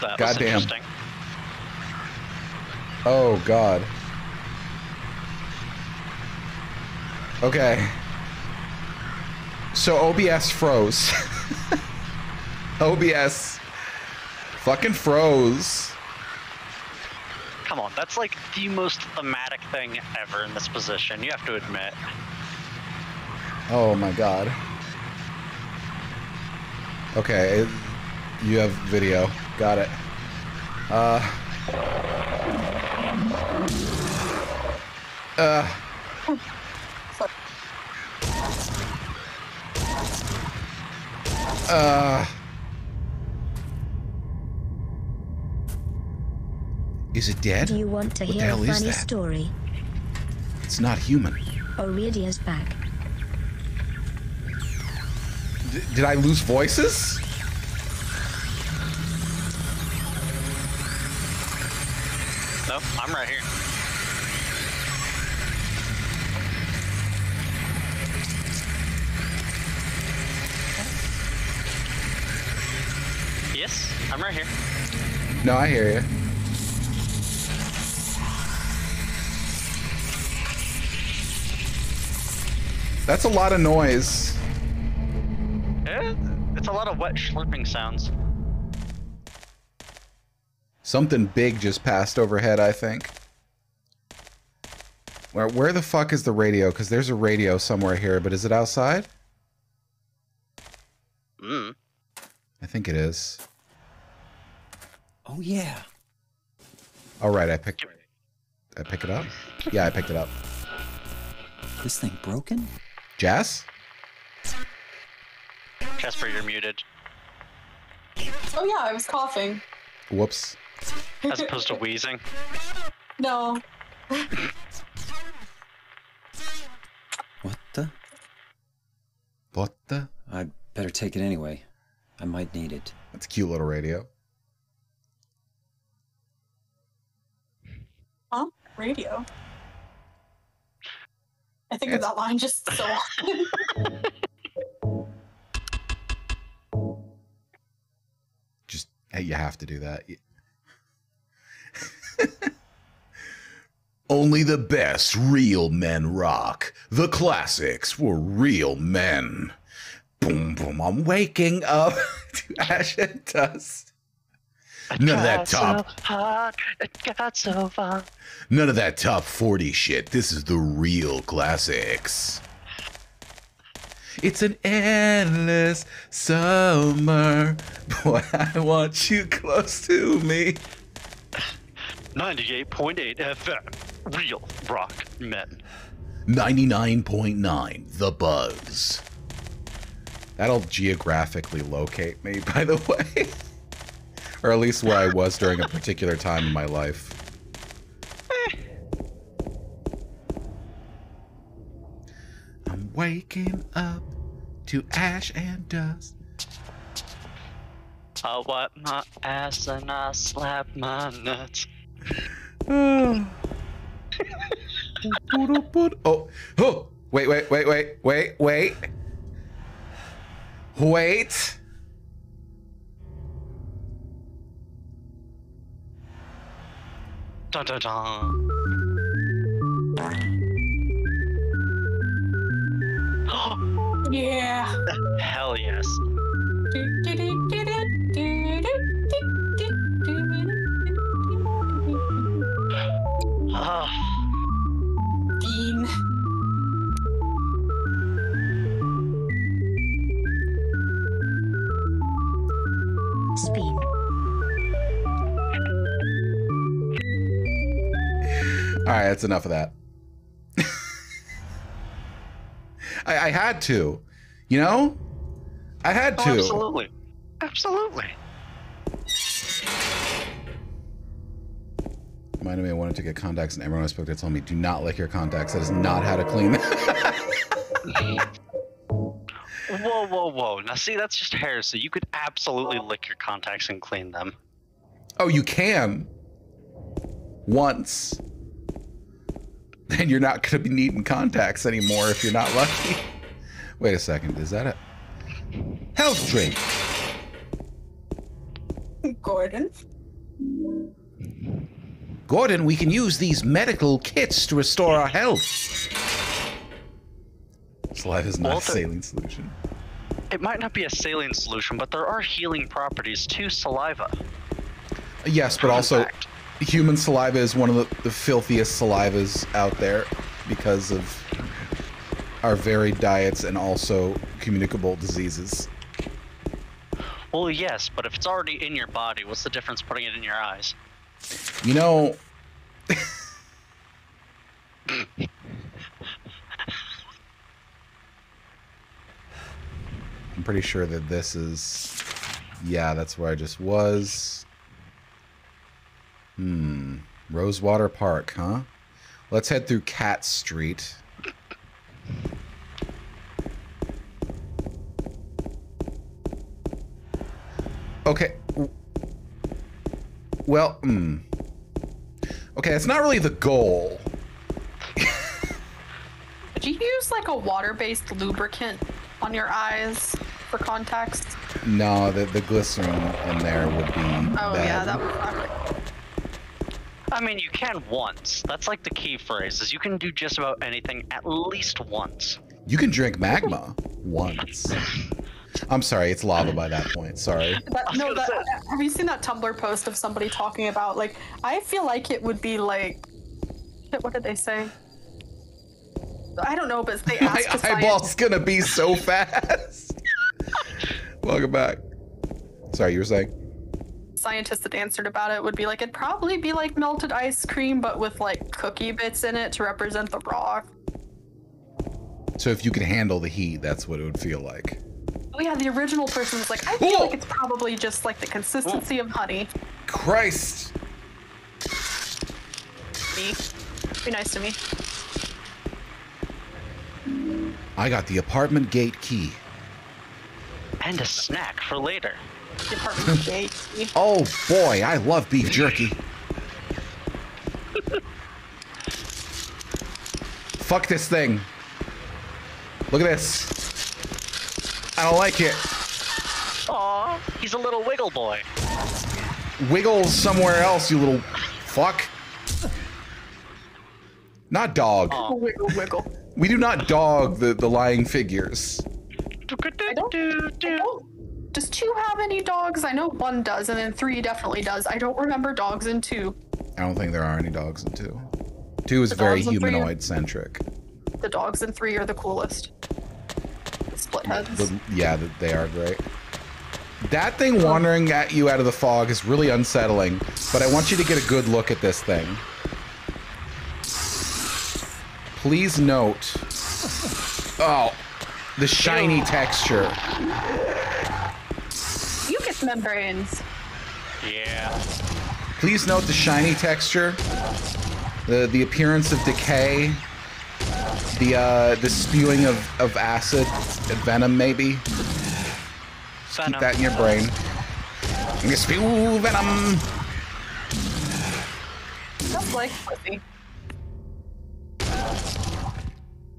That God was damn. Oh god. Okay. So OBS froze. OBS fucking froze. Come on, that's like the most thematic thing ever in this position. You have to admit. Oh my god. Okay, you have video. Got it. Uh. Uh. Uh. Is it dead? Do you want to What hear a funny story? It's not human. Aurelia's back. D- did I lose voices? No, I'm right here. Yes, I'm right here. No, I hear you. That's a lot of noise. Eh, it's a lot of wet slurping sounds. Something big just passed overhead, I think. Where where the fuck is the radio? Because there's a radio somewhere here, but is it outside? Mm. I think it is. Oh yeah. All right, I picked. I pick it up. Yeah, I picked it up. This thing broken? Jazz? Casper, you're muted. Oh yeah, I was coughing. Whoops. As opposed to wheezing. No. What the? What the? I'd better take it anyway. I might need it. That's a cute little radio. Huh? Radio. I think of that line just so often. Just hey, you have to do that. Only the best real men rock. The classics for real men. Boom, boom. I'm waking up to ash and dust. None of that top. So it got so far. None of that top 40 shit. This is the real classics. It's an endless summer. Boy, I want you close to me. 98.8 FM. Real rock men. 99.9 The Buzz. That'll geographically locate me, by the way. or at least where I was during a particular time in my life. I'm waking up to ash and dust. Oh, I wipe my ass and I slap my nuts. oh, oh, wait, wait, wait, wait, wait, wait. Wait. Dun dun dun. yeah. Hell yes. Ah, Bean. Spin. All right, that's enough of that. I, I had to, you know, I had oh, to. absolutely. Absolutely. Reminded me, I wanted to get contacts, and everyone I spoke to told me, "Do not lick your contacts. That is not how to clean them." Whoa, whoa, whoa. Now, see, that's just heresy. You could absolutely lick your contacts and clean them. oh, you can. Once. Then you're not going to be needing contacts anymore if you're not lucky. Wait a second. Is that a health drink? Gordon. Gordon, we can use these medical kits to restore our health. Saliva is not a saline solution. It might not be a saline solution, but there are healing properties to saliva. Yes, but Proven also fact. human saliva is one of the, the filthiest salivas out there because of our varied diets and also communicable diseases. Well, yes, but if it's already in your body, what's the difference putting it in your eyes? You know, I'm pretty sure that this is. Yeah, that's where I just was. Hmm. Rosewater Park, huh? Let's head through Katz Street. Okay. Well, hmm. Okay, it's not really the goal. Did you use like a water-based lubricant on your eyes for context? No, the, the glycerin in there would be Oh bad. yeah, that would suck. I mean, you can once. That's like the key phrase, is you can do just about anything at least once. You can drink magma once. I'm sorry, it's lava by that point. Sorry. That, no, that, have you seen that Tumblr post of somebody talking about like? I feel like it would be like, what did they say? I don't know, but they My asked a eyeball's scientist, gonna be so fast. Welcome back. Sorry, you were saying? scientist that answered about it would be like it'd probably be like melted ice cream, but with like cookie bits in it to represent the rock. So if you could handle the heat, that's what it would feel like. Oh yeah, the original person was like, I feel Whoa! like it's probably just like the consistency of honey. Christ! Me, be nice to me. I got the apartment gate key. And a snack for later. The apartment gate. Oh boy, I love beef jerky. Fuck this thing. Look at this. I don't like it. Aw, he's a little wiggle boy. Wiggle somewhere else, you little fuck. Not dog. Aw. Wiggle, wiggle. We do not dog the, the lying figures. I don't, I don't. Does two have any dogs? I know one does, and then three definitely does. I don't remember dogs in two. I don't think there are any dogs in two. Two is The very dogs in three are- humanoid centric. The dogs in three are the coolest. The split heads. The- yeah, they are great. That thing wandering at you out of the fog is really unsettling, but I want you to get a good look at this thing. Please note. Oh, the shiny texture. Mucus membranes. Yeah. Please note the shiny texture, the the appearance of decay, the uh, the spewing of, of acid and venom maybe. Keep Venom. that in your brain. You spew venom. Just like pussy.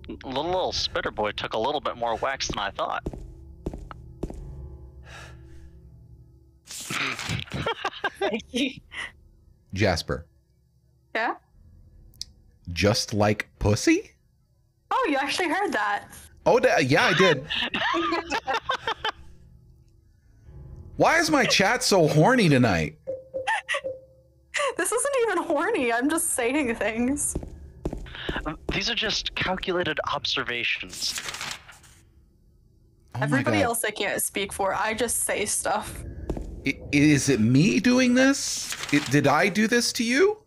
The little spitter boy took a little bit more wax than I thought. Jasper, yeah? just like pussy? Oh, you actually heard that. Oh, da- yeah, I did. Why is my chat so horny tonight? This isn't even horny. I'm just saying things. These are just calculated observations. Oh Everybody God. else I can't speak for. I just say stuff. I- is it me doing this? It, did I do this to you?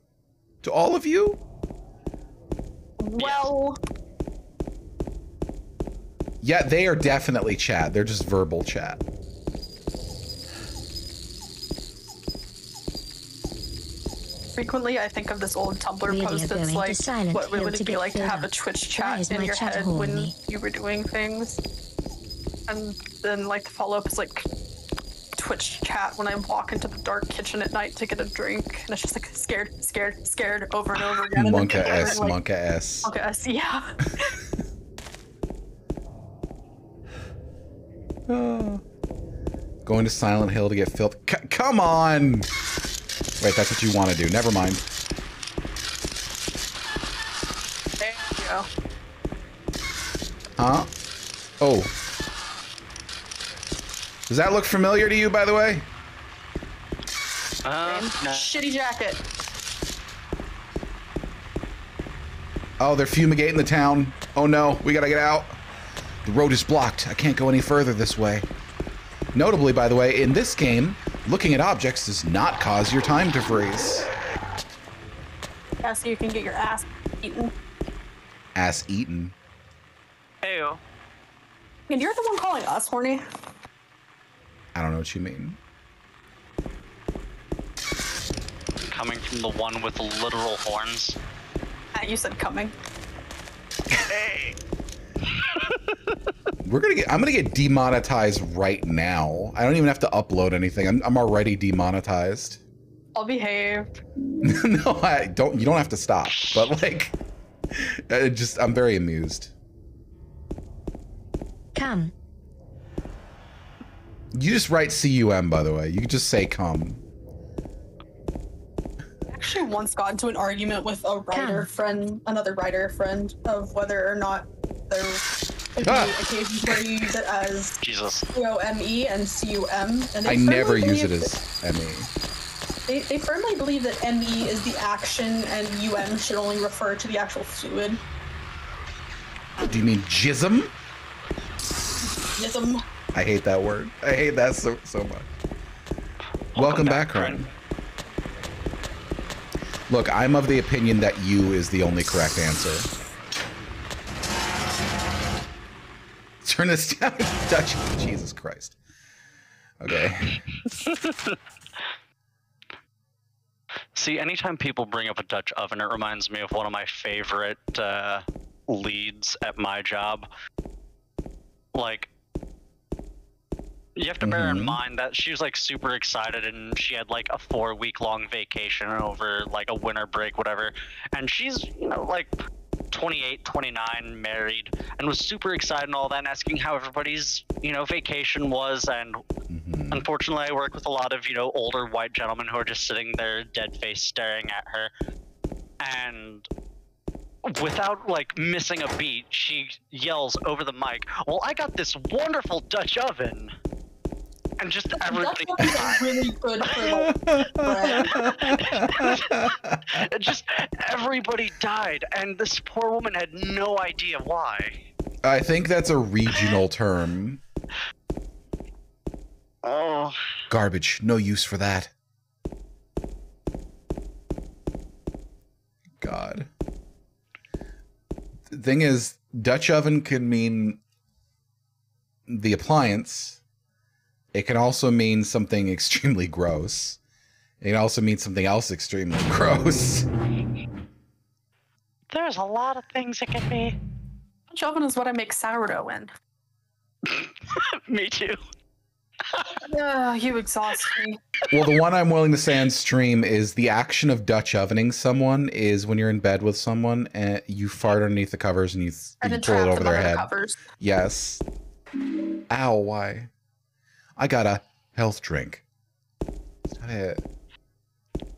To all of you? Well, Yeah, they are definitely chat. They're just verbal chat. frequently I think of this old Tumblr Really post that's like what would it be like to have a. Twitch chat in your chat head when horny? you were doing things. And then like the follow up is like Twitch chat when I walk into the dark kitchen at night to get a drink, and it's just like scared, scared, scared over and over again. monkaS, like, Monka S. Monka S, yeah. Going to Silent Hill to get filth. C- come on! Wait, that's what you want to do. Never mind. There you go. Huh? Oh. Does that look familiar to you, by the way? Uh, Same no. Shitty jacket. Oh, they're fumigating the town. Oh no, we gotta get out. The road is blocked. I can't go any further this way. Notably, by the way, in this game, looking at objects does not cause your time to freeze. Yeah, so you can get your ass eaten. Ass eaten. Ew. And you're the one calling us horny. I don't know what you mean. Coming from the one with literal horns. Ah, you said coming. Hey. We're gonna get. I'm gonna get demonetized right now. I don't even have to upload anything. I'm, I'm already demonetized. I'll behave. no, I don't. You don't have to stop. But like, it just I'm very amused. Come. You just write cum. By the way, you just say come. I actually once got into an argument with a writer Come. friend, another writer friend, of whether or not there could be Ah. occasions where you use it as Jesus. C-O-M-E and C-U-M. And I never use it as E. me. They, they firmly believe that ME is the action and UM should only refer to the actual fluid. Do you mean jism? Ism. I hate that word. I hate that so so much. Welcome, back, Ryan. Look, I'm of the opinion that you is the only correct answer. Turn this down, Dutch. Jesus Christ. Okay. See, anytime people bring up a Dutch oven, it reminds me of one of my favorite uh, leads at my job. Like, you have to bear in Mhm. mind that she was like super excited and she had like a four week long vacation over like a winter break, whatever. And she's, you know, like 28, 29, married, and was super excited and all that, and asking how everybody's, you know, vacation was and Mhm. Unfortunately, I work with a lot of, you know, older white gentlemen who are just sitting there dead face staring at her. And without like missing a beat, she yells over the mic, Well, I got this wonderful Dutch oven. And just everybody That's really good for like bread. just everybody died and this poor woman had no idea why. I think that's a regional term. Oh Garbage. No use for that. God. The thing is, Dutch oven can mean the appliance. It can also mean something extremely gross. It also means something else extremely gross. there's a lot of things it can be. Dutch oven is what I make sourdough in. Me too. Ugh, ah, you exhaust me. Well, the one I'm willing to say on stream is the action of Dutch ovening someone is when you're in bed with someone and you fart underneath the covers and you, And you pull it over their under head. covers. Yes. Ow, why? I got a health drink. Is that it?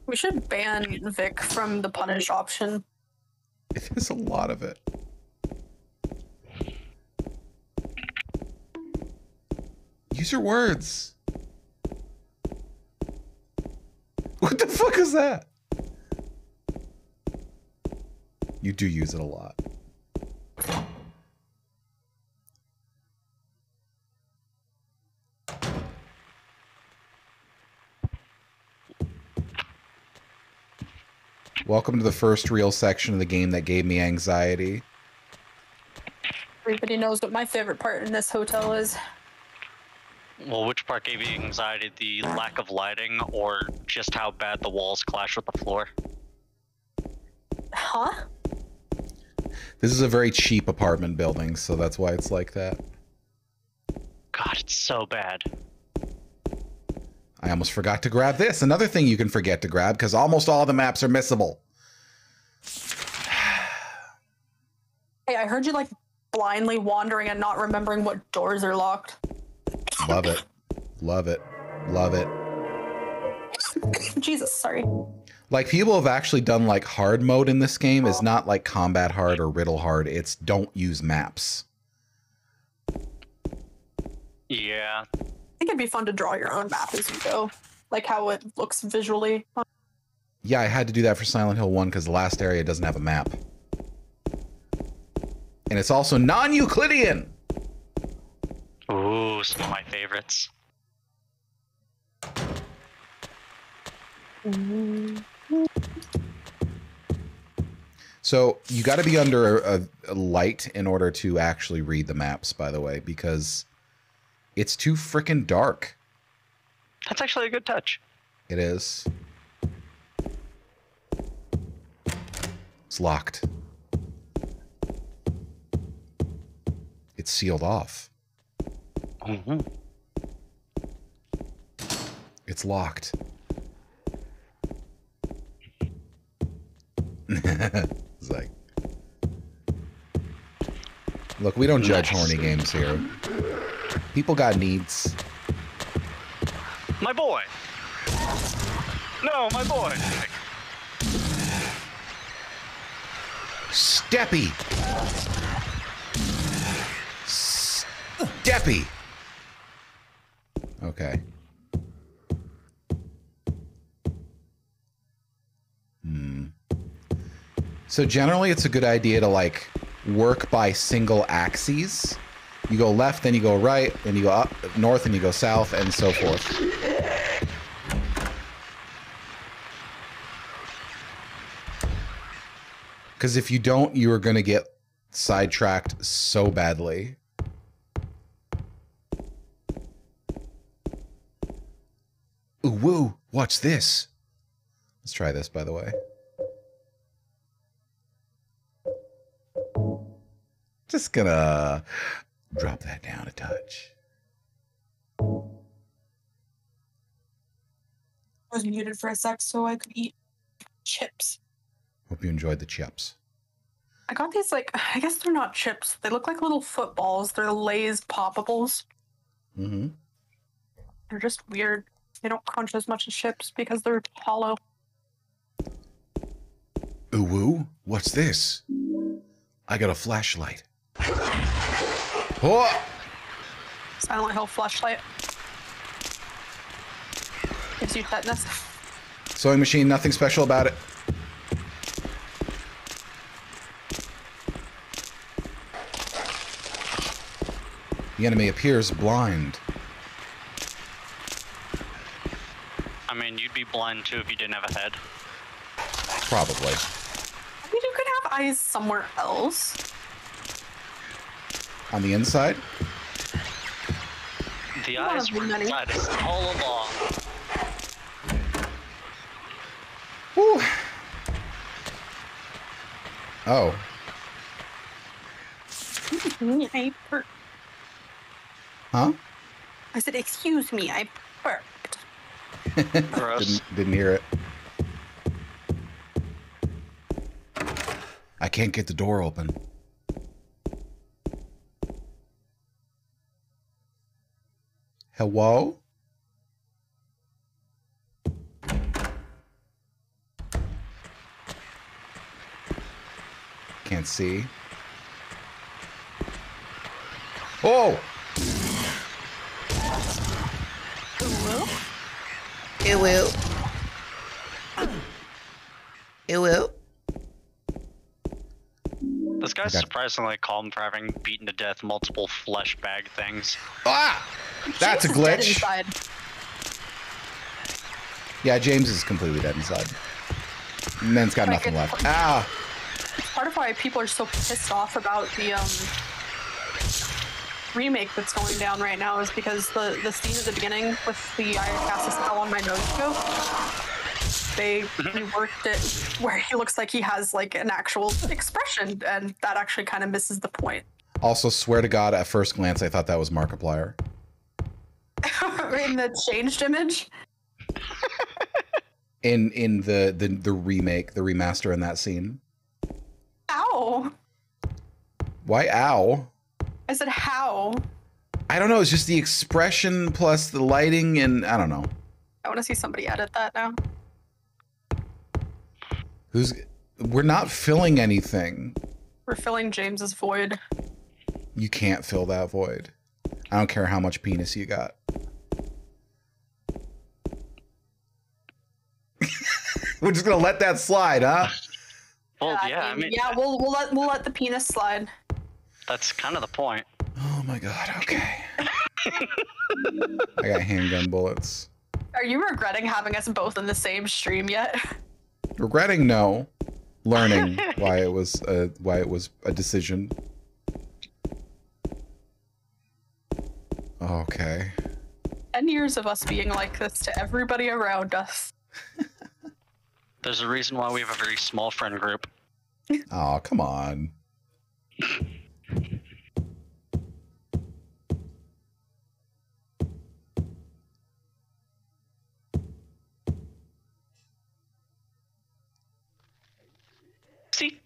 We should ban Vic from the punish option. There's a lot of it. Use your words. What the fuck is that? You do use it a lot. Welcome to the first real section of the game that gave me anxiety. Everybody knows what my favorite part in this hotel is. Well, which part gave you anxiety? The lack of lighting or just how bad the walls clash with the floor? Huh? This is a very cheap apartment building, so that's why it's like that. God, it's so bad. I almost forgot to grab this. Another thing you can forget to grab because almost all the maps are missable. Hey, I heard you like blindly wandering and not remembering what doors are locked. Love it. Love it. Love it. Jesus, sorry. Like people have actually done like hard mode in this game is not like combat hard or riddle hard. It's don't use maps. Yeah. I think it'd be fun to draw your own map as you go, like how it looks visually. Yeah, I had to do that for Silent Hill 1 because the last area doesn't have a map. And it's also non-Euclidean. Ooh, some of my favorites. So you got to be under a, a light in order to actually read the maps, by the way, because it's too freaking dark. That's actually a good touch. It is. It's locked. It's sealed off. Mhm. It's locked. it's like. Look, we don't judge Nice. horny games here. People got needs. My boy. No, my boy. Steppy. Steppy. Okay. Hmm. So generally, it's a good idea to like work by single axes. You go left, then you go right, then you go up north, and you go south, and so forth. Because if you don't, you are going to get sidetracked so badly. Ooh, woo, watch this. Let's try this, by the way. Just gonna drop that down a touch. I was muted for a sec so I could eat chips. Hope you enjoyed the chips. I got these like I guess they're not chips. They look like little footballs. They're Lay's poppables. Mm-hmm. They're just weird. They don't crunch as much as chips because they're hollow. Ooh, what's this? I got a flashlight. Oh! Silent Hill flashlight. Gives you tetanus. Sewing machine, nothing special about it. The enemy appears blind. I mean, you'd be blind too if you didn't have a head. Probably. I mean, you could have eyes somewhere else. On the inside? The One eyes of the were many. inside us all along. Whew. Oh, I, bur- huh? I said, excuse me, I burped. Gross. Didn't, didn't hear it. I can't get the door open. Hello? Can't see. Oh! It will. It will. This guy's Okay. surprisingly calm for having beaten to death multiple flesh bag things. Ah! That's a James is dead glitch. Yeah, James is completely dead inside. And then's got I nothing get- left. Ah! Part of why people are so pissed off about the um, remake that's going down right now is because the, the scene at the beginning with the I cast a spell on my nose joke, they mm-hmm. reworked it where he looks like he has like an actual expression, and that actually kind of misses the point. Also, swear to God, at first glance, I thought that was Markiplier. In the changed image, In in the, the the remake, the remaster in that scene. ow! Why ow? I said how? I don't know. It's just the expression plus the lighting, and I don't know. I want to see somebody edit that now. Who's? We're not filling anything. We're filling James's void. You can't fill that void. I don't care how much penis you got. We're just gonna let that slide, huh? Well, yeah, I mean, yeah, we'll we'll let we'll let the penis slide. that's kind of the point. Oh my god. Okay. I got handgun bullets. Are you regretting having us both in the same stream yet? Regretting no. Learning why it was a, why it was a decision. Okay. Ten years of us being like this to everybody around us. There's a reason why we have a very small friend group. Oh, come on.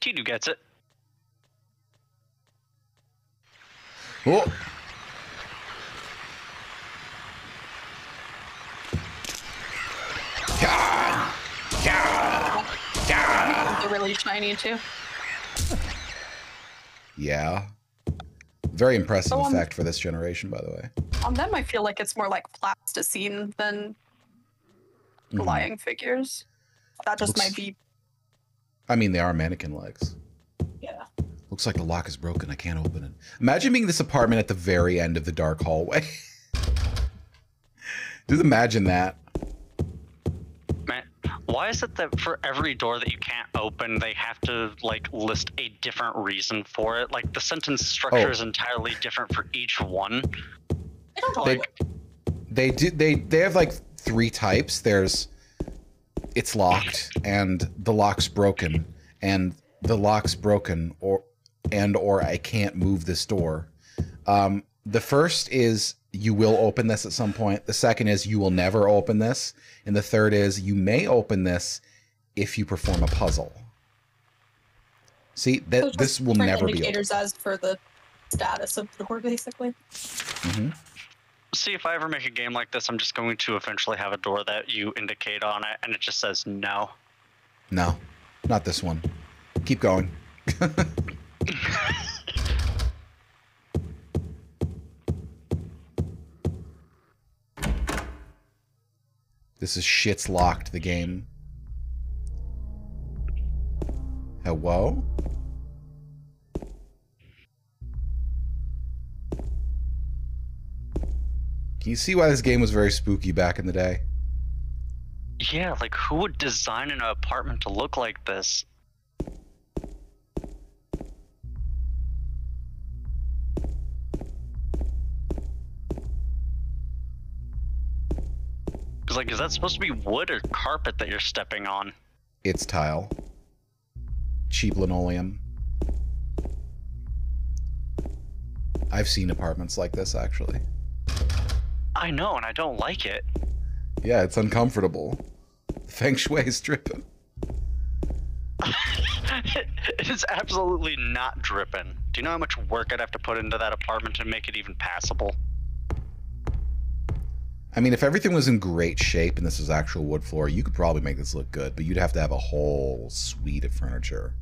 See, Tidu gets it. Oh. Yeah. Yeah. Yeah. They're really shiny too. Yeah. Very impressive Oh, um, effect for this generation, by the way. On them, I feel like it's more like plasticine than lying figures. That just Looks- might be. I mean, they are mannequin legs. Yeah. Looks like the lock is broken. I can't open it. Imagine being this apartment at the very end of the dark hallway. Just imagine that. Man, why is it that for every door that you can't open, they have to like list a different reason for it? Like the sentence structure Oh. is entirely different for each one. I don't They, like they do they they have like three types. There's it's locked and the lock's broken and the lock's broken or and or I can't move this door. Um, the first is you will open this at some point. The second is you will never open this, and the third is you may open this if you perform a puzzle. See that this will never be. Open. indicators as for the status of the door, basically. hmm See, if I ever make a game like this, I'm just going to eventually have a door that you indicate on it, and it just says no. No, not this one. Keep going. this is shit's locked, the game. Hello? Can you see why this game was very spooky back in the day? Yeah, like who would design an apartment to look like this? Cause like, is that supposed to be wood or carpet that you're stepping on? It's tile. Cheap linoleum. I've seen apartments like this actually. I know, and I don't like it. Yeah, it's uncomfortable. Feng shui is dripping. it is absolutely not dripping. Do you know how much work I'd have to put into that apartment to make it even passable? I mean, if everything was in great shape and this was actual wood floor, you could probably make this look good, but you'd have to have a whole suite of furniture.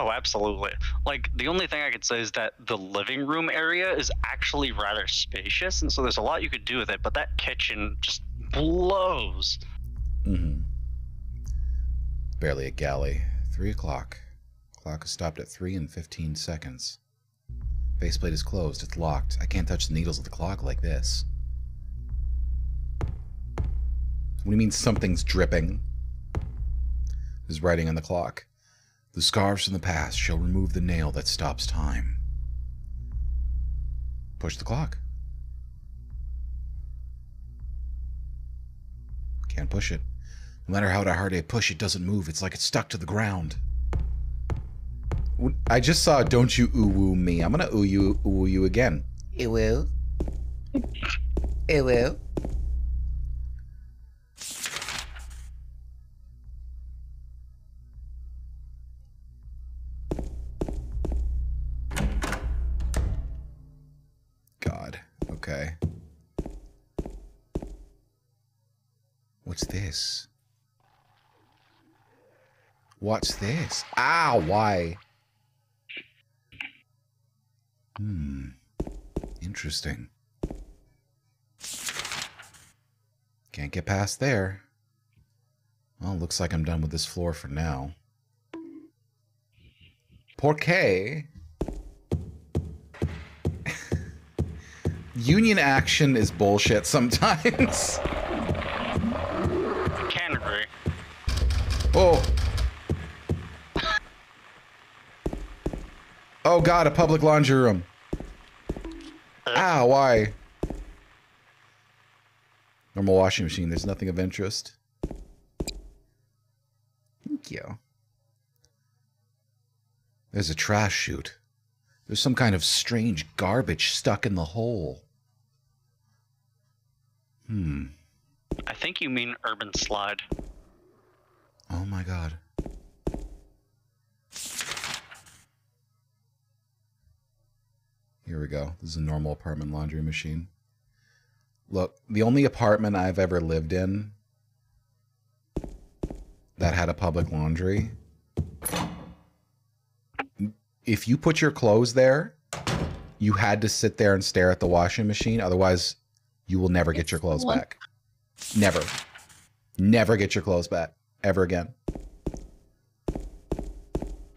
Oh, absolutely. Like, the only thing I could say is that the living room area is actually rather spacious, and so there's a lot you could do with it, but that kitchen just blows. Mm-hmm. Barely a galley. Three o'clock. Clock is stopped at three and fifteen seconds. Faceplate is closed. It's locked. I can't touch the needles of the clock like this. What do you mean something's dripping? There's writing on the clock. The scars from the past shall remove the nail that stops time. Push the clock. Can't push it. No matter how hard I push, it doesn't move. It's like it's stuck to the ground. I just saw "Don't You Ooh Woo Me." I'm gonna ooh you, ooh you again. Ooh woo. Ooh woo. This? What's this? Ow, why? Hmm. Interesting. Can't get past there. Well, looks like I'm done with this floor for now. Porque union action is bullshit sometimes. Oh. Oh god, a public laundry room. Ah, why? Normal washing machine. There's nothing of interest. Thank you. There's a trash chute. There's some kind of strange garbage stuck in the hole. Hmm. I think you mean urban slide. Oh my god. Here we go. This is a normal apartment laundry machine. Look, the only apartment I've ever lived in that had a public laundry, if you put your clothes there, you had to sit there and stare at the washing machine. Otherwise, you will never get your clothes back. Never. Never get your clothes back. Ever again.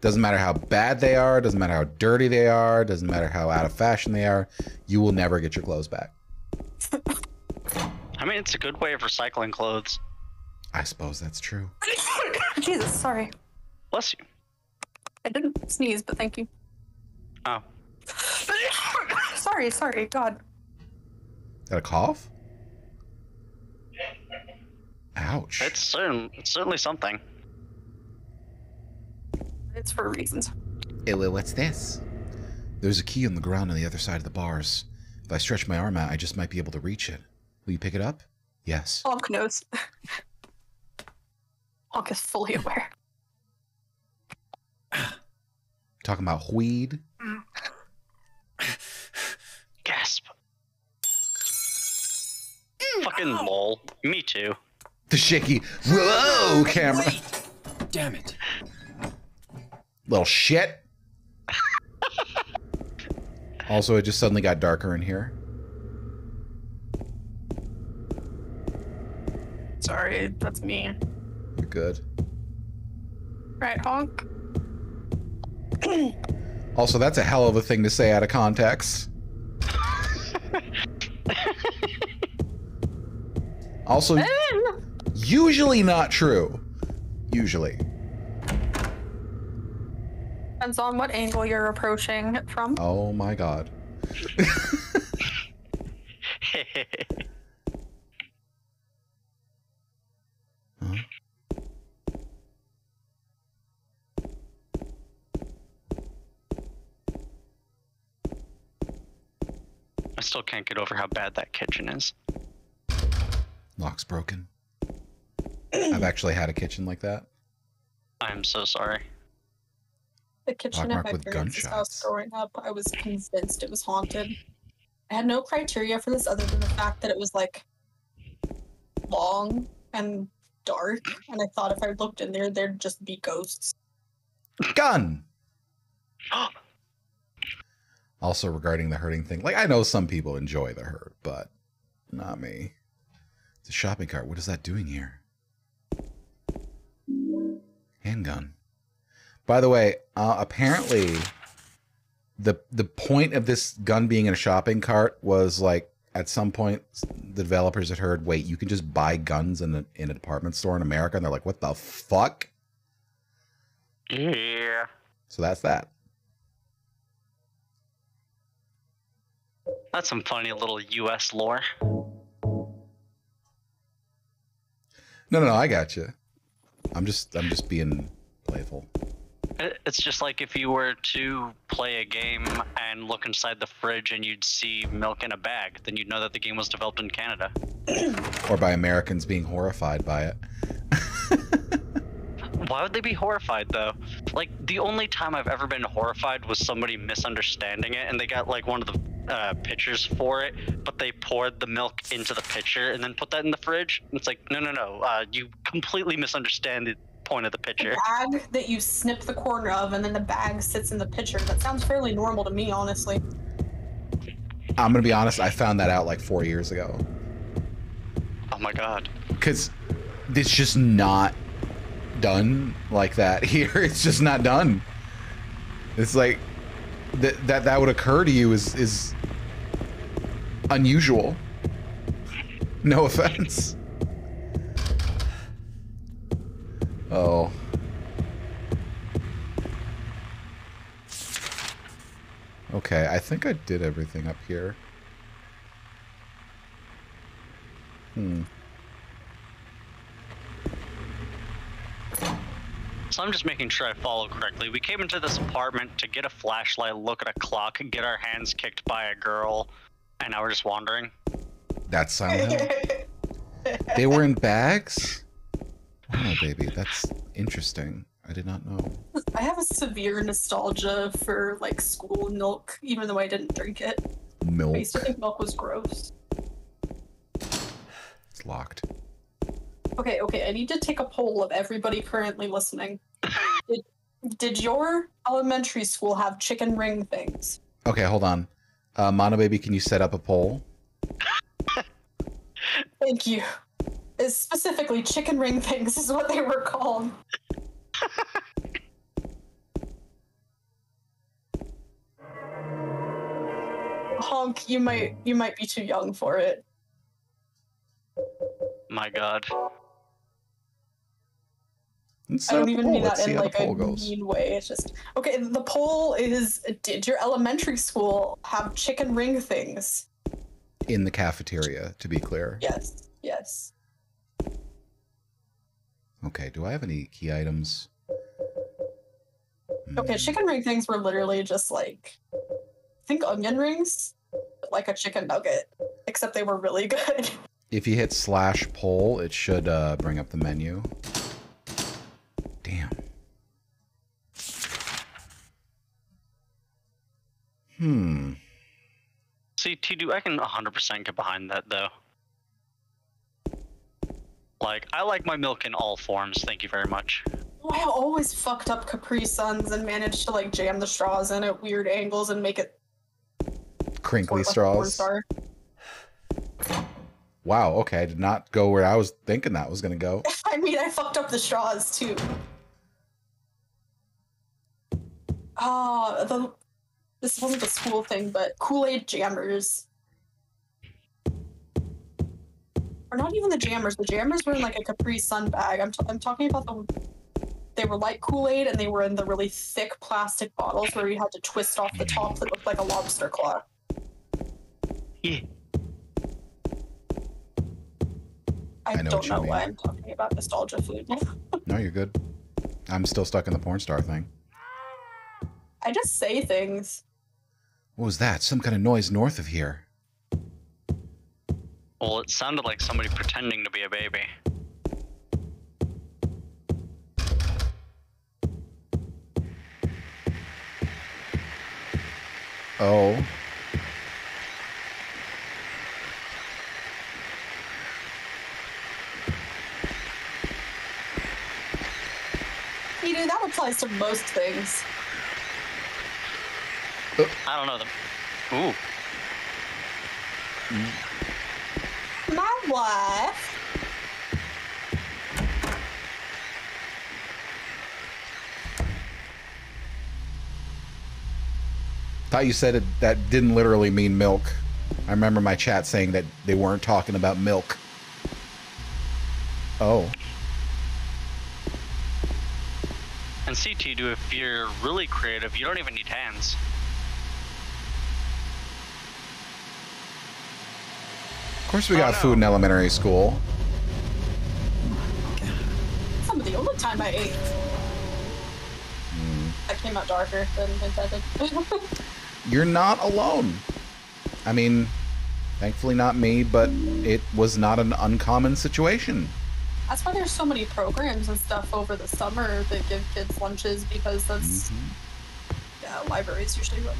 Doesn't matter how bad they are, doesn't matter how dirty they are, doesn't matter how out of fashion they are, you will never get your clothes back. I mean, it's a good way of recycling clothes. I suppose that's true. Jesus, sorry. Bless you. I didn't sneeze, but thank you. Oh. sorry, sorry, God. Got a cough? Ouch. It's certain, it's certainly something. It's for reasons. Hey, Lil, what's this? There's a key on the ground on the other side of the bars. If I stretch my arm out, I just might be able to reach it. Will you pick it up? Yes. Honk knows. Honk is fully aware. Talking about weed. Gasp. Mm. Fucking lol. Me too. The shaky. Whoa, camera. Damn it. Little shit. also, it just suddenly got darker in here. Sorry, that's me. You're good. Right, honk. Also, that's a hell of a thing to say out of context. also, usually not true. Usually. Depends on what angle you're approaching from. Oh my god. Huh? I still can't get over how bad that kitchen is. Lock's broken. I've actually had a kitchen like that. I'm so sorry. The kitchen Rock at my parents' house growing up, I was convinced it was haunted. I had no criteria for this other than the fact that it was like long and dark, and I thought if I looked in there, there'd just be ghosts. Gun! Also, regarding the hurting thing, like I know some people enjoy the hurt, but not me. It's a shopping cart. What is that doing here? Handgun. By the way, uh, apparently, the the point of this gun being in a shopping cart was like at some point the developers had heard, wait, you can just buy guns in a in a department store in America, and they're like, what the fuck? Yeah. So that's that. That's some funny little US lore. No, no, no, I got you. I'm just, I'm just being playful. It's just like if you were to play a game and look inside the fridge and you'd see milk in a bag, then you'd know that the game was developed in Canada. Or by Americans being horrified by it. Why would they be horrified though? Like the only time I've ever been horrified was somebody misunderstanding it and they got like one of the uh, pitchers for it, but they poured the milk into the pitcher and then put that in the fridge. It's like, no, no, no. Uh, you completely misunderstand the point of the pitcher. The pitcher. bag that you snip the corner of, and then the bag sits in the pitcher. That sounds fairly normal to me, honestly. I'm gonna be honest. I found that out like four years ago Oh my god. because it's just not done like that here. It's just not done. It's like that that that would occur to you is is unusual. No offense. Oh. Okay, I think I did everything up here. Hmm. So I'm just making sure I follow correctly. We came into this apartment to get a flashlight, look at a clock, get our hands kicked by a girl, and now we're just wandering. That's Silent Hill. They were in bags? Wow, baby, that's interesting. I did not know. I have a severe nostalgia for like school milk, even though I didn't drink it. Milk. I used to think milk was gross. It's locked. Okay, okay, I need to take a poll of everybody currently listening. did, did your elementary school have chicken ring things? Okay, hold on. Uh, Mono Baby, can you set up a poll? Thank you. It's specifically chicken ring things is what they were called. Honk, you might you might be too young for it. My god. I don't even mean Let's that in like a goes. mean way. It's just okay. The poll is: Did your elementary school have chicken ring things? In the cafeteria, to be clear. Yes, yes. Okay, do I have any key items? Okay, Hmm. chicken ring things were literally just like, I think onion rings, like a chicken nugget, except they were really good. If you hit slash poll, it should uh, bring up the menu. Hmm. See, T-Do, I can 100% get behind that, though. Like, I like my milk in all forms, thank you very much. I always fucked up Capri Suns and managed to like jam the straws in at weird angles and make it Crinkly sort of like a porn straws. Wow, okay. I did not go where I was thinking that was going to go. I mean, I fucked up the straws too. Ah, the this wasn't the school thing, but Kool Aid jammers. Or not even the jammers. The jammers were in like a Capri Sun bag. I'm, t- I'm talking about the. They were like Kool Aid, and they were in the really thick plastic bottles where you had to twist off the top that looked like a lobster claw. Yeah. I, I know don't know mean. why I'm talking about nostalgia food. No, you're good. I'm still stuck in the porn star thing. I just say things. What was that? Some kind of noise north of here. Well, it sounded like somebody pretending to be a baby. Oh. You know, that applies to most things. I don't know them. Ooh. My wife. Thought you said it, that didn't literally mean milk. I remember my chat saying that they weren't talking about milk. Oh. And see, T-Do, if you're really creative, you don't even need hands. Course we Oh, got no. food in elementary school. Some of the only time I ate. That came out darker than intended. You're not alone. I mean, thankfully not me, but it was not an uncommon situation. that's why there's so many programs and stuff over the summer that give kids lunches because that's Mm-hmm. yeah, libraries usually run.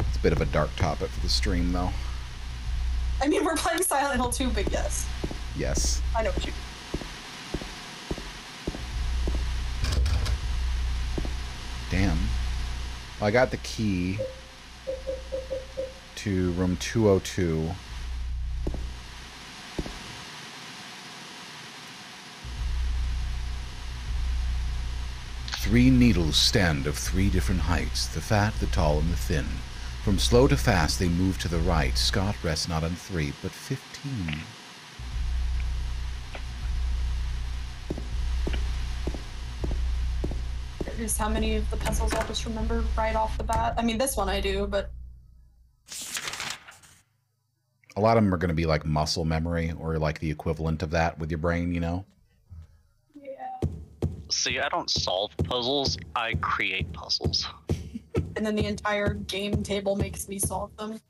It's a bit of a dark topic for the stream, though. I mean, we're playing Silent Hill 2, but yes, Yes. I know what you. Damn. Well, I got the key to room 202. Three needles stand of three different heights the fat, the tall, and the thin. From slow to fast, they move to the right. Scott rests not on three, but fifteen. Here's how many of the puzzles I'll just remember right off the bat. I mean, this one I do, but A lot of them are going to be like muscle memory or like the equivalent of that with your brain, you know? yeah. See, I don't solve puzzles, I create puzzles. And then the entire game table makes me solve them.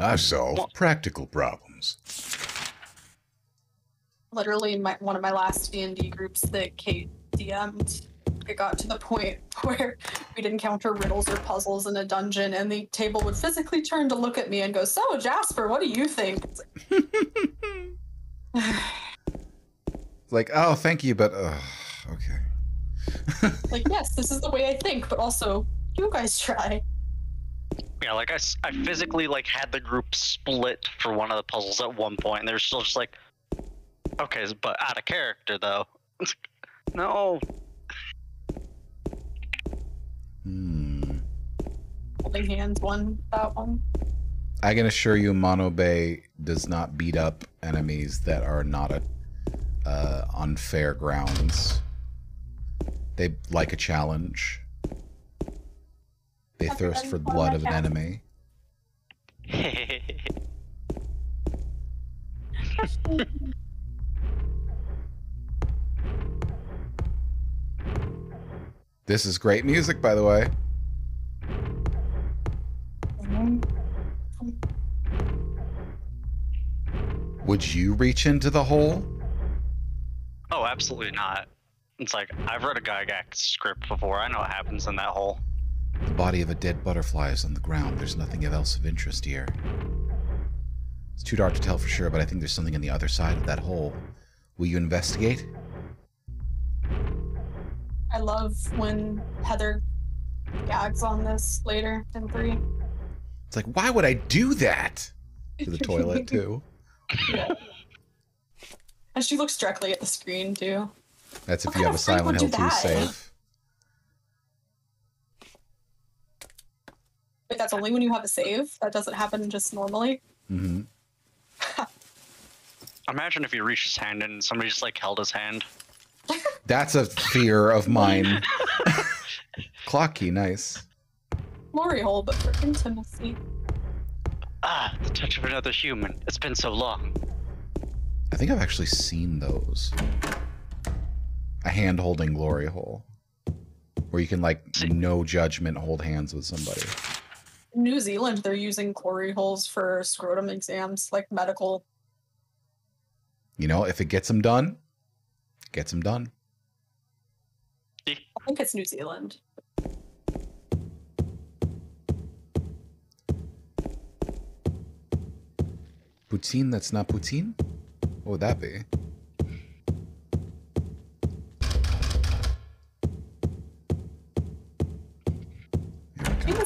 I solve Well- practical problems. Literally, my one of my last D and D groups that Kate DM'd, it got to the point where we'd encounter riddles or puzzles in a dungeon, and the table would physically turn to look at me and go, "So, Jasper, what do you think?" Like, like, oh, thank you, but uh, okay. like, yes, this is the way I think, but also, you guys try. Yeah, like I, I physically like had the group split for one of the puzzles at one point, and they're still just like, okay, but out of character though. no, Hmm. Holding hands, one that one. I can assure you, Mono Bay does not beat up enemies that are not a, uh, on fair grounds. They like a challenge. They thirst for the blood of an enemy. This is great music, by the way. Would you reach into the hole? oh, absolutely not. It's like I've read a Gygax script before. I know what happens in that hole. The body of a dead butterfly is on the ground. There's nothing else of interest here. It's too dark to tell for sure, but I think there's something on the other side of that hole. Will you investigate? I love when Heather gags on this later in three. It's like, why would I do that? To the toilet, too. Yeah. And she looks directly at the screen too. That's if What you have a Silent Hill do 2 save. Wait, that's only when you have a save. That doesn't happen just normally. hmm Imagine if you reached his hand and somebody just like held his hand. That's a fear of mine. Clock key, nice. Glory hole, but for intimacy. Ah, the touch of another human. It's been so long. I think I've actually seen those. A hand holding glory hole. Where you can, like, no judgment hold hands with somebody. In New Zealand, they're using glory holes for scrotum exams, like medical. You know, if it gets them done, gets them done. I think it's New Zealand. Poutine that's not poutine? What would that be?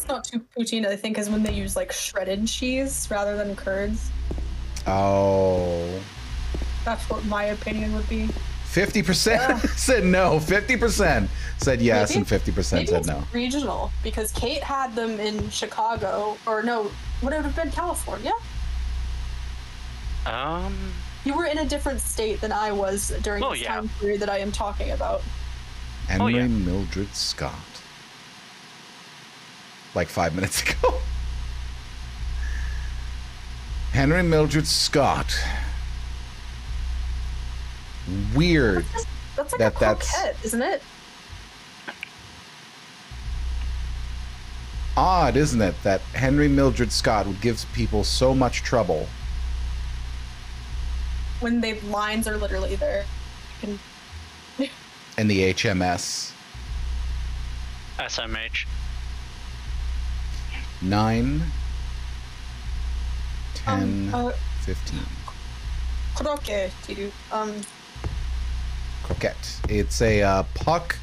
Not too poutine. I think is when they use like shredded cheese rather than curds. Oh. That's what my opinion would be. 50% said no. 50% said yes, Maybe- and 50% Maybe said it's no. regional because Kate had them in Chicago, or no, would it have been California? Um, You were in a different state than I was during Oh, this yeah. time period that I am talking about. Henry yeah. Mildred Scott. Like five minutes ago. Henry Mildred Scott. Weird. That's, that's like That- a that's- croquette, isn't it? Odd, isn't it, that Henry Mildred Scott would give people so much trouble. When the lines are literally there. You can in the HMS. SMH. 9, 10, Um, uh, 15. croquet, you um, Croquette. It's a uh, puck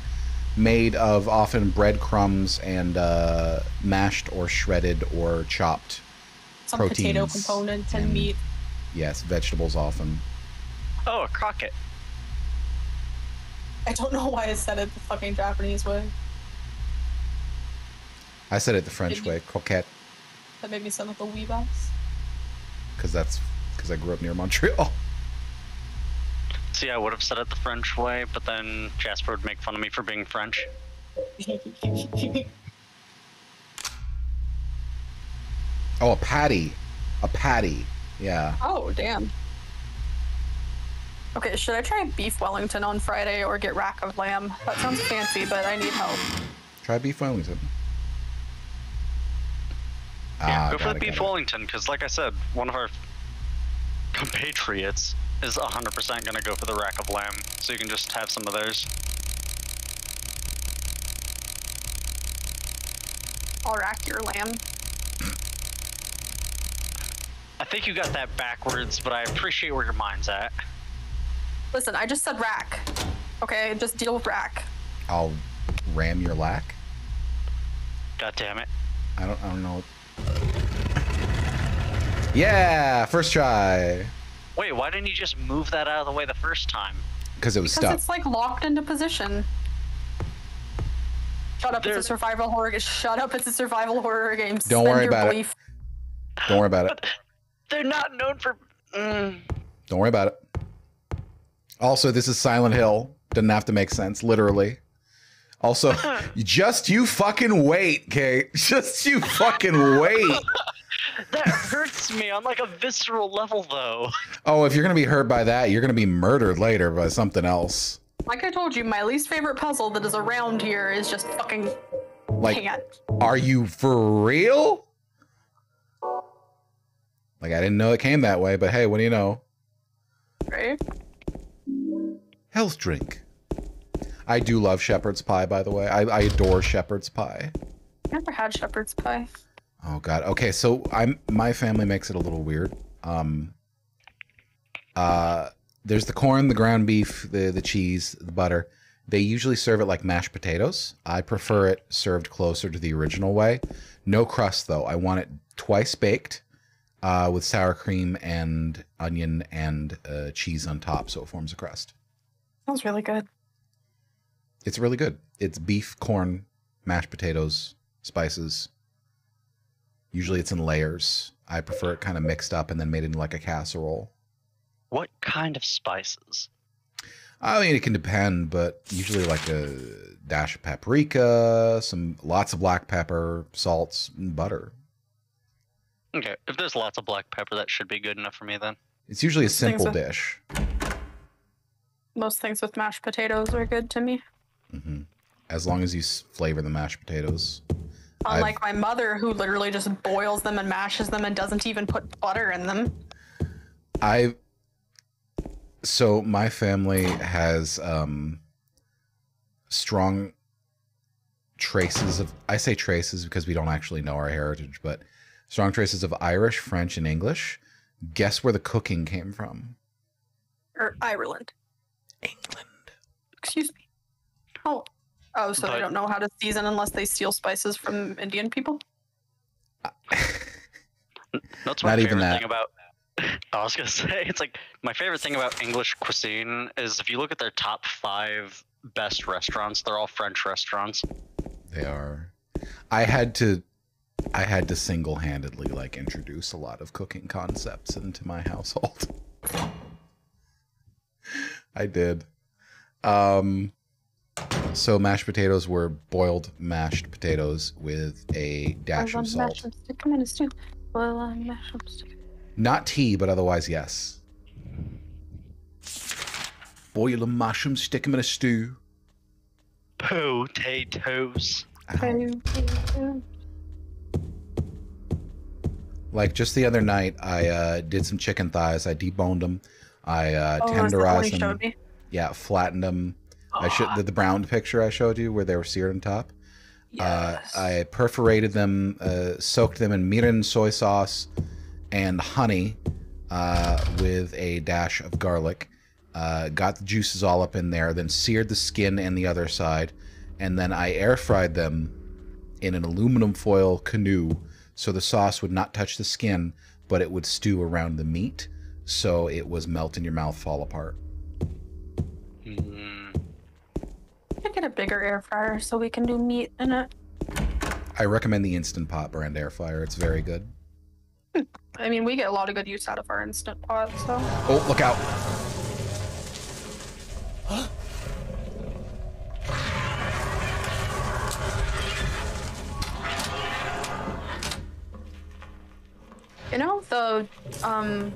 made of often breadcrumbs and uh, mashed or shredded or chopped. some potato Proteins components and and- meat. Yes, vegetables often. Oh, a croquette. I don't know why I said it the fucking Japanese way. I said it the French Maybe- way, croquette, That made me sound like a weebus. because that's because I grew up near Montreal. See, I would have said it the French way, but then Jasper would make fun of me for being French. Oh, a patty, a patty. Yeah. Oh, damn. Okay, should I try beef Wellington on Friday or get rack of lamb? That sounds fancy, but I need help. Try beef Wellington. Yeah, Ah, go for the beef. Wellington, because like I said, one of our compatriots is 100% going to go for the rack of lamb, so you can just have some of theirs. I'll rack your lamb. I think you got that backwards, but I appreciate where your mind's at. Listen, I just said rack. Okay, just deal with rack. I'll ram your lack. God damn it. I don't. I don't know. Yeah, first try. Wait, why didn't you just move that out of the way the first time? Because it was Because stuck. it's like locked into position. Shut up, There- it's a survival horror game. Shut up, it's a survival horror game. Don't Suspend worry your about it. Don't worry about it. They're not known for. Mm. Don't worry about it. Also, this is Silent Hill. Doesn't have to make sense, literally. Also, just you fucking wait, Kate. Just you fucking wait. That hurts me on like a visceral level, though. Oh, if you're gonna be hurt by that, you're gonna be murdered later by something else. Like I told you, my least favorite puzzle that is around here is just fucking Like, can't. are you for real? Like, I didn't know it came that way, but hey, what do you know? Right? Health drink. I do love shepherd's pie, by the way. I, I adore shepherd's pie. Never had shepherd's pie. Oh god. Okay, so I'm my family makes it a little weird. Um uh there's the corn, the ground beef, the the cheese, the butter. They usually serve it like mashed potatoes. I prefer it served closer to the original way. No crust though. I want it twice baked uh, with sour cream and onion and uh, cheese on top so it forms a crust. Sounds really good. It's really good. It's beef, corn, mashed potatoes, spices. Usually it's in layers. I prefer it kind of mixed up and then made into like a casserole. What kind of spices? I mean, it can depend, but usually like a dash of paprika, some lots of black pepper, salts, and butter. Okay, if there's lots of black pepper, that should be good enough for me then. It's usually a simple with- dish. Most things with mashed potatoes are good to me. Mm -hmm. As long as you flavor the mashed potatoes. I've- Unlike my mother, who literally just boils them and mashes them and doesn't even put butter in them. I so my family has um strong traces of I say traces because we don't actually know our heritage, but strong traces of Irish, French, and English. Guess where the cooking came from? Or Ireland. England. Excuse me. Oh. Oh, so But- they don't know how to season unless they steal spices from Indian people? That's my Not favorite even that. thing about. I was gonna say it's like my favorite thing about English cuisine is if you look at their top five best restaurants, they're all French restaurants. They are. I had to I had to single-handedly like introduce a lot of cooking concepts into my household. I did. Um so mashed potatoes were boiled mashed potatoes with a dash Well, of then mash salt. them, stick 'em in a stew. Well, uh, mash 'em, stick 'em- Not tea, but otherwise yes. Boil them, mash them, stick them in a stew. Potatoes. Ow. Like just the other night, I uh, did some chicken thighs. I deboned them. I uh, Oh, that's the one tenderized them. showed me. Yeah, flattened them. I showed the, the brown picture I showed you where they were seared on top. Yes. Uh, I perforated them, uh, soaked them in mirin soy sauce and honey uh, with a dash of garlic. Uh, got the juices all up in there, then seared the skin and the other side, and then I air fried them in an aluminum foil canoe so the sauce would not touch the skin, but it would stew around the meat so it was melt in your mouth, fall apart. Mm, Should get a bigger air fryer so we can do meat in it. I recommend the Instant Pot brand air fryer. It's very good. I mean, we get a lot of good use out of our instant pot, so. Oh, look out. You know the um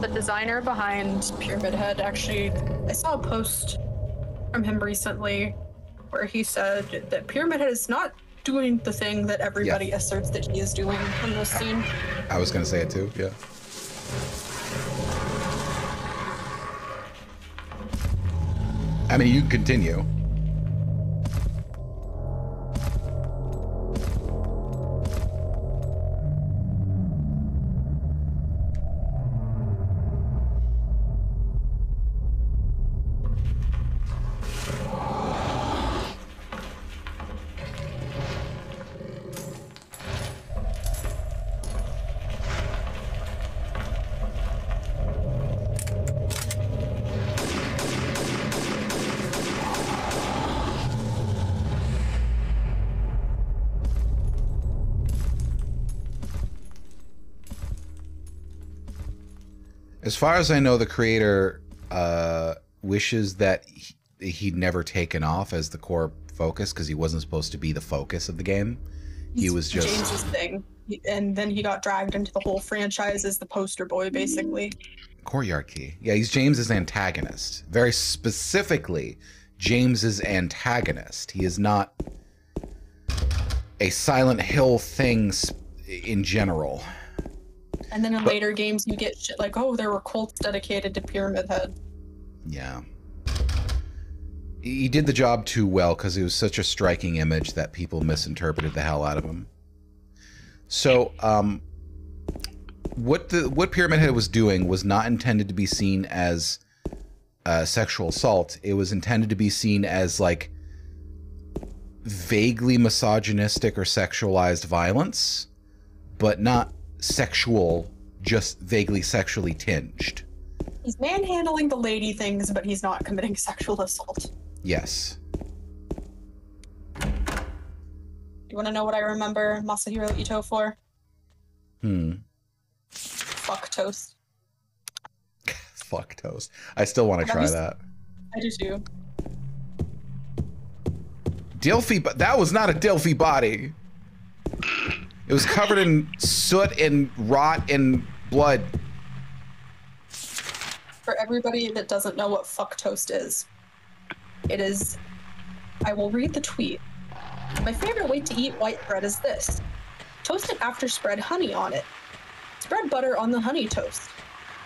the designer behind Pyramid Head actually I saw a post from him recently where he said that Pyramid Head is not doing the thing that everybody asserts that he is doing in this scene. I was going to say it too. Yeah. I mean, you continue. Far as I know, the creator uh, wishes that he, he'd never taken off as the core focus because he wasn't supposed to be the focus of the game. He He's was just James's thing, He- and then he got dragged into the whole franchise as the poster boy, basically. courtyard key. Yeah, he's James's antagonist. Very specifically, James's antagonist. He is not a Silent Hill thing in general. And then in But- later games, you get shit like, oh, there were cults dedicated to Pyramid Head. Yeah. He did the job too well because it was such a striking image that people misinterpreted the hell out of him. So, um, what the what Pyramid Head was doing was not intended to be seen as uh, sexual assault. It was intended to be seen as like vaguely misogynistic or sexualized violence, but not sexual, just vaguely sexually tinged. He's manhandling the lady things, but he's not committing sexual assault. Yes. You want to know what I remember Masahiro Ito for? Hmm. Fuck toast. Fuck toast. I still want to try you that. I do too. Delphi, but that was not a Delphi body. It was covered in soot and rot and blood. For everybody that doesn't know what fuck toast is, it is. I will read the tweet. My favorite way to eat white bread is this toast it after spread honey on it. Spread butter on the honey toast.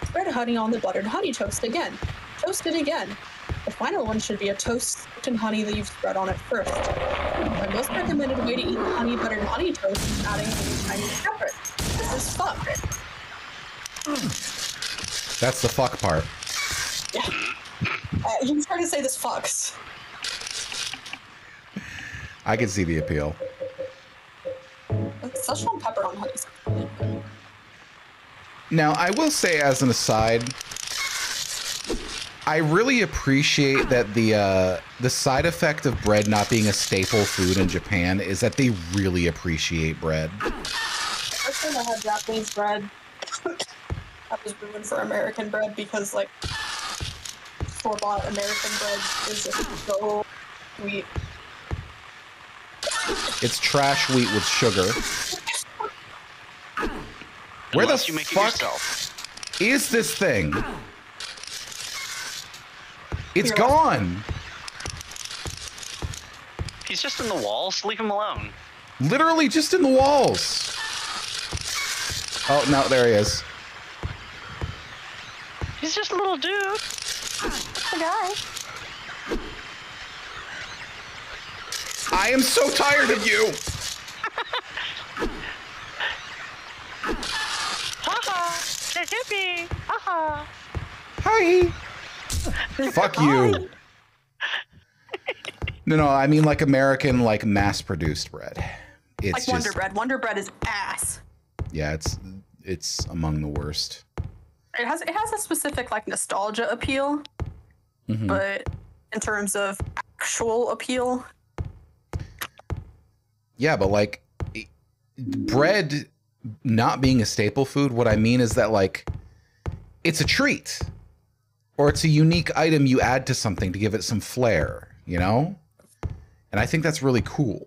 Spread honey on the buttered honey toast again. Toast it again. The final one should be a toast and honey that you've spread on it first. My most recommended way to eat honey buttered honey toast is adding a Chinese pepper. This is fuck. That's the fuck part. Uh, he was trying to say this fucks. I can see the appeal. Szechuan pepper on honey. Now, I will say as an aside, I really appreciate that the uh, the side effect of bread not being a staple food in Japan is that they really appreciate bread. First time I had Japanese bread, that was ruined for American bread because like store bought American bread is just so sweet. It's trash wheat with sugar. Where Unless the you make it fuck yourself. is this thing? It's Here. gone. He's just in the walls. Leave him alone. Literally just in the walls. Oh, no, there he is. He's just a little dude. The guy. I am so tired of you. Haha! The hippie! Haha! Hi. Fuck you. No, no, I mean like American, like mass-produced bread. It's like just, Wonder Bread. Wonder Bread is ass. yeah, it's it's among the worst. It has it has a specific like nostalgia appeal, Mhm. but in terms of actual appeal, Yeah, but like bread not being a staple food, what I mean is that like it's a treat or it's a unique item you add to something to give it some flair, you know? And I think that's really cool.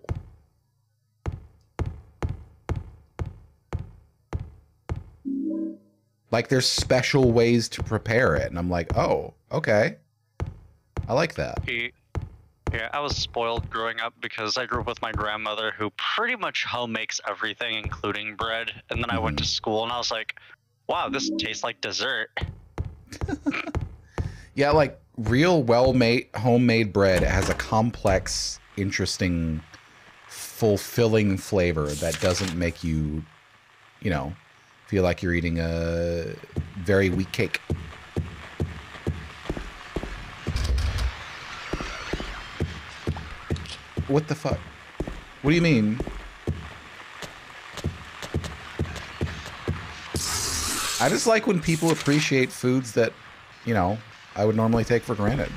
Like there's special ways to prepare it and I'm like, "Oh, okay. I like that." Yeah, I was spoiled growing up because I grew up with my grandmother who pretty much home makes everything, including bread. And then I went to mm-hmm. school and I was like, wow, this tastes like dessert. Yeah, like real well-made homemade bread has a complex, interesting, fulfilling flavor that doesn't make you, you know, feel like you're eating a very weak cake. What the fuck? What do you mean? I just like when people appreciate foods that, you know, I would normally take for granted.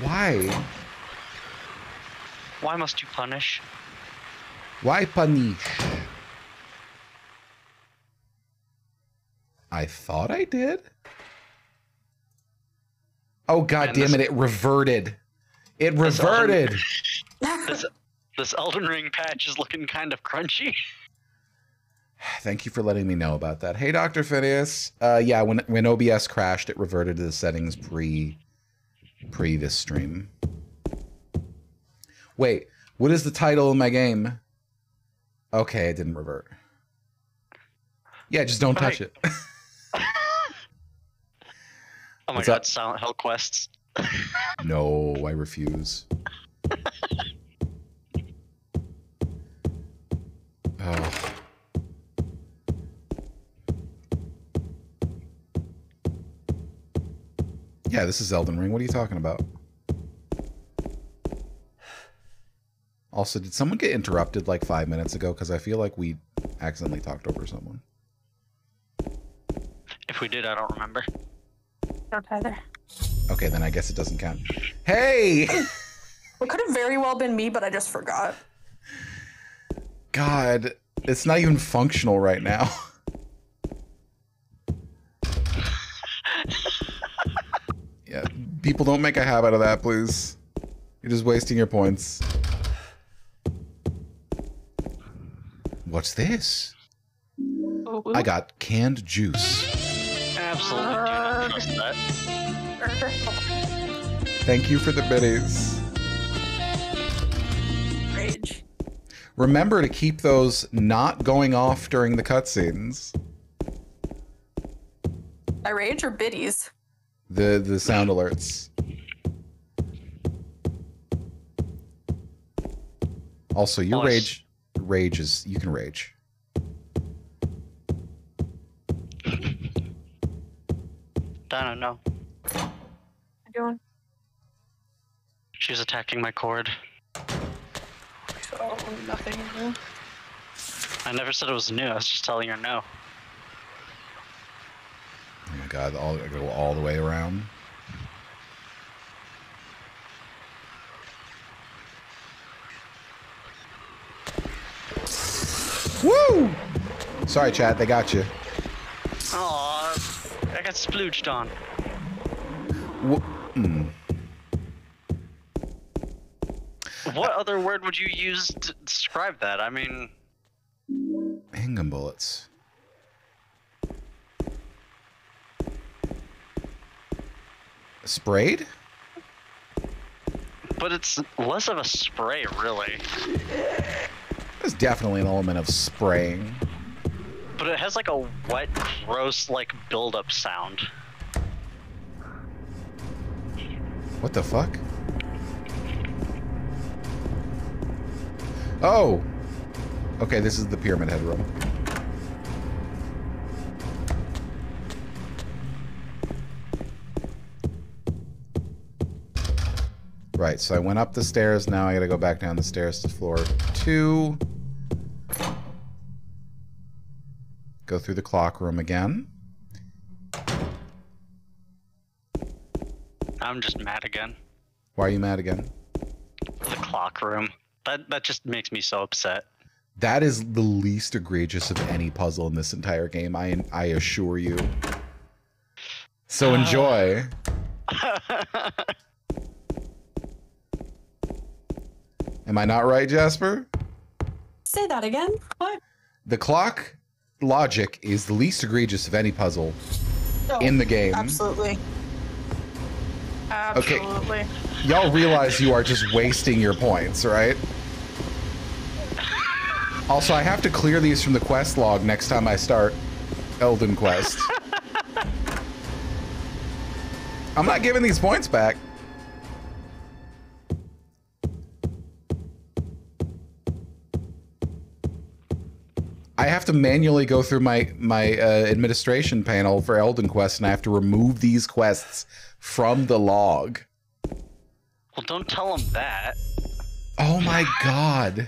Why? Why must you punish? Why punish? I thought I did. Oh god Man, damn this- it, it reverted. It This Elden- reverted. This, this Elden Ring patch is looking kind of crunchy. Thank you for letting me know about that. Hey Dr. Phineas. Uh yeah, when when OBS crashed, it reverted to the settings pre pre this stream. Wait, what is the title of my game? Okay, it didn't revert. Yeah, just don't touch Right. it. Oh my What's god, up? Silent Hill quests. No, I refuse. oh. Yeah, this is Elden Ring. What are you talking about? Also, did someone get interrupted like five minutes ago? Because I feel like we accidentally talked over someone. If we did, I don't remember. don't either. Okay, then I guess it doesn't count. Hey! It could have very well been me, but I just forgot. God, it's not even functional right now. people don't make a habit of that, please. You're just wasting your points. What's this? Oh. I got canned juice. Absolutely do not trust that. Thank you for the biddies. Rage. Remember to keep those not going off during the cutscenes. I rage or biddies? The the sound alerts. Also, your Nice. rage rage is you can rage. I don't know. I doing? She's attacking my cord. Oh, nothing. new. I never said it was new. I was just telling her no. Oh my god, all I go all the way around. Woo! Sorry, chat, they got you. Aw, I got splooched on. Wh- mm. What other word would you use to describe that? I mean, Handgun bullets. Sprayed? but it's less of a spray, really. There's definitely an element of spraying. But it has like a wet, gross, like build-up sound. What the fuck? Oh! Okay, this is the Pyramid Head room. Right, so I went up the stairs. Now I gotta go back down the stairs to floor two. Go through the clock room again. I'm just mad again. Why are you mad again? The clock room. That that just makes me so upset. That is the least egregious of any puzzle in this entire game. I I assure you. So enjoy. Am I not right, Jasper? Say that again. What? The clock logic is the least egregious of any puzzle Oh, in the game. Absolutely. Absolutely. Y'all realize you are just wasting your points, right? Also, I have to clear these from the quest log next time I start Elden Quest. I'm not giving these points back. I have to manually go through my my uh, administration panel for Elden Quest, and I have to remove these quests from the log. Well, don't tell him that. Oh my god!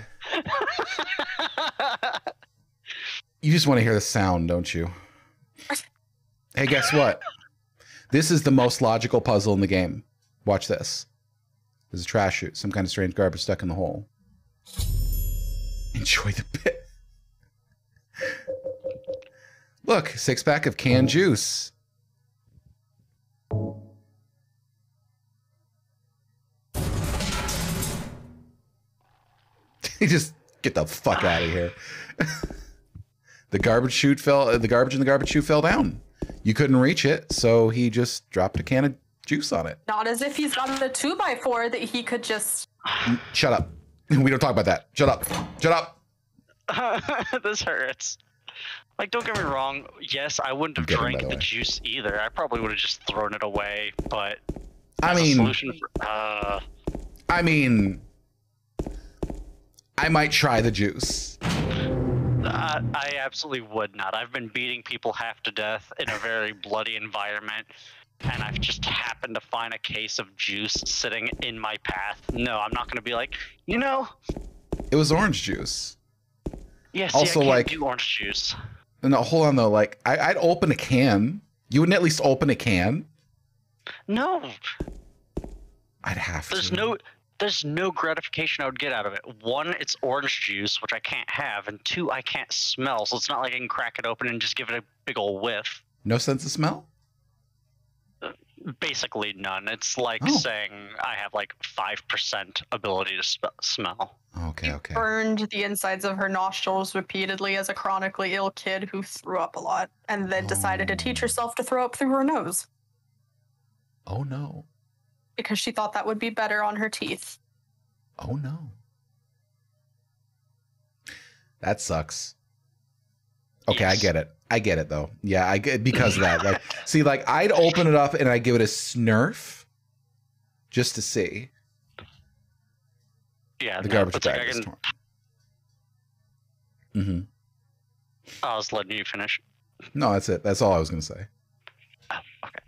You just want to hear the sound, don't you? Hey, guess what? This is the most logical puzzle in the game. Watch this. There's a trash chute, some kind of strange garbage stuck in the hole. Enjoy the bit. Look, six pack of canned oh. juice. You just get the fuck out of here. the garbage chute fell. Uh, the garbage in the garbage chute fell down. You couldn't reach it, so he just dropped a can of juice on it. Not as if he's got a two by four that he could just. Shut up. We don't talk about that. Shut up. Shut up. this hurts. Like, don't get me wrong. Yes, I wouldn't have Get him, by drank the way. juice either. I probably would have just thrown it away. But I mean, solution for, uh, I mean, I might try the juice. I, I absolutely would not. I've been beating people half to death in a very bloody environment, and I've just happened to find a case of juice sitting in my path. No, I'm not going to be like, you know, It was orange juice. yes, Also, yeah, I like- orange juice. No, hold on though. Like, I, I'd open a can. You wouldn't at least open a can. No, I'd have there's to. There's no, there's no gratification I would get out of it. One, it's orange juice, which I can't have, and two, I can't smell. So it's not like I can crack it open and just give it a big old whiff. no sense of smell. Basically none. It's like Oh. saying I have like five percent ability to sp- smell. Okay, okay. Burned the insides of her nostrils repeatedly as a chronically ill kid who threw up a lot, and then decided to teach Oh. herself to throw up through her nose Oh no. because she thought that would be better on her teeth. Oh no. That sucks. Okay, I get it. I get it though. Yeah, I get because of that. Like, see, like I'd open it up and I'd give it a snurf just to see. Yeah, The no, garbage but, like, bag is torn. Mm-hmm. I was letting you finish. No, that's it. That's all I was gonna say. Oh, okay.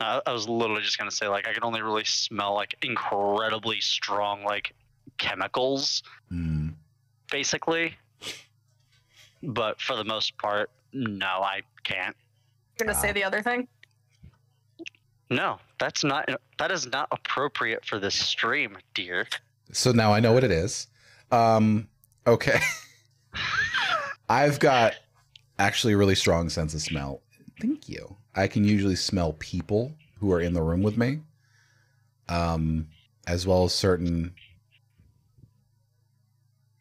Uh, I was literally just gonna say like I can only really smell like incredibly strong like chemicals, Mm. basically. But for the most part, no, I can't. You're gonna say the other thing? No, that's not. That is not appropriate for this stream, dear. So now I know what it is. Um, okay. I've got actually a really strong sense of smell. Thank you. I can usually smell people who are in the room with me, um, as well as certain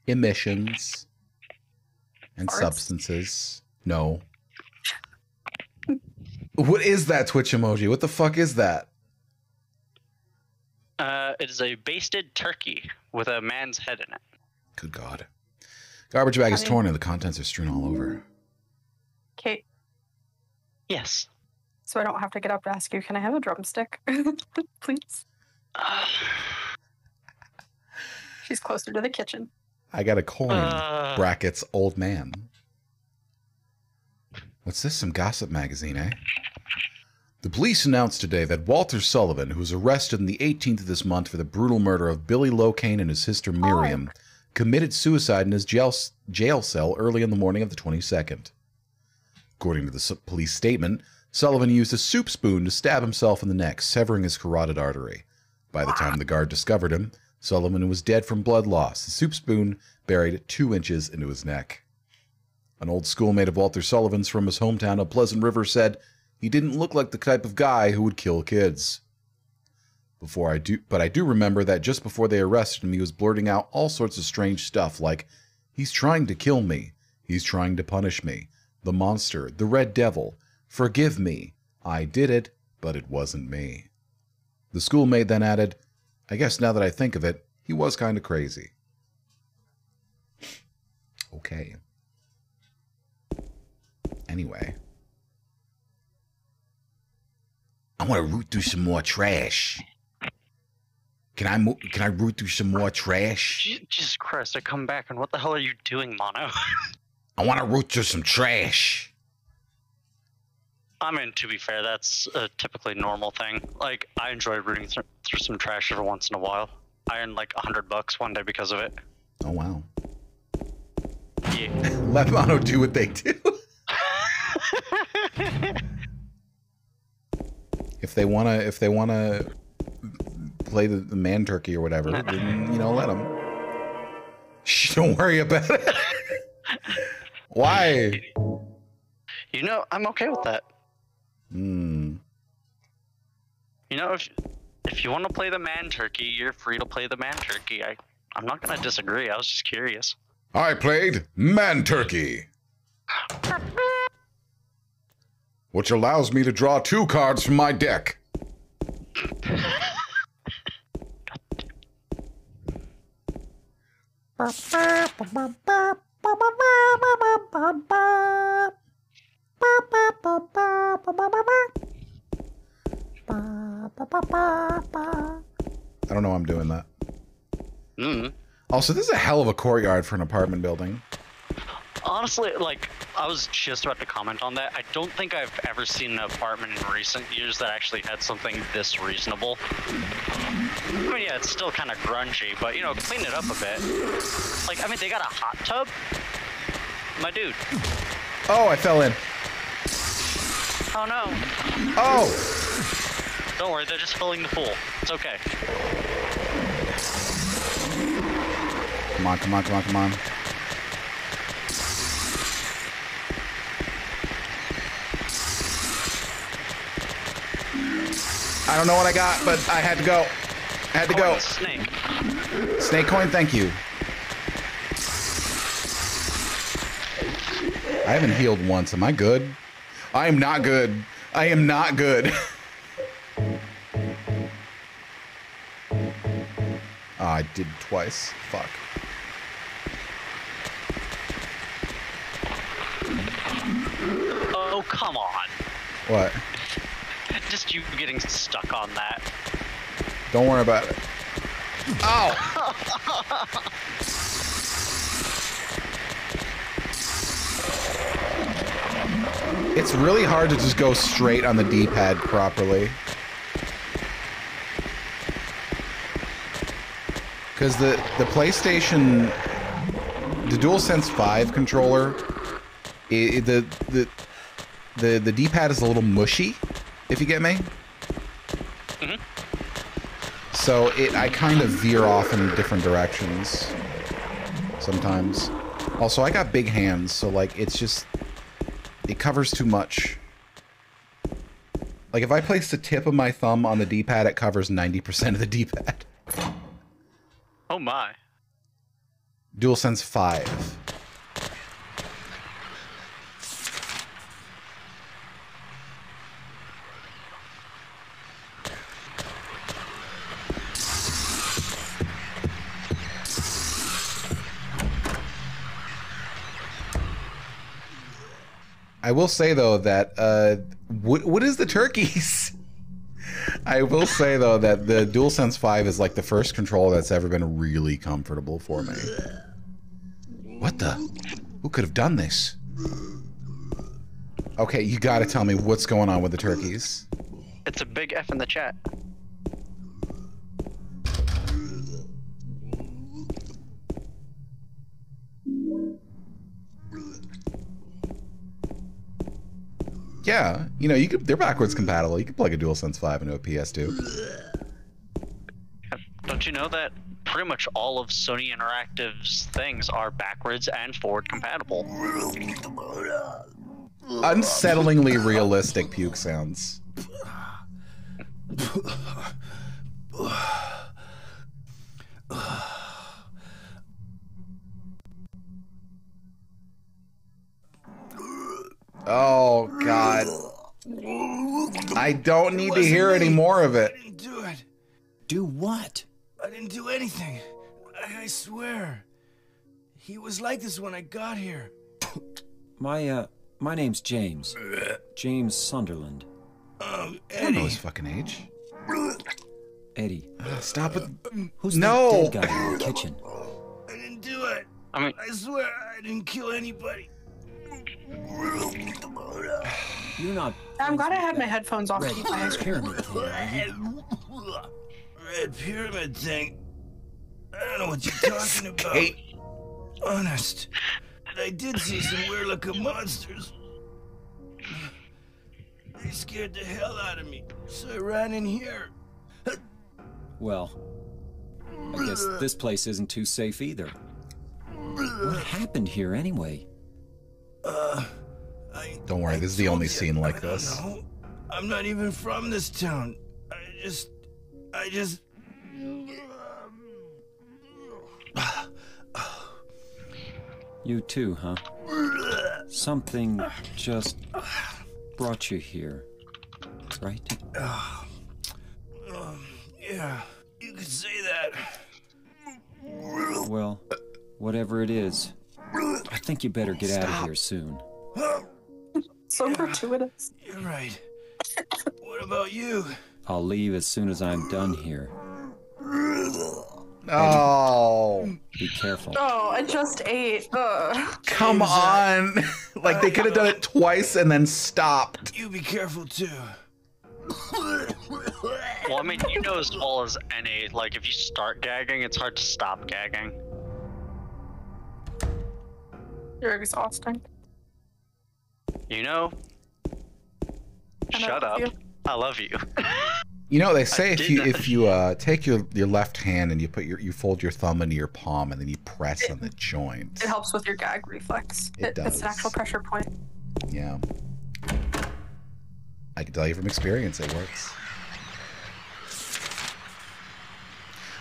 emissions and Farts? substances. No. What is that Twitch emoji? What the fuck is that? Uh, it is a basted turkey with a man's head in it. Good God. Garbage bag is Honey. torn and the contents are strewn all over. Kate, Yes. so I don't have to get up to ask you, can I have a drumstick? Please. Uh, She's closer to the kitchen. I got a coin. Uh. Brackets old man. What's this? Some gossip magazine, eh? The police announced today that Walter Sullivan, who was arrested on the 18th of this month for the brutal murder of Billy Locane and his sister Miriam, committed suicide in his jail, jail cell early in the morning of the 22nd. According to the police statement, Sullivan used a soup spoon to stab himself in the neck, severing his carotid artery. By the time the guard discovered him, Sullivan was dead from blood loss, the soup spoon buried two inches into his neck. An old schoolmate of Walter Sullivan's from his hometown of Pleasant River said he didn't look like the type of guy who would kill kids. Before I do, but I do remember that just before they arrested him, he was blurting out all sorts of strange stuff like, "He's trying to kill me. He's trying to punish me. The monster, the red devil. Forgive me. I did it, but it wasn't me." The schoolmate then added, "I guess now that I think of it, he was kind of crazy." Okay. Anyway. I want to root through some more trash. Can I mo- can I root through some more trash? Je- Jesus Christ, I come back and what the hell are you doing, Mono? I want to root through some trash. I mean, to be fair, that's a typically normal thing. Like, I enjoy rooting th- through some trash every once in a while. I earned like a hundred bucks one day because of it. Oh wow. Yeah. Let Mono do what they do. if they wanna if they wanna play the, the man turkey or whatever, then you know let them. Shh, don't worry about it. Why? You know, I'm okay with that. Hmm. You know, if if you want to play the man turkey, you're free to play the man turkey. I I'm not gonna disagree. I was just curious. I played Man Turkey, which allows me to draw two cards from my deck. I don't know why I'm doing that. Mm. Also, this is a hell of a courtyard for an apartment building. Honestly, like I was just about to comment on that. I don't think I've ever seen an apartment in recent years that actually had something this reasonable. I mean, yeah, it's still kind of grungy, but you know, clean it up a bit. Like, I mean, they got a hot tub. My dude. Oh, I fell in. Oh no. Oh! Don't worry, they're just filling the pool. It's okay. Come on, come on, come on, come on. I don't know what I got, but I had to go. I had to Oh, go. Snake. Snake coin, thank you. I haven't healed once. Am I good? I am not good. I am not good. Ah, I did twice. Fuck. Oh, come on. What? Just you getting stuck on that. Don't worry about it. Ow! It's really hard to just go straight on the D-pad properly. Because the, the PlayStation, the DualSense 5 controller, i the, the, the, the D-pad is a little mushy, if you get me. Mm-hmm. So it, I kind of veer off in different directions sometimes. Also, I got big hands, so like it's just it covers too much. Like if I place the tip of my thumb on the D-pad, it covers 90% of the D-pad. Oh my. DualSense 5. I will say though that uh, what what is the turkeys? I will say though that the DualSense 5 is like the first controller that's ever been really comfortable for me. What the? Who could have done this? Okay, you gotta tell me what's going on with the turkeys. It's a big F in the chat. Yeah, you know, you could. They're backwards compatible. You can plug a DualSense 5 into a PS2. Don't you know that pretty much all of Sony Interactive's things are backwards and forward compatible? Unsettlingly realistic puke sounds. Oh God! I don't need to hear any more of it. I didn't do it. Do what? I didn't do anything. I, I swear. He was like this when I got here. My, uh, my name's James. James Sunderland. Um, I don't know his fucking age. Eddie. Uh, Stop with. Who's No. that dead guy in the kitchen? I didn't do it. I mean, I swear I didn't kill anybody. You're not I'm glad I had my headphones off to Red eat my ice cream. Pyramid Thing, are? Red pyramid thing. I don't know what you're talking about. Kate. Honest. I did see some weird looking monsters. They scared the hell out of me, so I ran in here. Well, I guess this place isn't too safe either. What happened here anyway? Uh, I, Don't worry, I this is the only you, scene like this. know. I'm not even from this town. I just, I just. You too, huh? Something just brought you here, right? Yeah, you could say that. Well, whatever it is, I think you better get out of here soon. So gratuitous. You're right. what about you? I'll leave as soon as I'm done here. Oh, Be careful. Oh, I just ate. Ugh. come on! like they could have done it twice and then stopped. You be careful too. well, I mean, you know as well as any, like, if you start gagging, it's hard to stop gagging. You're exhausting. You know? I Shut up. you. I love you. You know they say if you that. if you uh, take your your left hand and you put your you fold your thumb into your palm and then you press on the joint. It helps with your gag reflex. It does. It's an actual pressure point. Yeah. I can tell you from experience it works.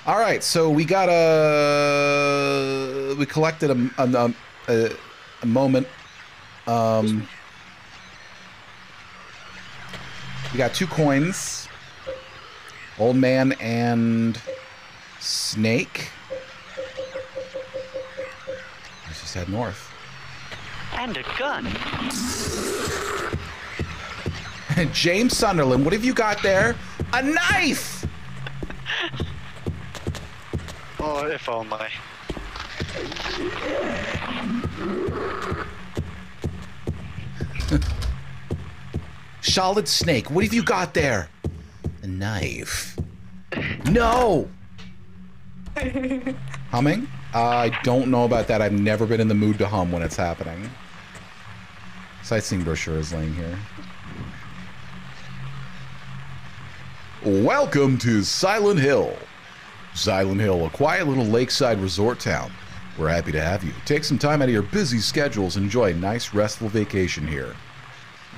All right, so we got a we collected a a, a, a moment. Um, we got two coins. Old man and snake. Let's just head north. and a gun. James Sunderland, what have you got there? A knife! Oh, if only. Solid snake, what have you got there? A knife. No! Humming? I don't know about that. I've never been in the mood to hum when it's happening. Sightseeing brochure is laying here. Welcome to Silent Hill. Silent Hill, a quiet little lakeside resort town. We're happy to have you. Take some time out of your busy schedules and enjoy a nice, restful vacation here.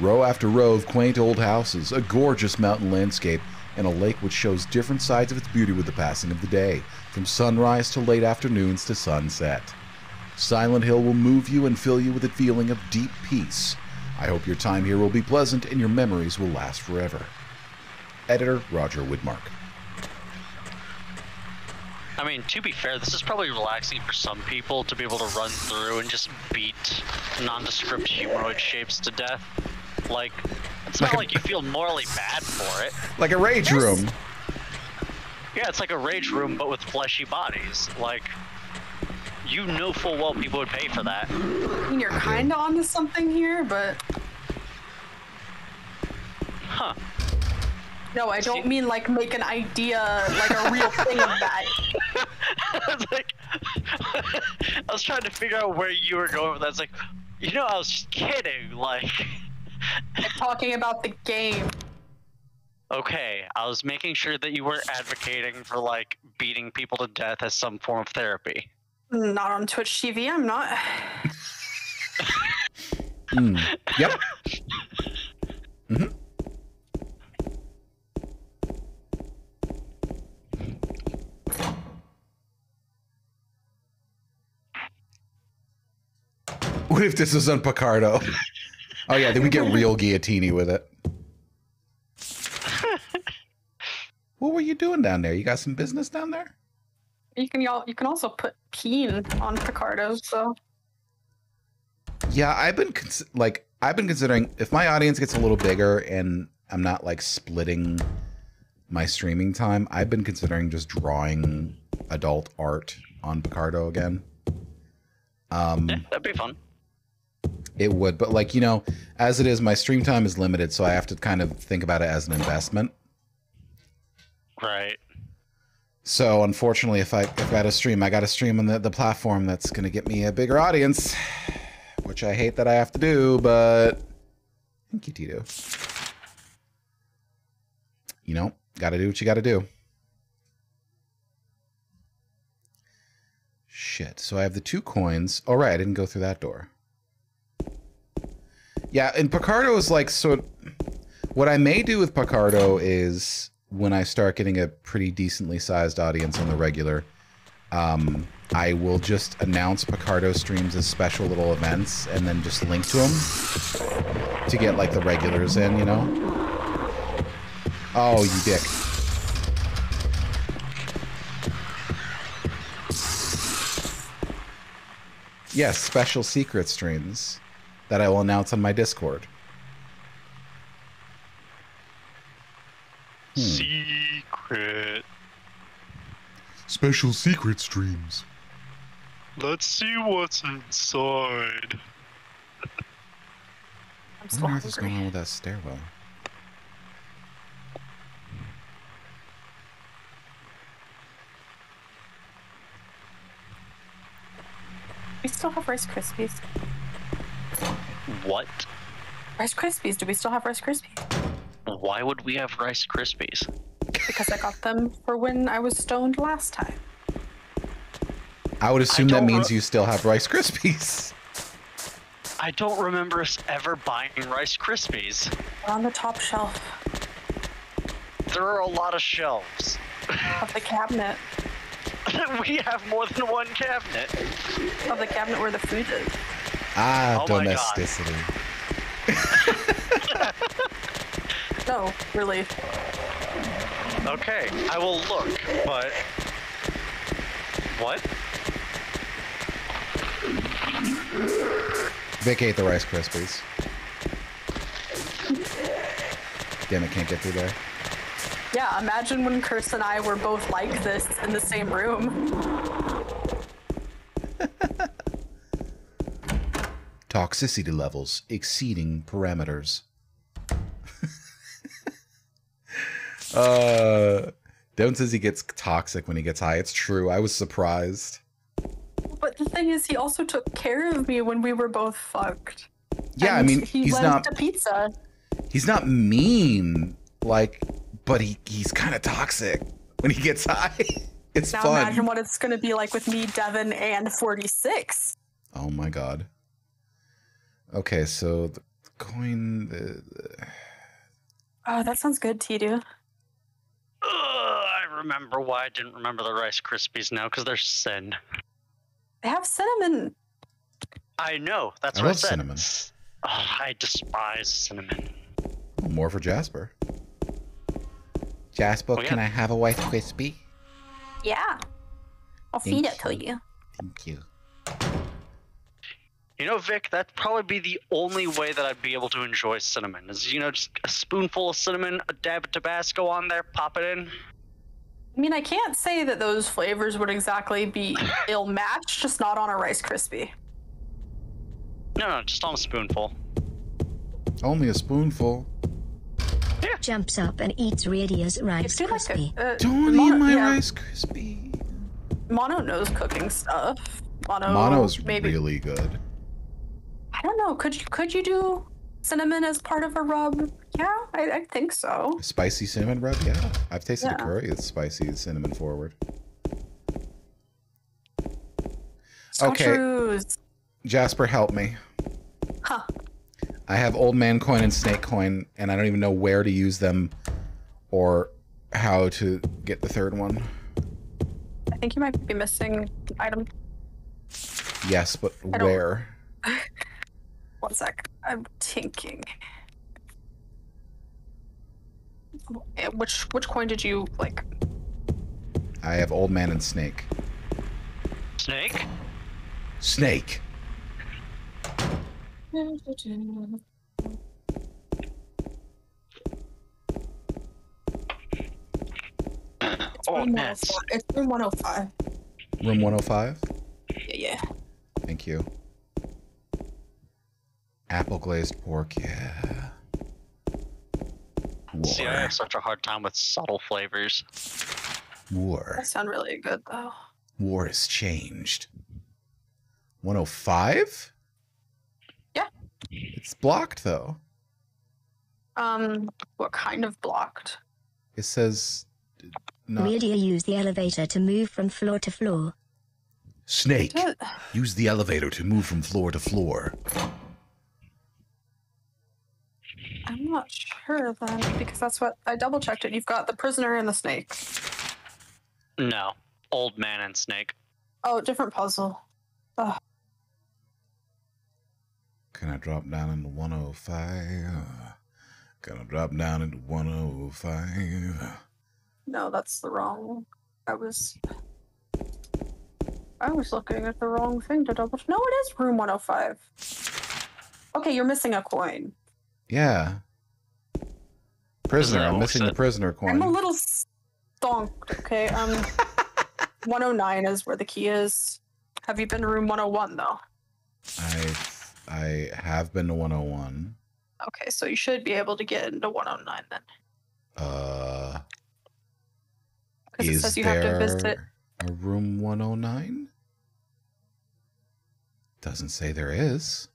Row after row of quaint old houses, a gorgeous mountain landscape, and a lake which shows different sides of its beauty with the passing of the day, from sunrise to late afternoons to sunset. Silent Hill will move you and fill you with a feeling of deep peace. I hope your time here will be pleasant and your memories will last forever. Editor Roger Woodmark. I mean, to be fair, this is probably relaxing for some people to be able to run through and just beat nondescript humanoid shapes to death. Like, it's Like not a- like you feel morally bad for it. Like a rage room. Yeah, it's like a rage room, but with fleshy bodies. Like, you know full well people would pay for that. I mean, you're kind of onto something here, but Huh. No, I don't See- mean like make an idea like a real thing of that. I was like, I was trying to figure out where you were going with that. It's like, you know, I was just kidding. Like, I'm talking about the game. okay, I was making sure that you weren't advocating for like beating people to death as some form of therapy. Not on Twitch TV. I'm not. Hmm. Yep. What if this was on Picarto? Oh yeah, then we get real guillotine with it. What were you doing down there? You got some business down there? You can y'all. You can also put peen on Picarto. So Yeah, I've been cons- like I've been considering if my audience gets a little bigger and I'm not like splitting my streaming time, I've been considering just drawing adult art on Picarto again. Um Yeah, that'd be fun. It would, but like, you know, as it is my stream time is limited, so I have to kind of think about it as an investment. Right. So unfortunately, if I if I got to stream, I got to stream on the, the platform that's going to get me a bigger audience, which I hate that I have to do, but thank you, Tito. You know, got to do what you got to do. Shit. So I have the two coins. All right, I didn't go through that door. Yeah, and Picarto is like so. What I may do with Picarto is when I start getting a pretty decently sized audience on the regular, um, I will just announce Picarto streams as special little events and then just link to them to get like the regulars in, you know? Oh, you dick. Yes, special secret streams that I will announce on my Discord. Hmm. Secret. Special secret streams. Let's see what's inside. I'm I still wonder what is hungry. going on with that stairwell. We still have Rice Krispies. What? Rice Krispies. Do we still have Rice Krispies? Why would we have Rice Krispies? Because I got them for when I was stoned last time. I would assume that means you still have Rice Krispies. I don't remember us ever buying Rice Krispies. They're on the top shelf There are a lot of shelves. of the cabinet. we have more than one cabinet. Of the cabinet where the food is. Ah, Oh domesticity. No, really. Okay, I will look, but. What? Vacate the Rice Krispies. Damn it, can't get through there. Yeah, imagine when Curse and I were both like this in the same room. Toxicity levels exceeding parameters. uh, Devin says he gets toxic when he gets high. It's true. I was surprised. But the thing is, he also took care of me when we were both fucked. Yeah, I mean, he he's not to pizza. he's not mean, like, but he he's kind of toxic when he gets high. It's Now fun. imagine what it's gonna be like with me, Devin, and 46. Oh my god. Okay, so the coin. The, the- Oh, that sounds good, Tidu. Ugh, I remember why I didn't remember the Rice Krispies now, because they're sin. They have cinnamon. I know, that's I what love I said. cinnamon. Ugh, I despise cinnamon. Oh, more for Jasper. Jasper, Oh, yeah. can I have a white crispy? Yeah. I'll Thank feed it to you. you. Thank you. You know, Vic, that'd probably be the only way that I'd be able to enjoy cinnamon. Is, you know, just a spoonful of cinnamon, a dab of Tabasco on there, pop it in. I mean, I can't say that those flavors would exactly be ill matched, just not on a Rice Krispie. No, no, just on a spoonful. Only a spoonful. Yeah. Jumps up and eats Radia's Rice do like Krispie. a, uh, Don't eat Mono- my yeah, Rice Krispie. Mono knows cooking stuff. Mono, Mono's maybe. really good. I don't know. Could you could you do cinnamon as part of a rub? Yeah, I, I think so. Spicy cinnamon rub, yeah. I've tasted a curry that's spicy cinnamon forward. Okay. Jasper, help me. Huh. I have old man coin and snake coin, and I don't even know where to use them or how to get the third one. I think you might be missing item. Yes, but where? One sec. I'm thinking. Eh, Which which coin did you like? I have old man and snake. Snake? Snake. Oh, Room man. It's room 105. Room 105. Yeah, yeah. Thank you. Apple glazed pork, yeah. See, I have such a hard time with subtle flavors. War. That sound really good though. War has changed. 105? Yeah. It's blocked though. Um, what kind of blocked? It says not Radia use the elevator to move from floor to floor. snake. Use the elevator to move from floor to floor. I'm not sure then because that's what I double checked it. You've got the prisoner and the snake. No. Old man and snake. Oh, different puzzle. Ugh. Can I drop down into 105? Can I drop down into 105? No, that's the wrong. I was. I was looking at the wrong thing to double. No, it is room 105. Okay, you're missing a coin. Yeah. Prisoner. I'm what missing the said? prisoner I'm a little stonked. Okay, um, 109 is where the key is. Have you been to room 101 though? I I have been to 101. Okay, so you should be able to get into 109 then, Uh, because it says you have to visit. a room 109? Doesn't say there is.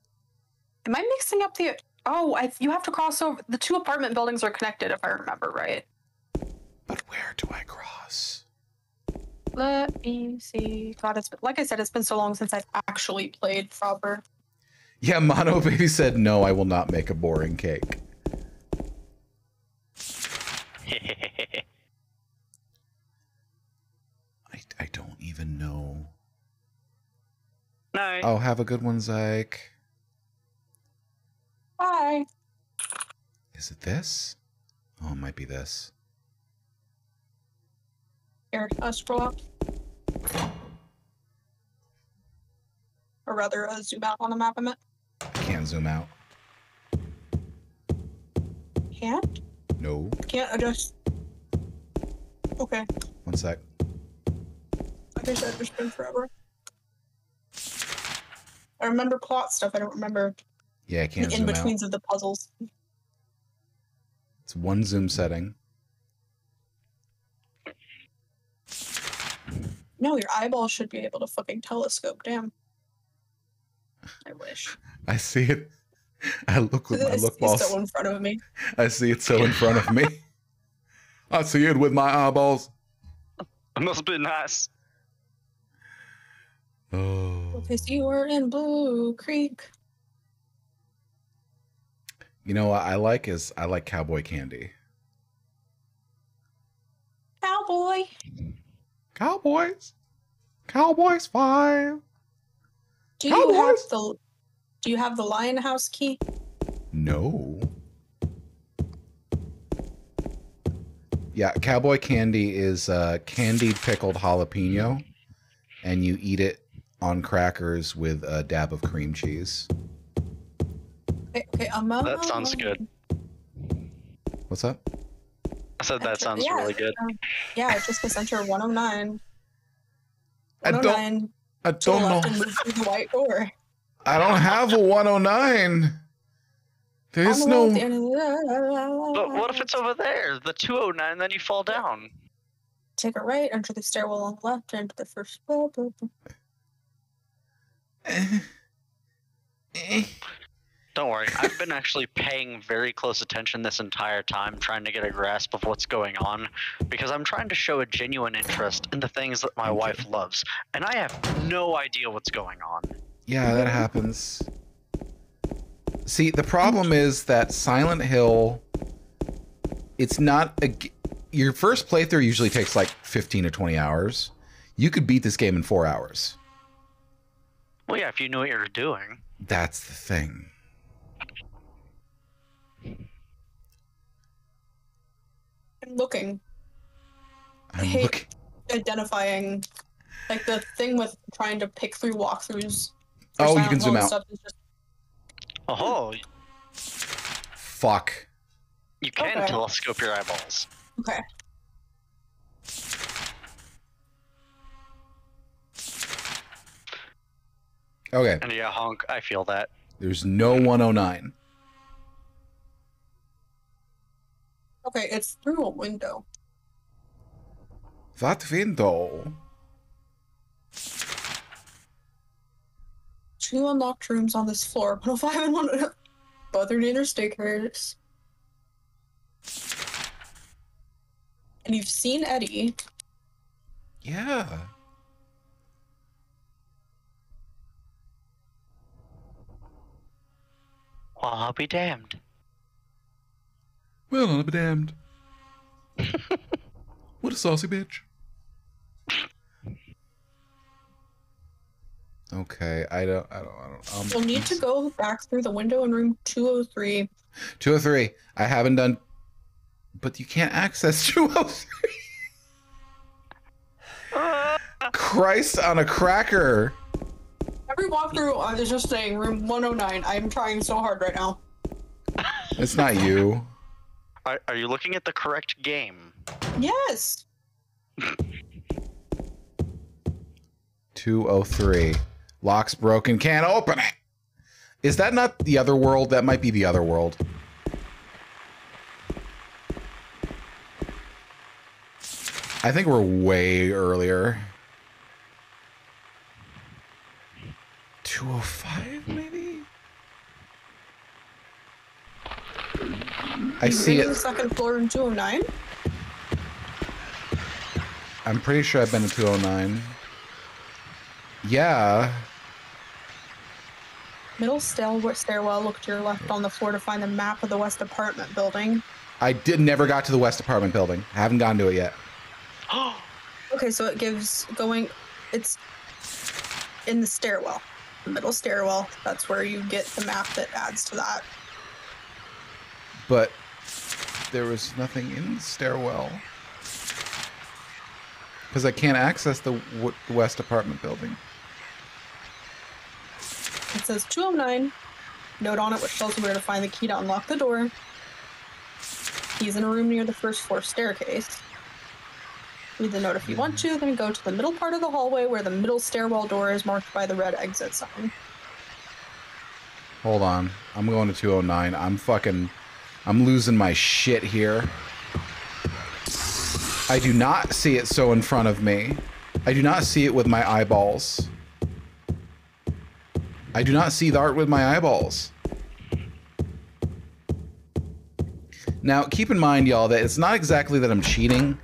Am I mixing up the? Oh, I, you have to cross over. The two apartment buildings are connected, if I remember right. But where do I cross? Let me see. God, it's been, like I said, it's been so long since I've actually played Frobber. Yeah, Mono Baby said no, I will not make a boring cake. I, I don't even know. no. Oh, have a good one, Zyke. Bye. Is it this? Oh, it might be this. Here, uh, scroll up. Or rather, uh, zoom out on the map, I meant. I can't zoom out. Can't? No. Can't adjust. Okay. One sec. I said, it's been forever. I remember plot stuff. I don't remember Yeah, I can't in zoom out. betweens of the puzzles. It's one zoom setting. No, your eyeball should be able to fucking telescope. Damn. I wish. I see it. I look with my It's, look it's balls. so in front of me. I see it so in front of me. I see it with my eyeballs. It must be nice. Oh. Okay, so you were in Blue Creek. You know what I like is I like cowboy candy. Cowboy. Cowboys. Cowboys five. Do you have the Do you have the lion house key? No. Yeah, cowboy candy is uh, candied pickled jalapeno, and you eat it on crackers with a dab of cream cheese. Okay, okay That sounds good. What's up? I said that sounds yeah, really good. um, yeah, it's just this enter 109. I don't- I don't know. and move through the white door. I don't have a 109. There's On the wall at the no. end of the- But what if it's over there, the 209, then you fall down? Take a right, enter the stairwell on the left, enter the first. blah, blah, blah. Don't worry, I've been actually paying very close attention this entire time, trying to get a grasp of what's going on, because I'm trying to show a genuine interest in the things that my wife loves, and I have no idea what's going on. Yeah, that happens. See, the problem is that Silent Hill. It's not a. Your first playthrough usually takes like 15 to 20 hours. You could beat this game in four hours. Well, yeah, if you knew what you were doing. That's the thing. Looking, I'm Hey. looking. identifying, like the thing with trying to pick through walkthroughs. for Oh, you Silent can zoom Hill and out. Stuff is just, Oh, Fuck. you can Okay. telescope your eyeballs. okay. Okay, And yeah, honk, I feel that. there's no 109. Okay, it's through a window. That window. Two unlocked rooms on this floor. 105 and 1. Both are near their staircase. And you've seen Eddie. Yeah. Well, I'll be damned. Well, I'll be damned. what a saucy bitch. Okay, I don't, I don't, I don't. Um, You'll need to go back through the window in room 203. 203. I haven't done, but you can't access 203. Christ on a cracker. Every walkthrough is just saying room 109. I'm trying so hard right now. It's not you. Are, are you looking at the correct game? Yes! 203. Lock's broken. Can't open it. Is that not the other world? That might be the other world. I think we're way earlier. 205 maybe? I see the it. second floor in 209. I'm pretty sure I've been to 209. Yeah. Middle stairwell, stairwell, look to your left on the floor to find the map of the west apartment building. I did never got to the West Apartment building. I haven't gotten to it yet. Oh. Okay, so it gives going, it's in the stairwell, the middle stairwell. That's where you get the map that adds to that. But there was nothing in the stairwell. Because I can't access the w- West Apartment building. It says 209. Note on it which tells you where to find the key to unlock the door. He's in a room near the first floor staircase. Read the note if you want to, then go to the middle part of the hallway where the middle stairwell door is marked by the red exit sign. Hold on. I'm going to 209. I'm fucking. I'm losing my shit here. I do not see it so in front of me. I do not see it with my eyeballs. I do not see the art with my eyeballs. Now, keep in mind, y'all, that it's not exactly that I'm cheating.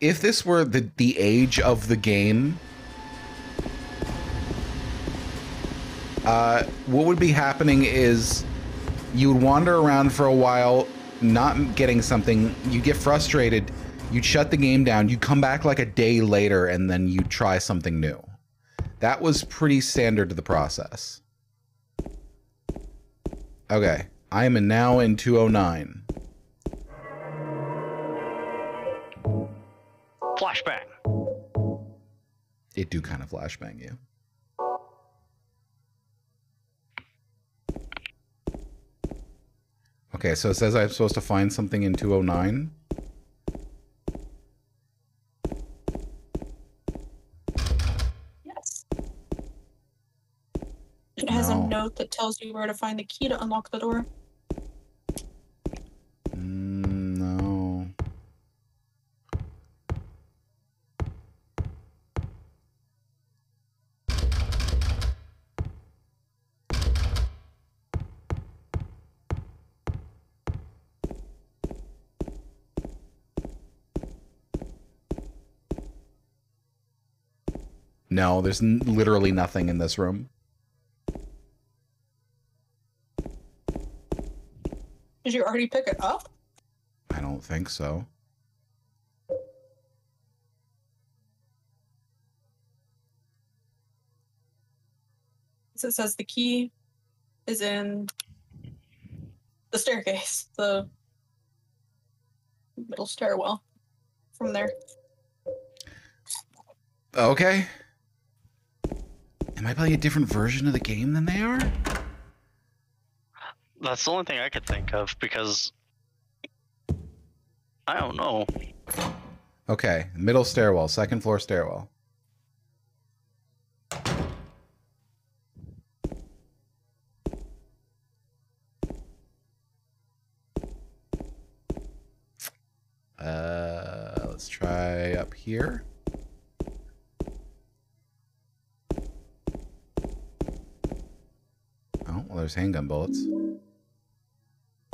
If this were the, the age of the game, uh, what would be happening is you would wander around for a while, not getting something. You get frustrated. You'd shut the game down. You'd come back like a day later, and then you'd try something new. That was pretty standard to the process. Okay, I am now in 209. Flashbang. It do kind of flashbang you. Okay, so it says I'm supposed to find something in 209. Yes. It has no. a note that tells you where to find the key to unlock the door. No, there's n- literally nothing in this room. Did you already pick it up? I don't think so. So it says the key is in the staircase, the middle stairwell. From there. Okay. Am I playing a different version of the game than they are? That's the only thing I could think of because I don't know. Okay, middle stairwell, second floor stairwell. Uh, let's try up here. Well, there's handgun bullets.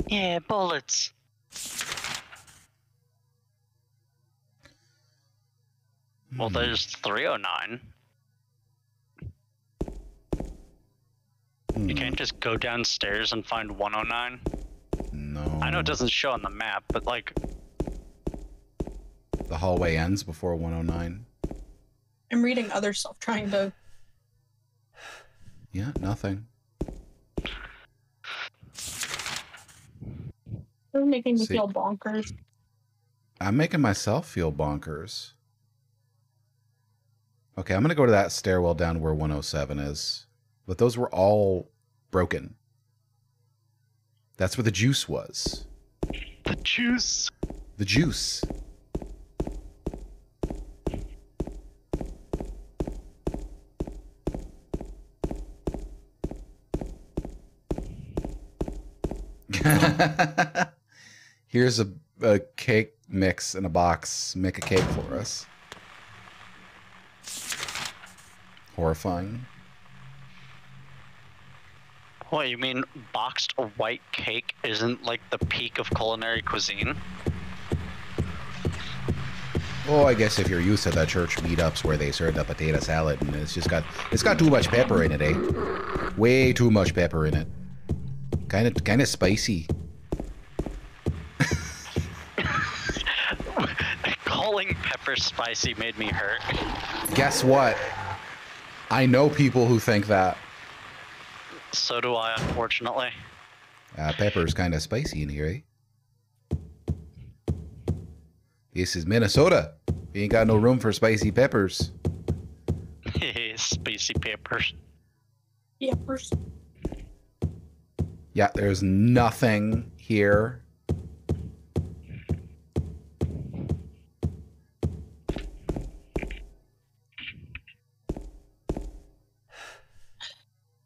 Yeah, bullets. Well, Hmm. there's 309. Hmm, You can't just go downstairs and find 109. No. I know it doesn't show on the map, but like, The hallway ends before 109. I'm reading other stuff trying to Yeah, nothing. They're making me See. feel bonkers. I'm making myself feel bonkers. Okay, I'm going to go to that stairwell down where 107 is. But those were all broken. That's where the juice was. the juice. The juice. Here's a, a cake mix in a box. Make a cake for us. Horrifying. What, you mean boxed white cake isn't like the peak of culinary cuisine? Oh, I guess if you're used to the church meetups where they served a potato salad and it's just got it's got too much pepper in it, eh? Way too much pepper in it. Kind of kind of spicy. Calling pepper spicy made me hurt. Guess what? I know people who think that So do I, unfortunately. uh, pepper's kind of spicy in here, eh? This is Minnesota. We ain't got no room for spicy peppers. Spicy peppers. Yeah, first. Yeah, there's nothing here.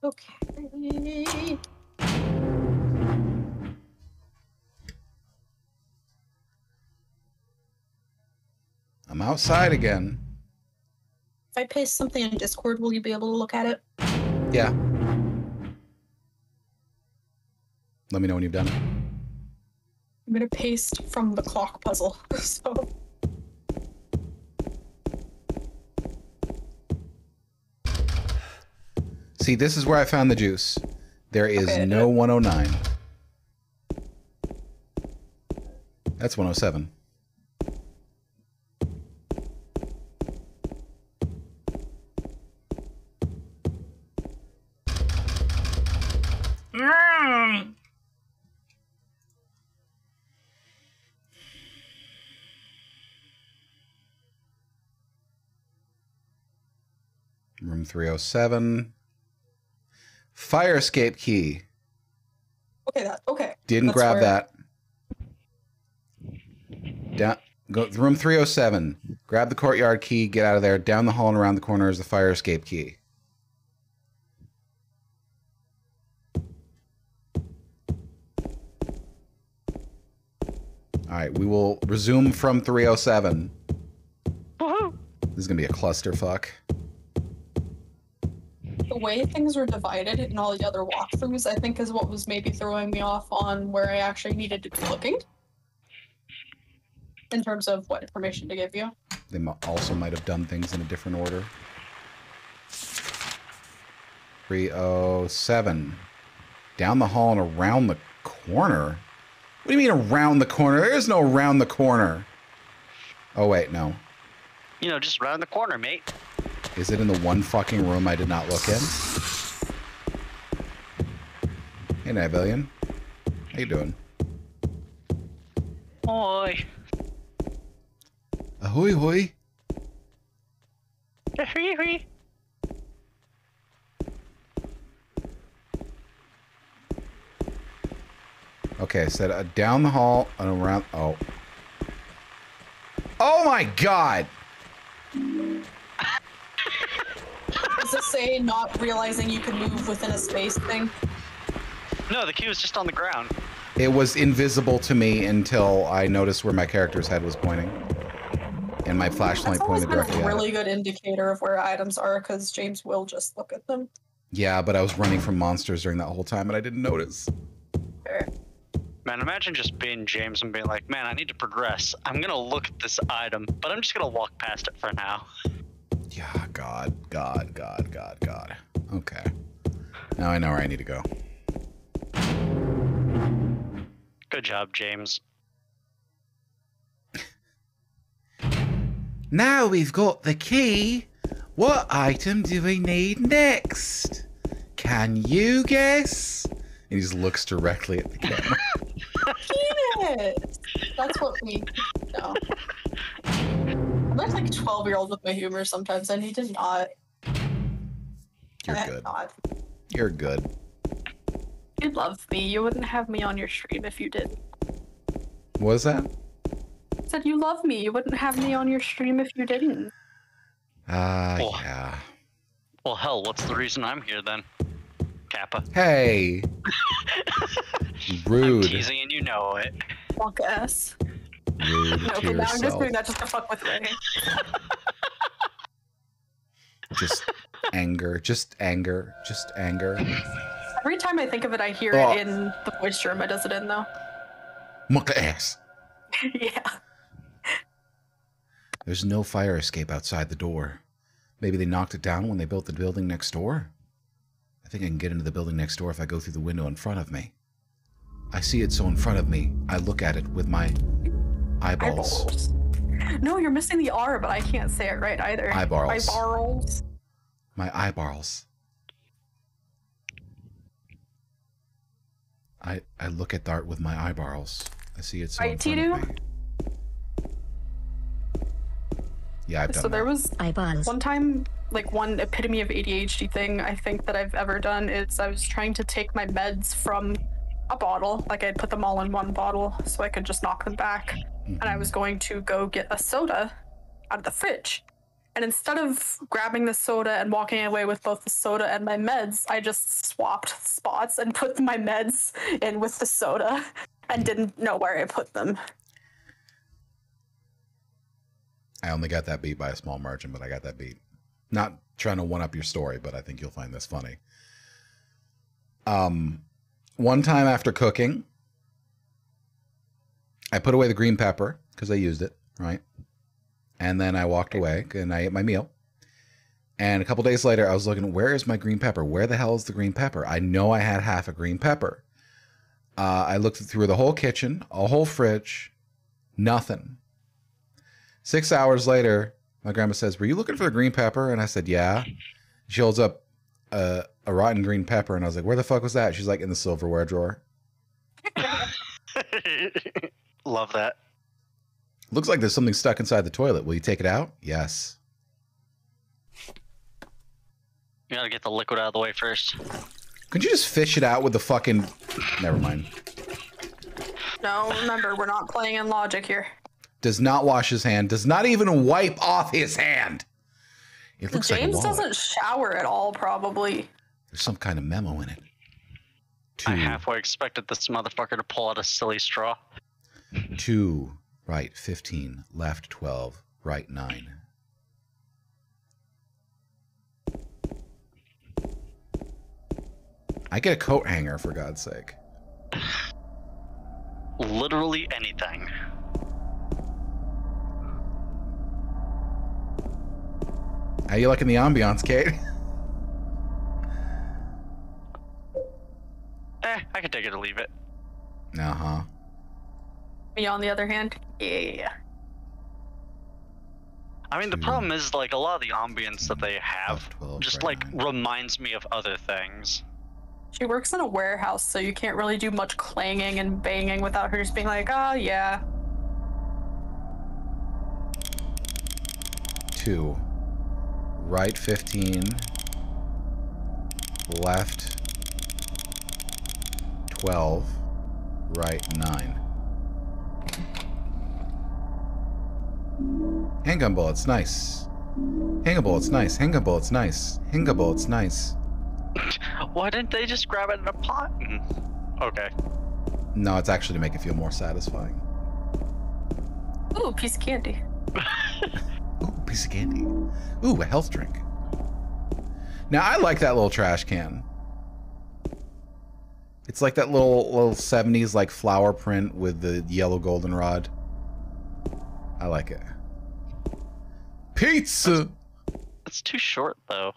Okay. I'm outside again. If I paste something in Discord, will you be able to look at it? Yeah. Let me know when you've done it. I'm gonna paste from the clock puzzle. So See, this is where I found the juice. There is Okay. no 109. That's 107. Mm. Room 307. Fire escape key. Okay, that okay. Didn't That's grab that. Down go room 307. Grab the courtyard key, get out of there. Down the hall and around the corner is the fire escape key. All right, we will resume from 307. Woohoo. This is going to be a clusterfuck. The way things were divided in all the other walkthroughs, I think, is what was maybe throwing me off on where I actually needed to be looking. In terms of what information to give you. They also might have done things in a different order. 307. Down the hall and around the corner? What do you mean around the corner? There is no around the corner. Oh, wait, no. You know, just around the corner, mate. Is it in the one fucking room I did not look in? Hey, Navillion. How you doing? Oi. Ahoy, hoy. Hee-hee. Okay, I said uh, down the hall and around. Oh. Oh my god! Does it say not realizing you can move within a space thing? No, the key was just on the ground. It was invisible to me until I noticed where my character's head was pointing. And my flashlight That's always pointed been directly a at really it. good indicator of where items are because James will just look at them. Yeah, but I was running from monsters during that whole time and I didn't notice. Fair. Man, imagine just being James and being like, man, I need to progress. I'm gonna look at this item, but I'm just gonna walk past it for now. Yeah, God, God, God, God, God. Okay. Now I know where I need to go. Good job, James. Now we've got the key. What item do we need next? Can you guess? And he just looks directly at the camera. Penis! That's what we know. I'm like a 12 year old with my humor sometimes, and he did not. You're Eh, good. Not. You're good. You love me. You wouldn't have me on your stream if you didn't. What was that? I said you love me. You wouldn't have me on your stream if you didn't. Ah, Oh. yeah. Well, hell, what's the reason I'm here then? Kappa. Hey. I'm Rude. teasing and you know it. monkaS. Rude No, to okay, now I'm just doing that just to fuck with Rey. Just anger. Just anger. Just anger. Every time I think of it, I hear Oh. it in the voice room. Jerma does it in, though. Mucka ass. yeah. There's no fire escape outside the door. Maybe they knocked it down when they built the building next door. I think I can get into the building next door if I go through the window in front of me. I see it so in front of me, I look at it with my eyeballs. Eyeballs. No, you're missing the R, but I can't say it right either. Eyeballs. Eyeballs. My eyeballs. I I look at Dart with my eyeballs. I see it so in Right, front of Titu? me. Yeah, I've done So there was Eyeballs. one time, like one epitome of ADHD thing I think that I've ever done is I was trying to take my meds from a bottle, like I'd put them all in one bottle so I could just knock them back. And I was going to go get a soda out of the fridge. And instead of grabbing the soda and walking away with both the soda and my meds, I just swapped spots and put my meds in with the soda and didn't know where I put them. I only got that beat by a small margin, but I got that beat. Not trying to one up your story, but I think you'll find this funny. Um, one time after cooking, I put away the green pepper because I used it, right? And then I walked away and I ate my meal. And a couple days later, I was looking, where is my green pepper? Where the hell is the green pepper? I know I had half a green pepper. Uh, I looked through the whole kitchen, a whole fridge, nothing. Six hours later, my grandma says, Were you looking for the green pepper? And I said, Yeah. She holds up a, a rotten green pepper, and I was like, Where the fuck was that? She's like, In the silverware drawer. Love that. Looks like there's something stuck inside the toilet. Will you take it out? Yes. You gotta get the liquid out of the way first. Could you just fish it out with the fucking. Never mind. No, remember, we're not playing in logic here. Does not wash his hand, does not even wipe off his hand. It looks James like a doesn't shower at all, probably. There's some kind of memo in it. I halfway expected this motherfucker to pull out a silly straw. Two, right 15, left 12, right 9. I get a coat hanger for God's sake. Literally anything. How you liking the ambiance, Kate? Eh, I can take it or leave it. Uh huh. Me, on the other hand, yeah. I mean, the Two. problem is like a lot of the ambience that they have 12, just right like 9. reminds me of other things. She works in a warehouse, so you can't really do much clanging and banging without her just being like, oh, yeah. Two. Right 15. Left 12. Right 9. Handgun bullets, nice. Handgun bullets, nice. Handgun bullets, nice. Handgun bullets, nice. Why didn't they just grab it in a pot? Okay. No, it's actually to make it feel more satisfying. Ooh, piece of candy. Ooh, piece of candy. Ooh, a health drink. Now I like that little trash can. It's like that little little 70s like flower print with the yellow goldenrod. I like it. Pizza. It's too short though.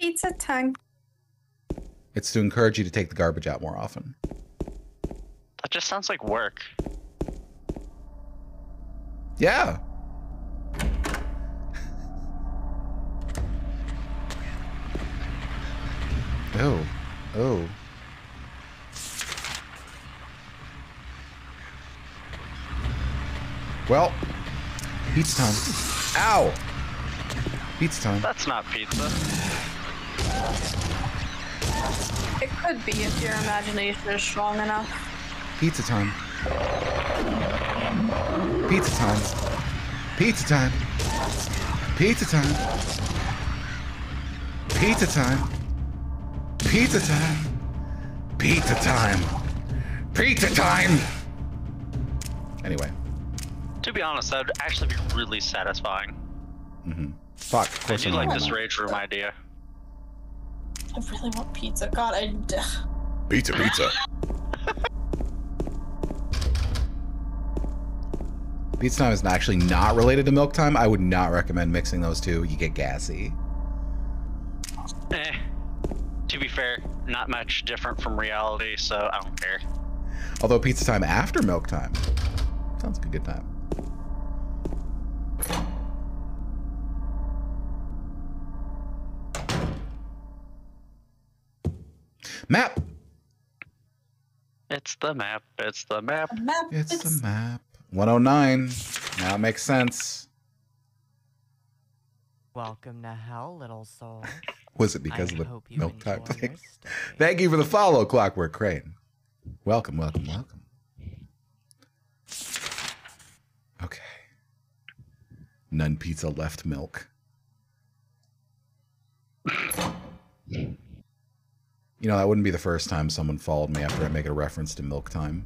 Pizza time. It's to encourage you to take the garbage out more often. That just sounds like work. Yeah. Oh. Oh. Well, pizza time. Ow! Pizza time. That's not pizza. It could be if your imagination is strong enough. Pizza time. Pizza time. Pizza time. Pizza time. Pizza time. Pizza time. Pizza time. Pizza time. Anyway. To be honest, that would actually be really satisfying. Mm-hmm. Fuck. I do I'm like this rage room idea. I really want pizza. God, I. Pizza, pizza. Pizza time is actually not related to milk time. I would not recommend mixing those two. You get gassy. Eh. To be fair, not much different from reality, so I don't care. Although pizza time after milk time sounds like a good time. Map. It's the map. It's the map. A map. It's, It's, the map. 109. Now it makes sense. Welcome to hell, little soul. Was it because I of the milk time thing? Thank you for the follow, Clockwork Crane. Welcome, welcome, welcome. Okay. None pizza left milk. You know, that wouldn't be the first time someone followed me after I make a reference to milk time.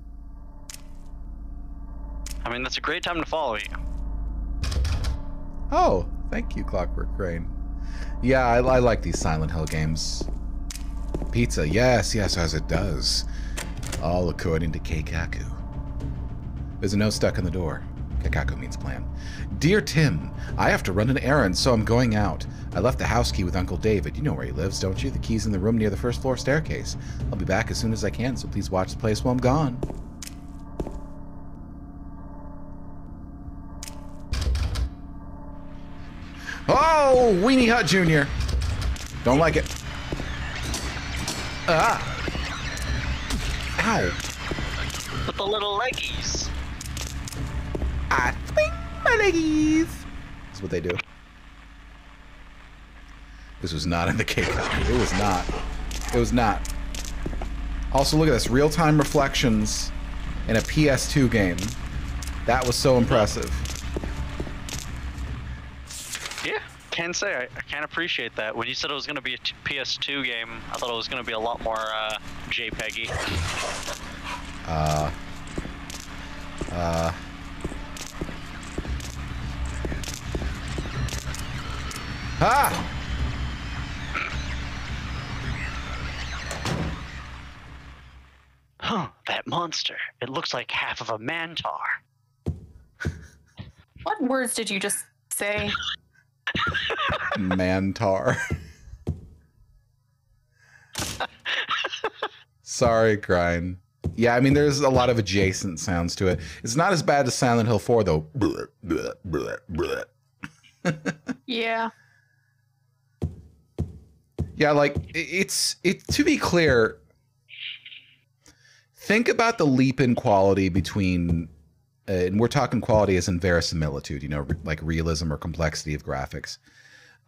I mean, that's a great time to follow you. Oh, thank you, Clockwork Crane. Yeah, I, I like these Silent Hill games. Pizza, yes, yes, as it does. All according to Keikaku. There's a note stuck in the door. Keikaku means plan. Dear Tim, I have to run an errand, so I'm going out. I left the house key with Uncle David. You know where he lives, don't you? The key's in the room near the first floor staircase. I'll be back as soon as I can, so please watch the place while I'm gone. Oh, Weenie Hut Jr. Don't like it. Ah. Ow. With the little leggies. I think my leggies. That's what they do. This was not in the cake. It was not. It was not. Also, look at this. Real-time reflections in a PS2 game. That was so impressive. Yeah, can say I, I can appreciate that. When you said it was going to be a t- PS2 game, I thought it was going to be a lot more uh, JPEGy. Uh, Uh, ah! Huh, that monster. It looks like half of a mantar. What words did you just say? Mantar. Sorry, Grind. Yeah, I mean, there's a lot of adjacent sounds to it. It's not as bad as Silent Hill 4, though. Yeah. Yeah, like it's it. To be clear, think about the leap in quality between, uh, and we're talking quality as in verisimilitude, you know, re- like realism or complexity of graphics,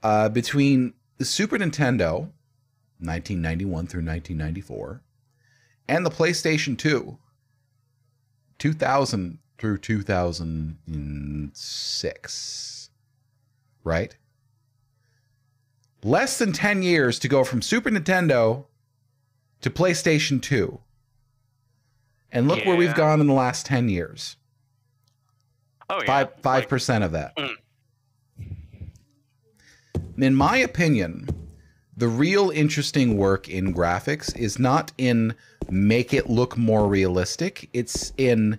uh, between the Super Nintendo, 1991 through 1994, and the PlayStation 2, 2000 through 2006, right? Less than 10 years to go from Super Nintendo to PlayStation 2. And look where we've gone in the last 10 years. Oh yeah. Five five like- percent of that. Mm. In my opinion, the real interesting work in graphics is not in make it look more realistic. It's in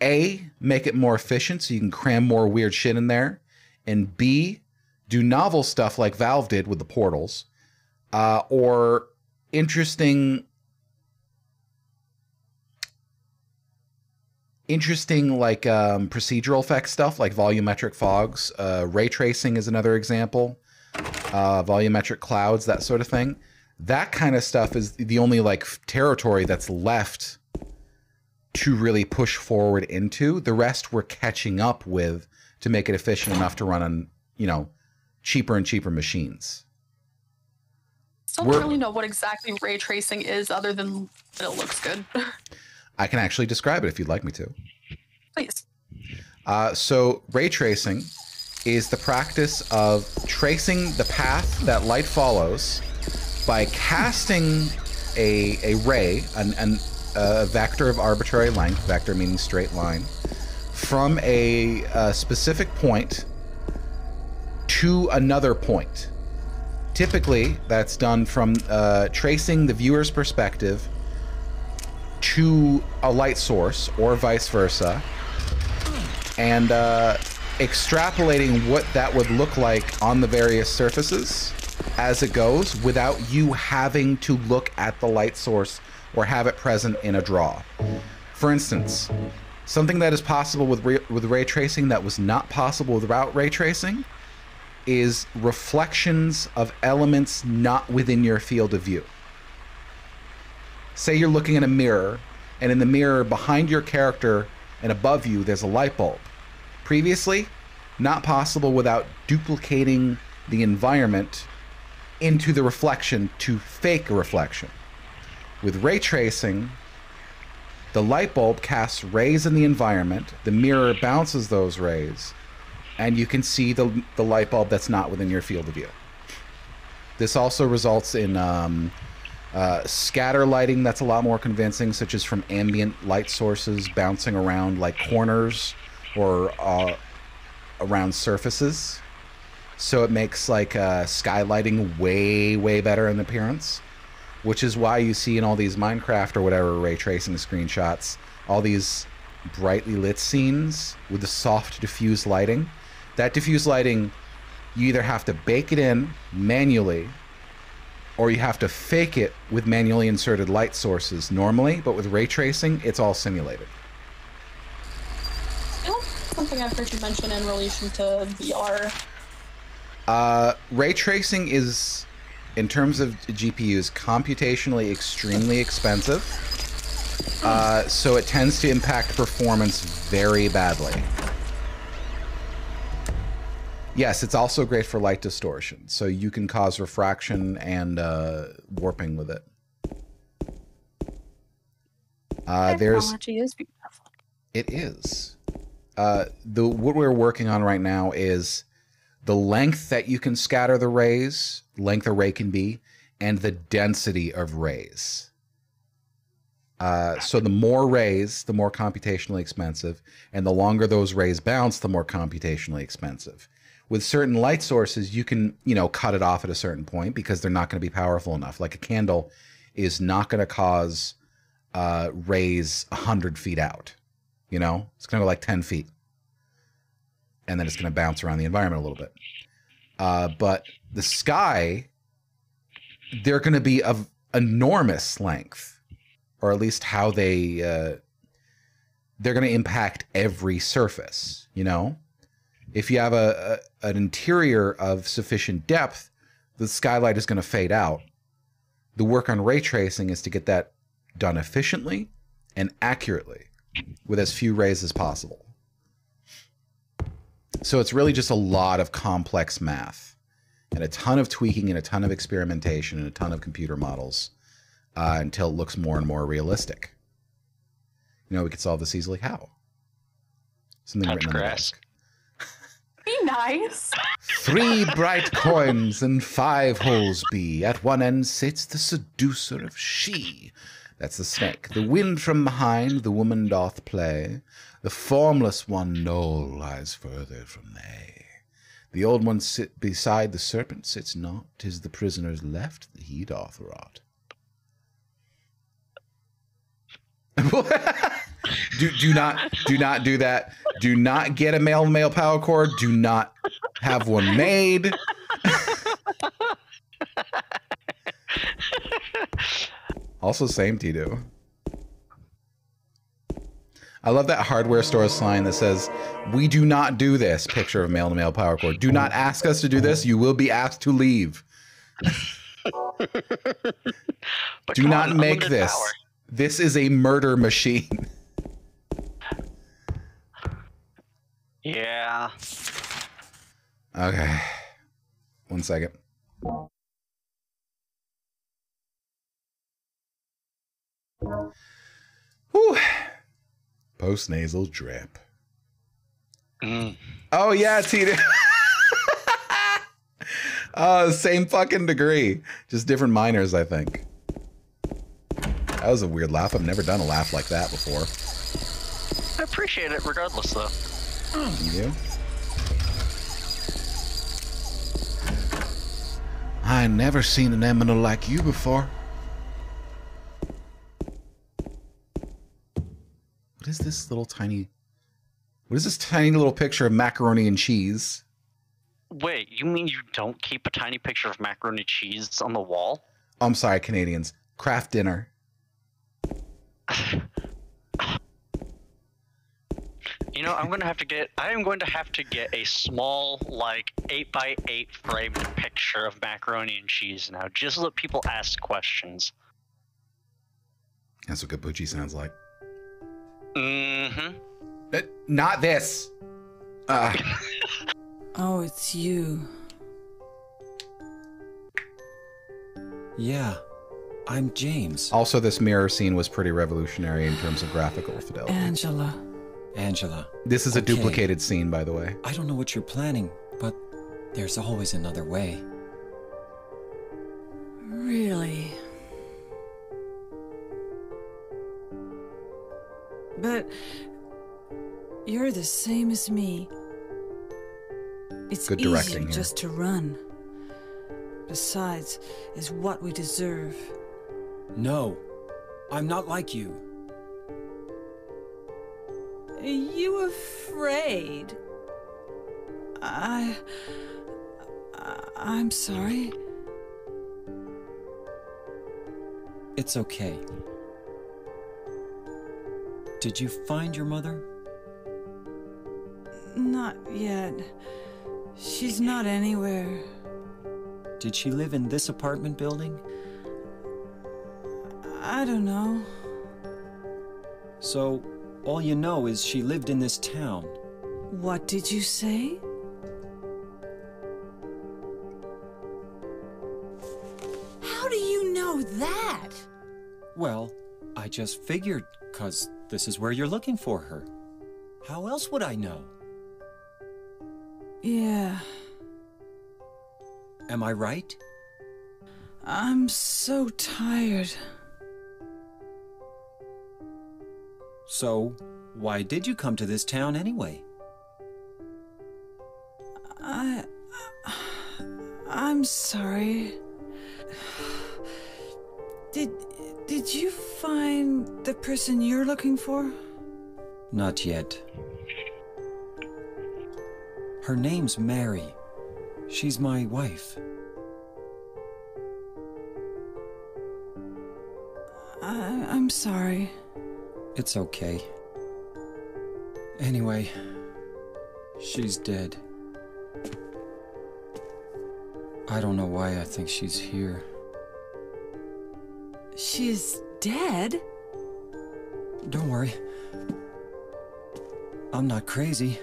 A, make it more efficient so you can cram more weird shit in there. And B, do novel stuff like Valve did with the portals. Uh, or interesting interesting like um, procedural effect stuff like volumetric fogs. Uh, ray tracing is another example. Uh, volumetric clouds that sort of thing. That kind of stuff is the only like territory that's left to really push forward into. The rest we're catching up with to make it efficient enough to run on you know cheaper and cheaper machines We're- don't really know what exactly ray tracing is other than that it looks good. i can actually describe it if you'd like me to Please. Uh, so ray tracing is the practice of tracing the path that light follows by casting a, a ray, an, an, a vector of arbitrary length, vector meaning straight line, from a, a specific point to another point. Typically, that's done from uh, tracing the viewer's perspective to a light source or vice versa and uh, extrapolating what that would look like on the various surfaces as it goes without you having to look at the light source or have it present in a draw. For instance, something that is possible with with ray tracing that was not possible without ray tracing is reflections of elements not within your field of view. Say you're looking in a mirror, and in the mirror behind your character and above you, there's a light bulb. Previously, not possible without duplicating the environment into the reflection to fake a reflection. With ray tracing, the light bulb casts rays in the environment, the mirror bounces those rays, and you can see the, the light bulb that's not within your field of view. This also results in um, uh, scatter lighting that's a lot more convincing, such as from ambient light sources bouncing around like corners or uh, around surfaces. So it makes like uh, skylighting way, way better in appearance, which is why you see in all these Minecraft or whatever ray tracing screenshots all these brightly lit scenes with the soft diffuse lighting. That diffuse lighting, you either have to bake it in manually or you have to fake it with manually inserted light sources normally, but with ray tracing, it's all simulated. You know, something I've heard you mention in relation to VR. Uh, ray tracing is, in terms of GPUs, computationally extremely expensive. Uh, so it tends to impact performance very badly. Yes, it's also great for light distortion, so you can cause refraction and uh, warping with it. Uh, there's is beautiful. it is. Uh, the what we're working on right now is the length that you can scatter the rays, length a ray can be, and the density of rays. Uh, so the more rays, the more computationally expensive, and the longer those rays bounce, the more computationally expensive. With certain light sources, you can you know cut it off at a certain point because they're not going to be powerful enough. Like a candle is not going to cause uh, rays hundred feet out. You know, it's going to go like ten feet, and then it's going to bounce around the environment a little bit. Uh, but the sky, they're going to be of enormous length, or at least how they uh, they're going to impact every surface. You know, if you have a, a an interior of sufficient depth, the skylight is going to fade out. The work on ray tracing is to get that done efficiently and accurately with as few rays as possible. So it's really just a lot of complex math and a ton of tweaking and a ton of experimentation and a ton of computer models uh, until it looks more and more realistic. You know, we could solve this easily. How? Something Touch written on the desk. Nice. Three bright coins and five holes be. At one end sits the seducer of she. That's the snake. The wind from behind the woman doth play. The formless one no lies further from they. The old one sit beside the serpent sits not. Tis the prisoner's left that he doth rot. do do not do not do that. Do not get a male to male power cord. Do not have one made. also, same Tito. I love that hardware store sign that says, "We do not do this." Picture of male to male power cord. Do not ask us to do this. You will be asked to leave. Do not on, make this. power. This is a murder machine. Yeah. Okay. One second. Whew. Post nasal drip. Mm. Oh yeah, Tita. uh, same fucking degree, just different minors, I think. That was a weird laugh. I've never done a laugh like that before. I appreciate it regardless, though. You? I never seen an eminal like you before. What is this little tiny? What is this tiny little picture of macaroni and cheese? Wait, you mean you don't keep a tiny picture of macaroni cheese on the wall? I'm sorry, Canadians. Kraft dinner. You know, I'm gonna have to get. I am going to have to get a small, like eight by eight framed picture of macaroni and cheese now, just so that people ask questions. That's what Gabucci sounds like. Mm-hmm. Uh, not this. Uh, Oh, it's you. Yeah, I'm James. also, this mirror scene was pretty revolutionary in terms of graphical fidelity. Angela. Angela. This is a Okay. duplicated scene, by the way. I don't know what you're planning, but there's always another way. Really? But you're the same as me. It's Good easier directing here. just to run. Besides, is what we deserve. No, I'm not like you. Are you afraid? I. I- I'm sorry. It's okay. Did you find your mother? Not yet. She's not anywhere. Did she live in this apartment building? I don't know. So, all you know is she lived in this town. What did you say? How do you know that? Well, I just figured, cause this is where you're looking for her. How else would I know? Yeah, Am I right? I'm so tired. So, why did you come to this town anyway? I. I'm sorry. Did. Did you find the person you're looking for? Not yet. Her name's Mary. She's my wife. I, I'm sorry. It's okay. Anyway, she's dead. I don't know why I think she's here. She's dead? Don't worry. I'm not crazy.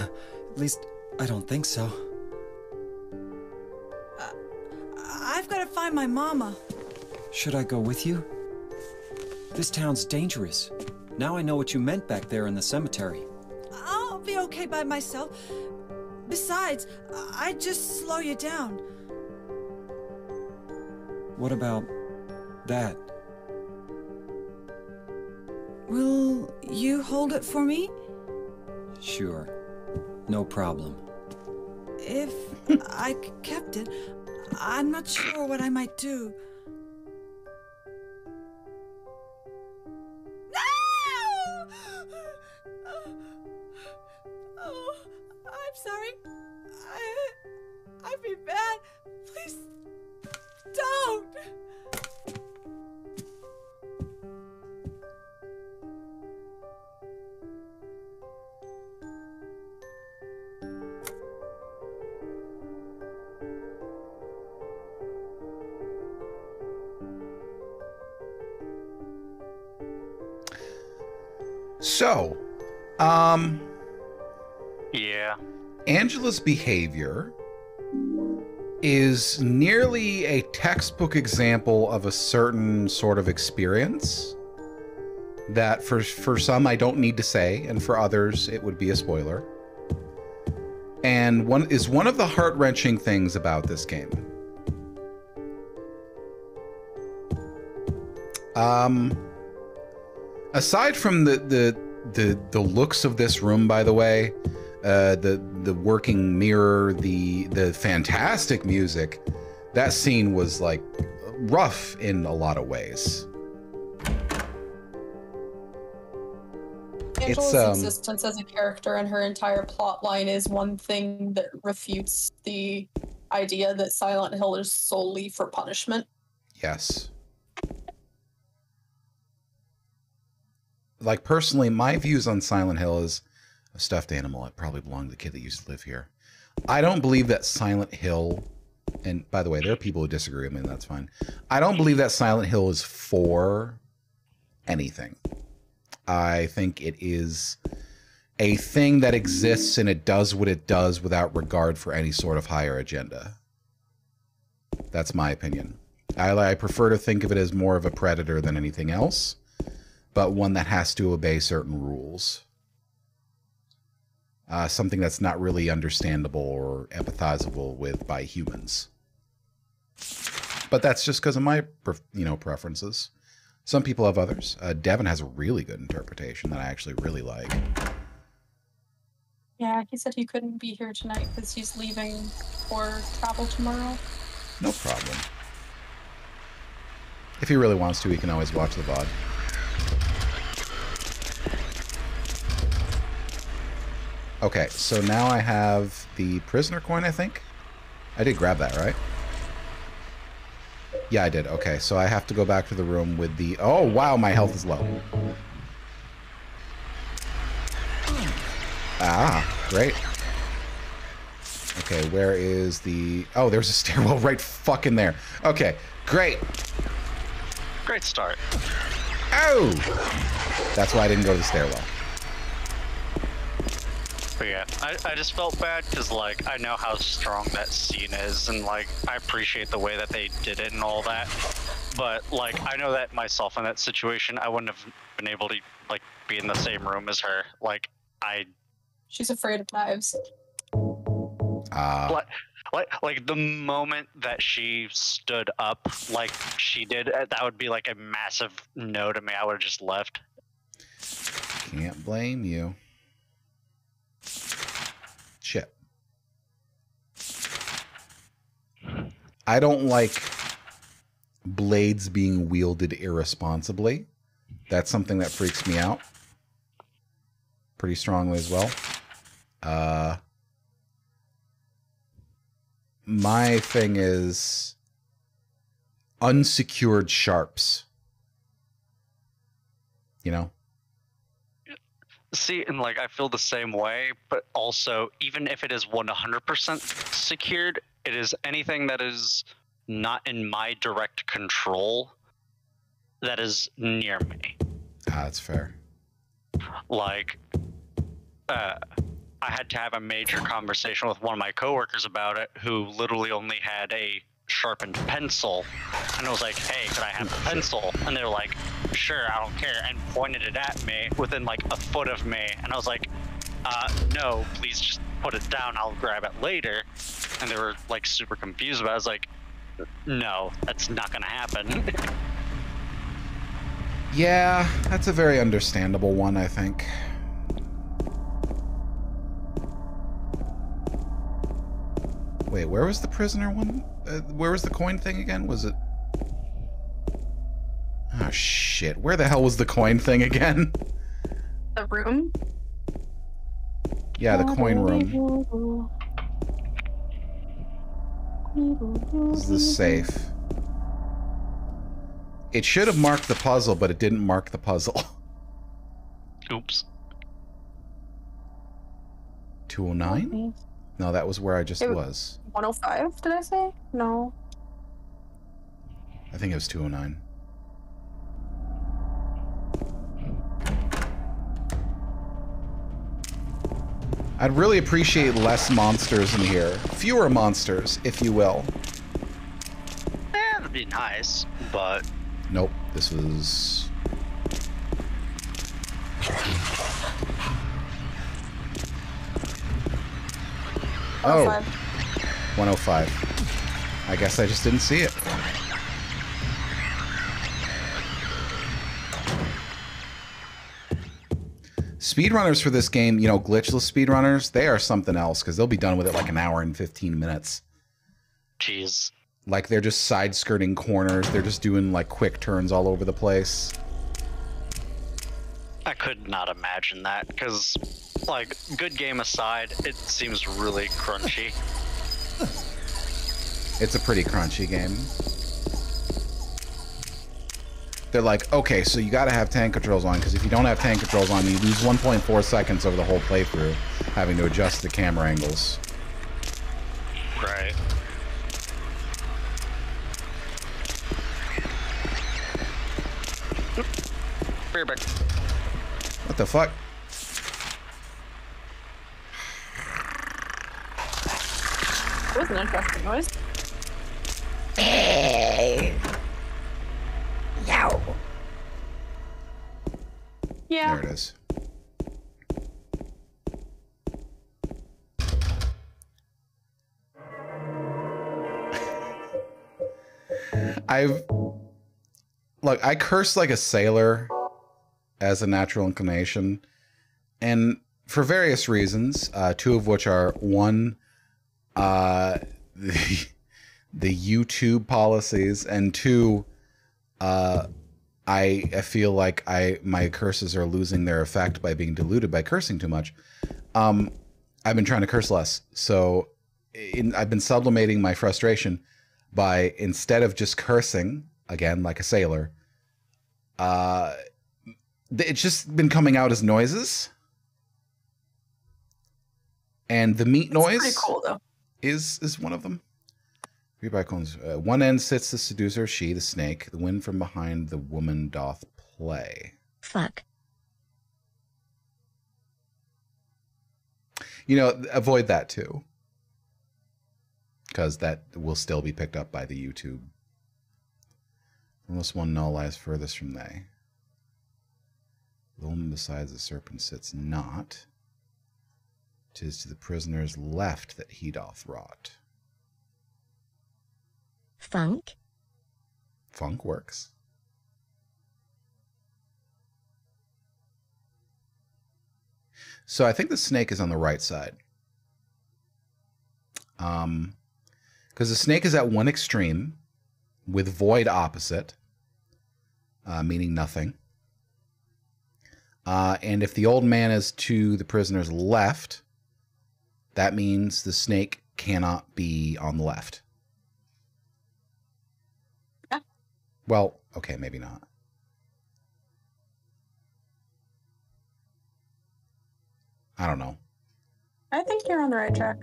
At least, I don't think so. I've got to find my mama. Should I go with you? This town's dangerous. Now I know what you meant back there in the cemetery. I'll be okay by myself. Besides, I'd just slow you down. What about that? Will you hold it for me? Sure. No problem. If I kept it, I'm not sure what I might do. Behavior is nearly a textbook example of a certain sort of experience that for for some I don't need to say and for others it would be a spoiler. And one is one of the heart-wrenching things about this game. Um aside from the the the the looks of this room by the way, uh, the the working mirror, the the fantastic music. That scene was like rough in a lot of ways. Angela's um, existence as a character and her entire plot line is one thing that refutes the idea that Silent Hill is solely for punishment. Yes. Like personally, my views on Silent Hill is a stuffed animal. It probably belonged to the kid that used to live here. I don't believe that Silent Hill, and by the way, there are people who disagree with me, and that's fine. I don't believe that Silent Hill is for anything. I think it is a thing that exists and it does what it does without regard for any sort of higher agenda. That's my opinion. I, I prefer to think of it as more of a predator than anything else, but one that has to obey certain rules. Uh, something that's not really understandable or empathizable with by humans. But that's just because of my, you know, preferences. Some people have others. Uh, Devin has a really good interpretation that I actually really like. Yeah, he said he couldn't be here tonight because he's leaving for travel tomorrow. No problem. If he really wants to, he can always watch the VOD. Okay, so now I have the prisoner coin, I think. I did grab that, right? Yeah, I did. Okay, so I have to go back to the room with the... Oh, wow, my health is low. Ah, great. Okay, where is the... Oh, there's a stairwell right fucking there. Okay, great. Great start. Oh! That's why I didn't go to the stairwell. But yeah, I, I just felt bad because like I know how strong that scene is, and like I appreciate the way that they did it and all that. But like I know that myself in that situation, I wouldn't have been able to like be in the same room as her. Like I She's afraid of knives. Ah. like like like the moment that she stood up like she did, uh, that would be like a massive no to me. I would have just left. Can't blame you. Shit. I don't like blades being wielded irresponsibly. That's something that freaks me out pretty strongly as well. Uh, my thing is unsecured sharps. You know? See, and like I feel the same way, but also even if it is 100% secured, it is anything that is not in my direct control that is near me. Ah, that's fair. Like, uh, I had to have a major conversation with one of my coworkers about it, who literally only had a sharpened pencil, and I was like, "Hey, could I have the pencil?" And they were like, "Sure, I don't care," and pointed it at me within like a foot of me, and I was like, uh, "No, please just put it down. I'll grab it later." And they were like super confused, but I was like, "No, that's not gonna happen." Yeah, that's a very understandable one, I think. Wait, where was the prisoner one? Uh, where was the coin thing again? Was it... Oh, shit. Where the hell was the coin thing again? The room. Yeah, the coin room. This is the safe. It should have marked the puzzle, but it didn't mark the puzzle. Oops. 209? No, that was where I just It- was. 105, did I say? No. I think it was 209. I'd really appreciate less monsters in here. Fewer monsters, if you will. Eh, that'd be nice, but Nope, this was... Oh, 105. 105. I guess I just didn't see it. Speedrunners for this game, you know, glitchless speedrunners, they are something else because they'll be done with it like an hour and 15 minutes. jeez. Like they're just side skirting corners, they're just doing like quick turns all over the place. I could not imagine that because, like, good game aside, it seems really crunchy. It's a pretty crunchy game. They're like, okay, so you gotta have tank controls on, because if you don't have tank controls on, you lose 1.4 seconds over the whole playthrough, having to adjust the camera angles. Right. What the fuck? It was an interesting noise. Yeah. There it is. I've look, I curse like a sailor as a natural inclination, and for various reasons, uh, two of which are one, uh, the the YouTube policies, and two, uh, I, I feel like I my curses are losing their effect by being diluted by cursing too much. Um, I've been trying to curse less, so in, I've been sublimating my frustration by instead of just cursing again like a sailor, uh, it's just been coming out as noises, and the meat It's noise cool is is one of them. Three bycones. Uh, one end sits the seducer, she, the snake. The wind from behind the woman doth play. Fuck. You know, avoid that too. Because that will still be picked up by the YouTube. Unless one null lies furthest from they. The woman besides the serpent sits not. Tis to the prisoner's left that he doth rot. Funk. Funk works. So I think the snake is on the right side. Um, because the snake is at one extreme, with void opposite, uh, meaning nothing. Uh, and if the old man is to the prisoner's left, that means the snake cannot be on the left. Well, okay, maybe not. I don't know. I think you're on the right track.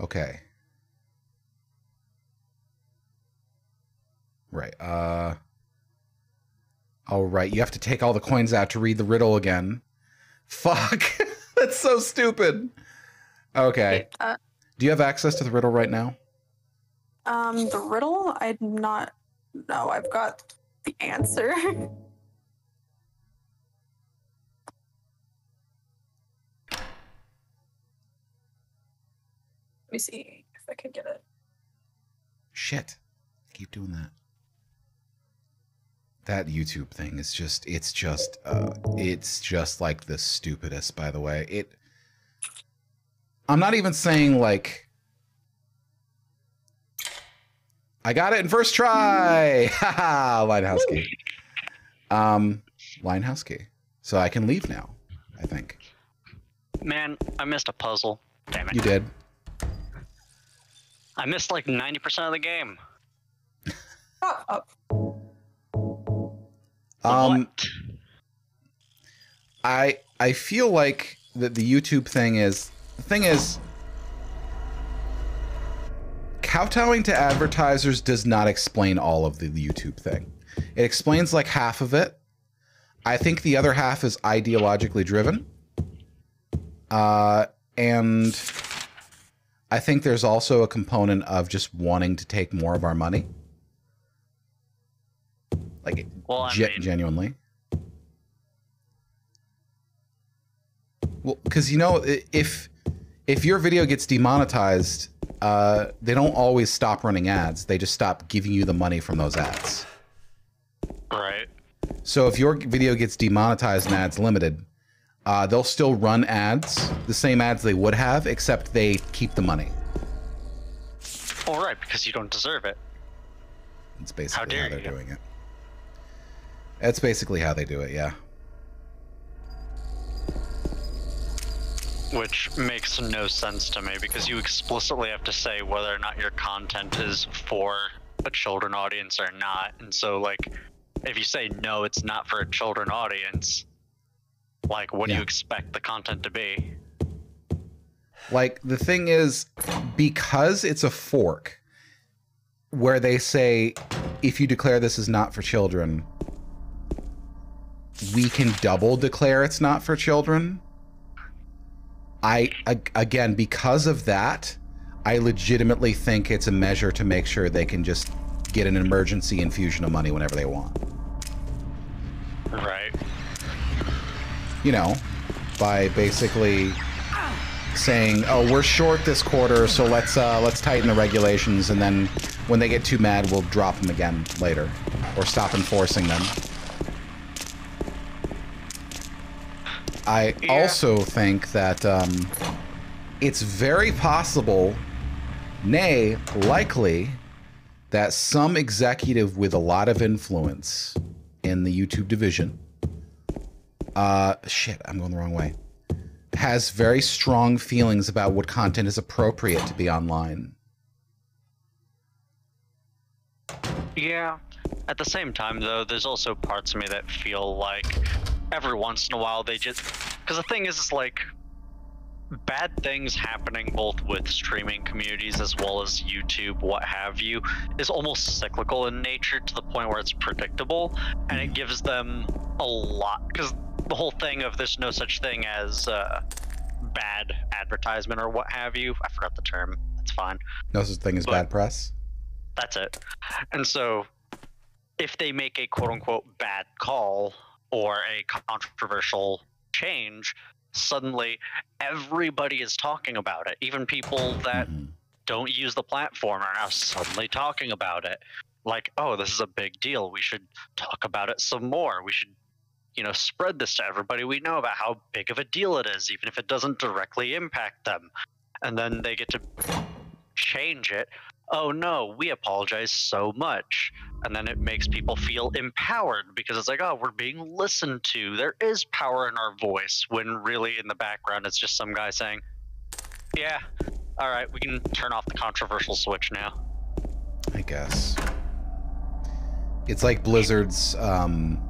Okay. Right. Uh Oh right, you have to take all the coins out to read the riddle again. Fuck. That's so stupid. Okay. Uh, Do you have access to the riddle right now? um, the riddle, I'm not. No, I've got the answer. Let me see if I can get it. Shit. Keep doing that. That YouTube thing is just it's just uh it's just like the stupidest by the way. It I'm not even saying like I got it in first try. Haha, Lyne House key. Um Lyne House key. So I can leave now, I think. Man, I missed a puzzle. Damn it. You did. I missed like 90% of the game. Shut up. Um what? I I feel like that the YouTube thing is the thing is kowtowing to advertisers does not explain all of the YouTube thing. It explains like half of it. I think the other half is ideologically driven. Uh, and I think there's also a component of just wanting to take more of our money. Like Well, ge- mean- genuinely. Well, because you know, if if your video gets demonetized, uh, they don't always stop running ads. They just stop giving you the money from those ads. Right. So if your video gets demonetized and ads limited, uh, they'll still run ads, the same ads they would have, except they keep the money. All right, because you don't deserve it. It's basically how, dare they're you. doing it. That's basically how they do it. Yeah. Which makes no sense to me because you explicitly have to say whether or not your content is for a children audience or not. And so, like, if you say no, it's not for a children audience, like, what do you expect the content to be? Like the thing is, because it's a fork, where they say, if you declare this is not for children, we can double declare it's not for children. I again because of that, I legitimately think it's a measure to make sure they can just get an emergency infusion of money whenever they want. Right. You know, by basically saying, "Oh, we're short this quarter, so let's uh, let's tighten the regulations," and then when they get too mad, we'll drop them again later, or stop enforcing them. I Yeah. also think that um, it's very possible, nay, likely, that some executive with a lot of influence in the YouTube division, uh, shit, I'm going the wrong way, has very strong feelings about what content is appropriate to be online. Yeah. At the same time, though, there's also parts of me that feel like every once in a while they just. Because the thing is, it's like. Bad things happening both with streaming communities as well as YouTube, what have you, is almost cyclical in nature to the point where it's predictable, and it gives them a lot. Because the whole thing of there's no such thing as uh, bad advertisement or what have you. I forgot the term. That's fine. No such thing as But- bad press. That's it. And so, if they make a quote unquote bad call or a controversial change, suddenly everybody is talking about it. Even people that Mhm. don't use the platform are now suddenly talking about it. Like, oh, this is a big deal. We should talk about it some more. We should, you know, spread this to everybody we know about how big of a deal it is, even if it doesn't directly impact them. And then they get to change it. Oh no, we apologize so much. And then it makes people feel empowered because it's like, oh, we're being listened to. There is power in our voice when really in the background it's just some guy saying, yeah, all right, we can turn off the controversial switch now. I guess. It's like Blizzard's. Um,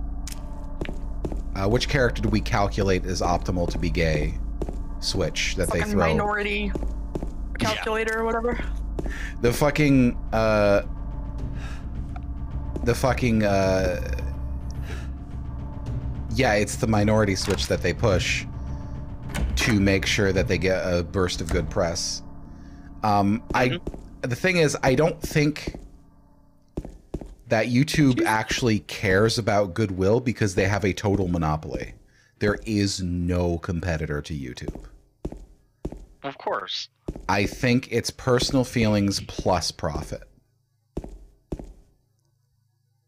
uh, which character do we calculate is optimal to be gay? Switch that they Fucking throw. minority calculator or whatever. The fucking. Uh, the fucking. Uh, yeah, it's the minority switch that they push to make sure that they get a burst of good press. Um, I. The thing is, I don't think that YouTube actually cares about goodwill because they have a total monopoly. There is no competitor to YouTube. Of course. I think it's personal feelings plus profit.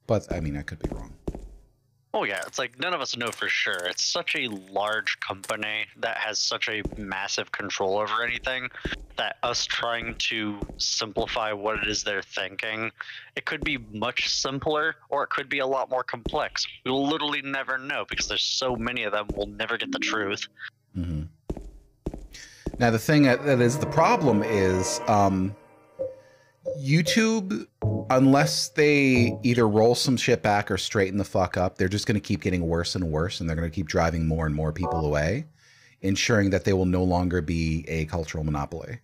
But I mean, I could be wrong. Oh yeah, it's like none of us know for sure. It's such a large company that has such a massive control over anything that us trying to simplify what it is they're thinking, it could be much simpler or it could be a lot more complex. We'll literally never know because there's so many of them. We'll never get the truth. hmm Now, the thing that that is the problem is um, YouTube, unless they either roll some shit back or straighten the fuck up, they're just going to keep getting worse and worse, and they're going to keep driving more and more people away, ensuring that they will no longer be a cultural monopoly.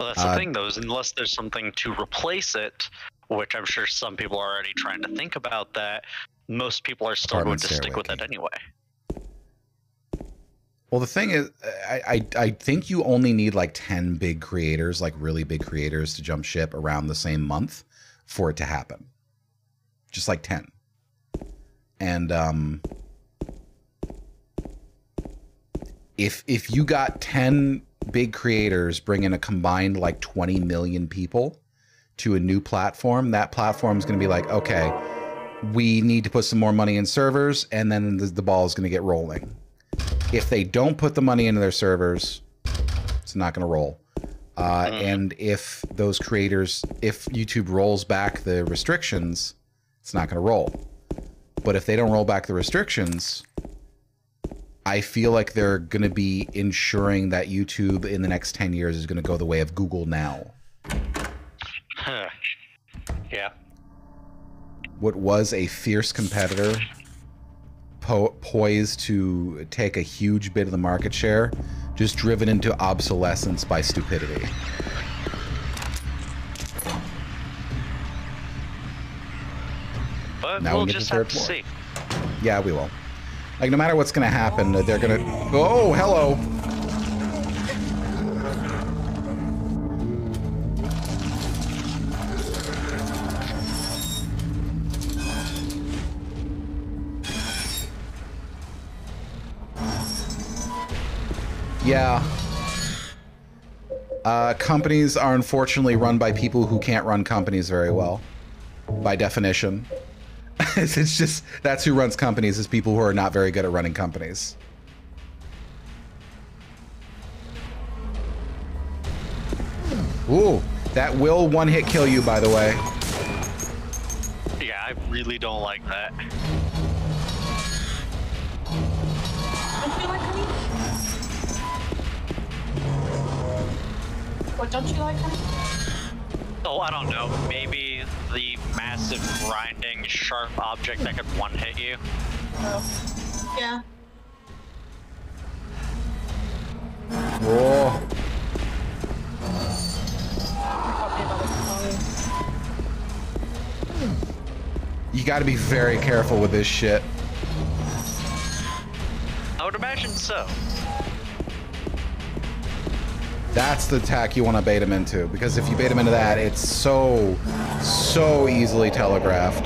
Well, that's the Uh, thing, though, is unless there's something to replace it, which I'm sure some people are already trying to think about that, most people are still going to stick with it anyway. Well, the thing is, I, I I think you only need like ten big creators, like really big creators, to jump ship around the same month for it to happen. Just like ten. And um, if if you got ten big creators bringing a combined like twenty million people to a new platform, that platform is going to be like, okay, we need to put some more money in servers, and then the, the ball is going to get rolling if they don't put the money into their servers, it's not going to roll. Uh, and if those creators, if YouTube rolls back the restrictions, it's not going to roll. But if they don't roll back the restrictions, I feel like they're going to be ensuring that YouTube in the next 10 years is going to go the way of Google now. yeah. What was a fierce competitor po- poised to take a huge bit of the market share, just driven into obsolescence by stupidity. But Now we'll we get just the have to floor. see. Yeah, we will. Like, no matter what's going to happen, they're going to. Oh, hello. Yeah. Uh, companies are unfortunately run by people who can't run companies very well, by definition. it's just that's who runs companies is people who are not very good at running companies. Ooh, that will one hit kill you, by the way. Yeah, I really don't like that. What don't you like honey? Oh, I don't know. Maybe the massive grinding sharp object that could one hit you. Oh. Yeah. Whoa. Taught me about this song. You got to be very careful with this shit. I would imagine so. That's the attack you want to bait him into, because if you bait him into that, it's so, so easily telegraphed.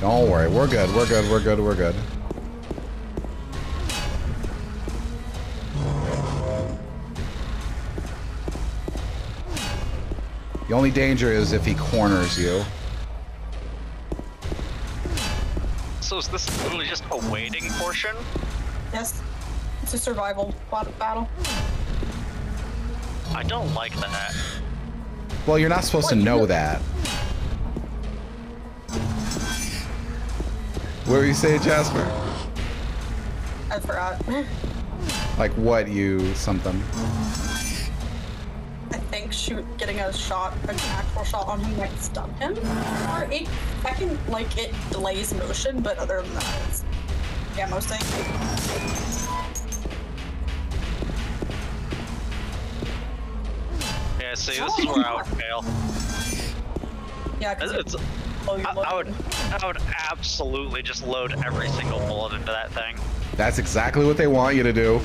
Don't worry, we're good, we're good, we're good, we're good. The only danger is if he corners you. So is this literally just a waiting portion? Yes. It's a survival battle. I don't like that. Well, you're not supposed to know that. What were you saying, Jasper? I forgot. Like what you something? I think shoot getting a shot, an actual shot on him might stun him. Or it second like it delays motion, but other than that it's ammo sink. Yeah, see, this is oh. where I would fail. Yeah, because It's, I, I would, I would absolutely just load every single bullet into that thing. That's exactly what they want you to do.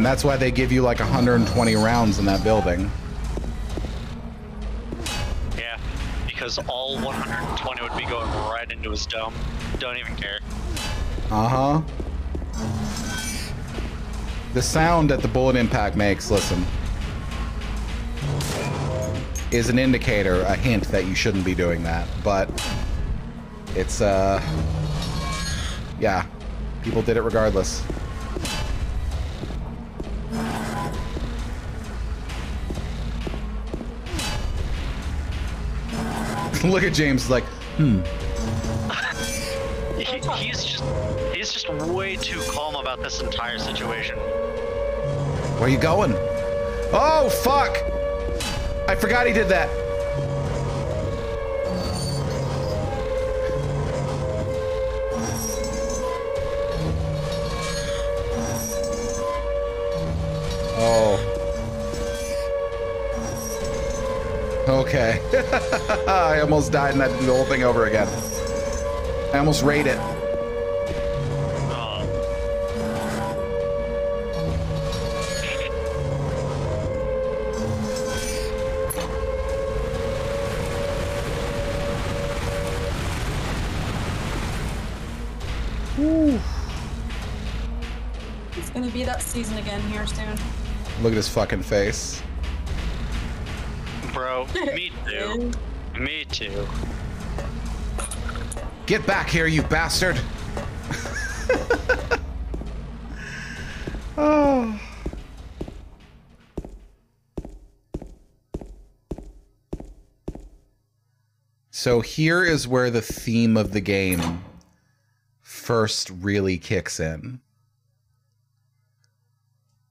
And that's why they give you like 120 rounds in that building. Yeah, because all 120 would be going right into his dome. Don't even care. Uh huh. The sound that the bullet impact makes, listen, is an indicator, a hint that you shouldn't be doing that. But it's, uh, yeah, people did it regardless. Look at James like, hmm. He, he's just, he's just way too calm about this entire situation. Where you going? Oh, fuck! I forgot he did that. Okay. I almost died and I did the whole thing over again. I almost raid it. It's gonna be that season again here soon. Look at his fucking face. Too. me too. Get back here, you bastard! oh. So here is where the theme of the game first really kicks in.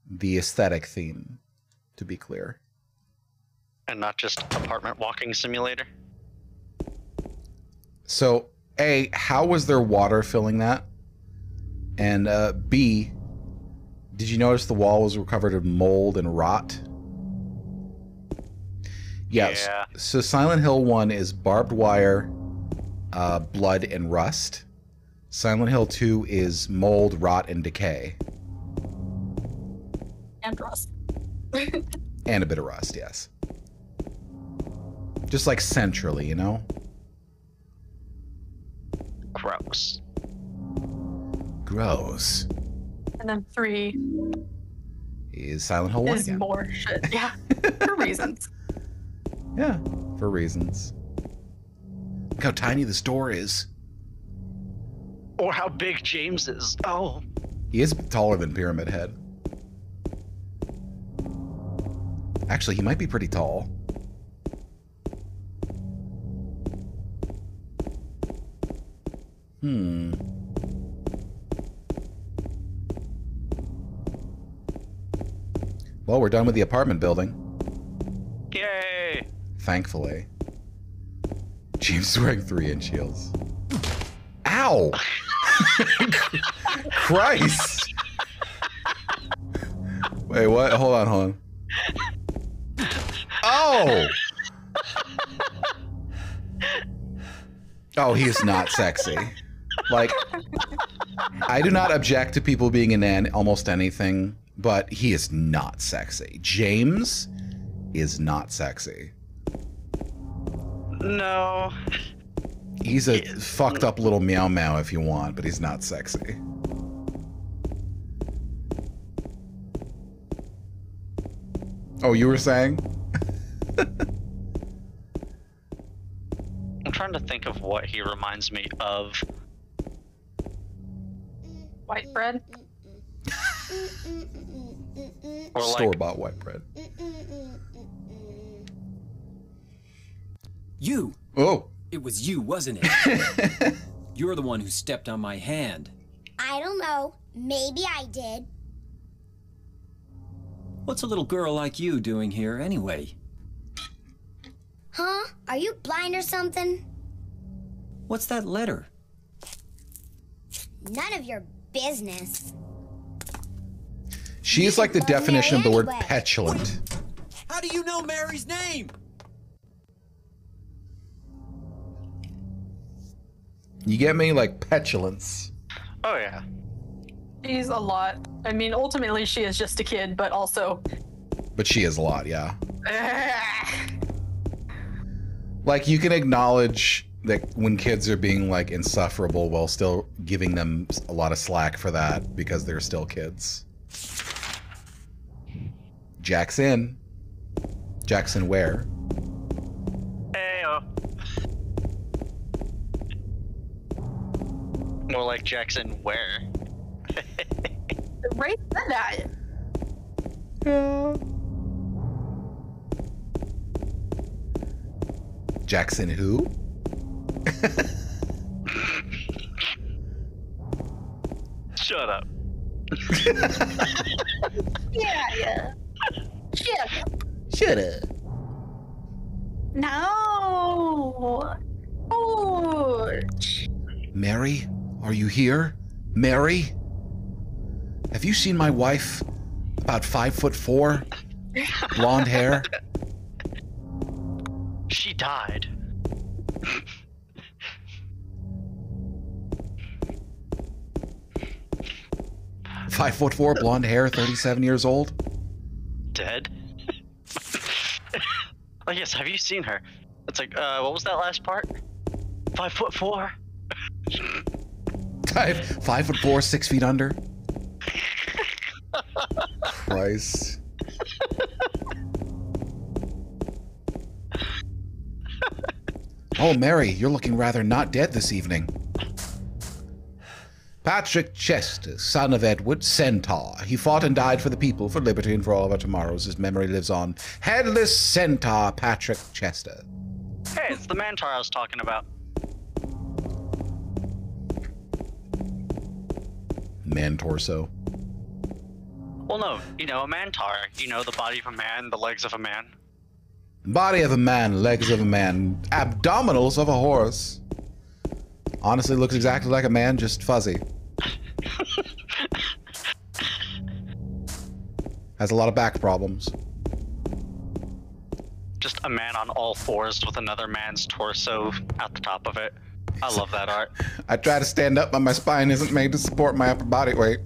The aesthetic theme, to be clear. And not just apartment walking simulator. So, A, how was there water filling that? And uh, B, did you notice the wall was covered in mold and rot? Yes. Yeah. So Silent Hill 1 is barbed wire, uh, blood, and rust. Silent Hill 2 is mold, rot, and decay. And rust. And a bit of rust, yes. Just like centrally, you know? Gross. Gross. And then three Is Silent Hill 1 is again. more shit. Yeah, for reasons. Yeah, for reasons. Look how tiny this door is. Or how big James is. Oh, He is taller than Pyramid Head. Actually, he might be pretty tall. Hmm. Well, we're done with the apartment building. yay! Thankfully. James wearing three inch heels. Ow! Christ! Wait, what? Hold on, hold on. Oh! Oh, he is not sexy. Like, I do not object to people being in an, almost anything, but he is not sexy. James is not sexy. No. He's a fucked up little meow meow if you want, but he's not sexy. Oh, you were saying? I'm trying to think of what he reminds me of. White bread. Or like Store bought white bread. You! Oh, It was you, wasn't it? You're the one who stepped on my hand. I don't know. Maybe I did. What's a little girl like you doing here anyway? Huh? Are you blind or something? What's that letter? None of your business. she is like the definition of the word anyway. petulant. How do you know Mary's name? You get me? Like petulance. Oh yeah. She's a lot. I mean, ultimately, she is just a kid, but also. But she is a lot, yeah. Like you can acknowledge that when kids are being like insufferable while still giving them a lot of slack for that because they're still kids. Jackson. Jackson where? Ayo. Oh. More like Jackson where? Rey said that. Jackson who? Shut up. Yeah, yeah. Shit. Shut up. No. Oh. Mary, are you here? Mary? Have you seen my wife? About five foot four? Blonde hair? She died. Five foot four, blonde hair, 37 years old? Dead? oh yes, have you seen her? It's like, uh, what was that last part? Five foot four? Five, five foot four, six feet under? Christ. Oh, Mary, you're looking rather not dead this evening. Patrick Chester, son of Edward, Centaur. He fought and died for the people, for liberty, and for all of our tomorrows. His memory lives on. Headless Centaur Patrick Chester. Hey, it's the Mantar I was talking about. Man torso. Well, no, you know, a Mantar. You know, the body of a man, the legs of a man. Body of a man, legs of a man, abdominals of a horse. Honestly, looks exactly like a man, just fuzzy. Has a lot of back problems. Just a man on all fours with another man's torso at the top of it. I love that art. I try to stand up, but my spine isn't made to support my upper body weight.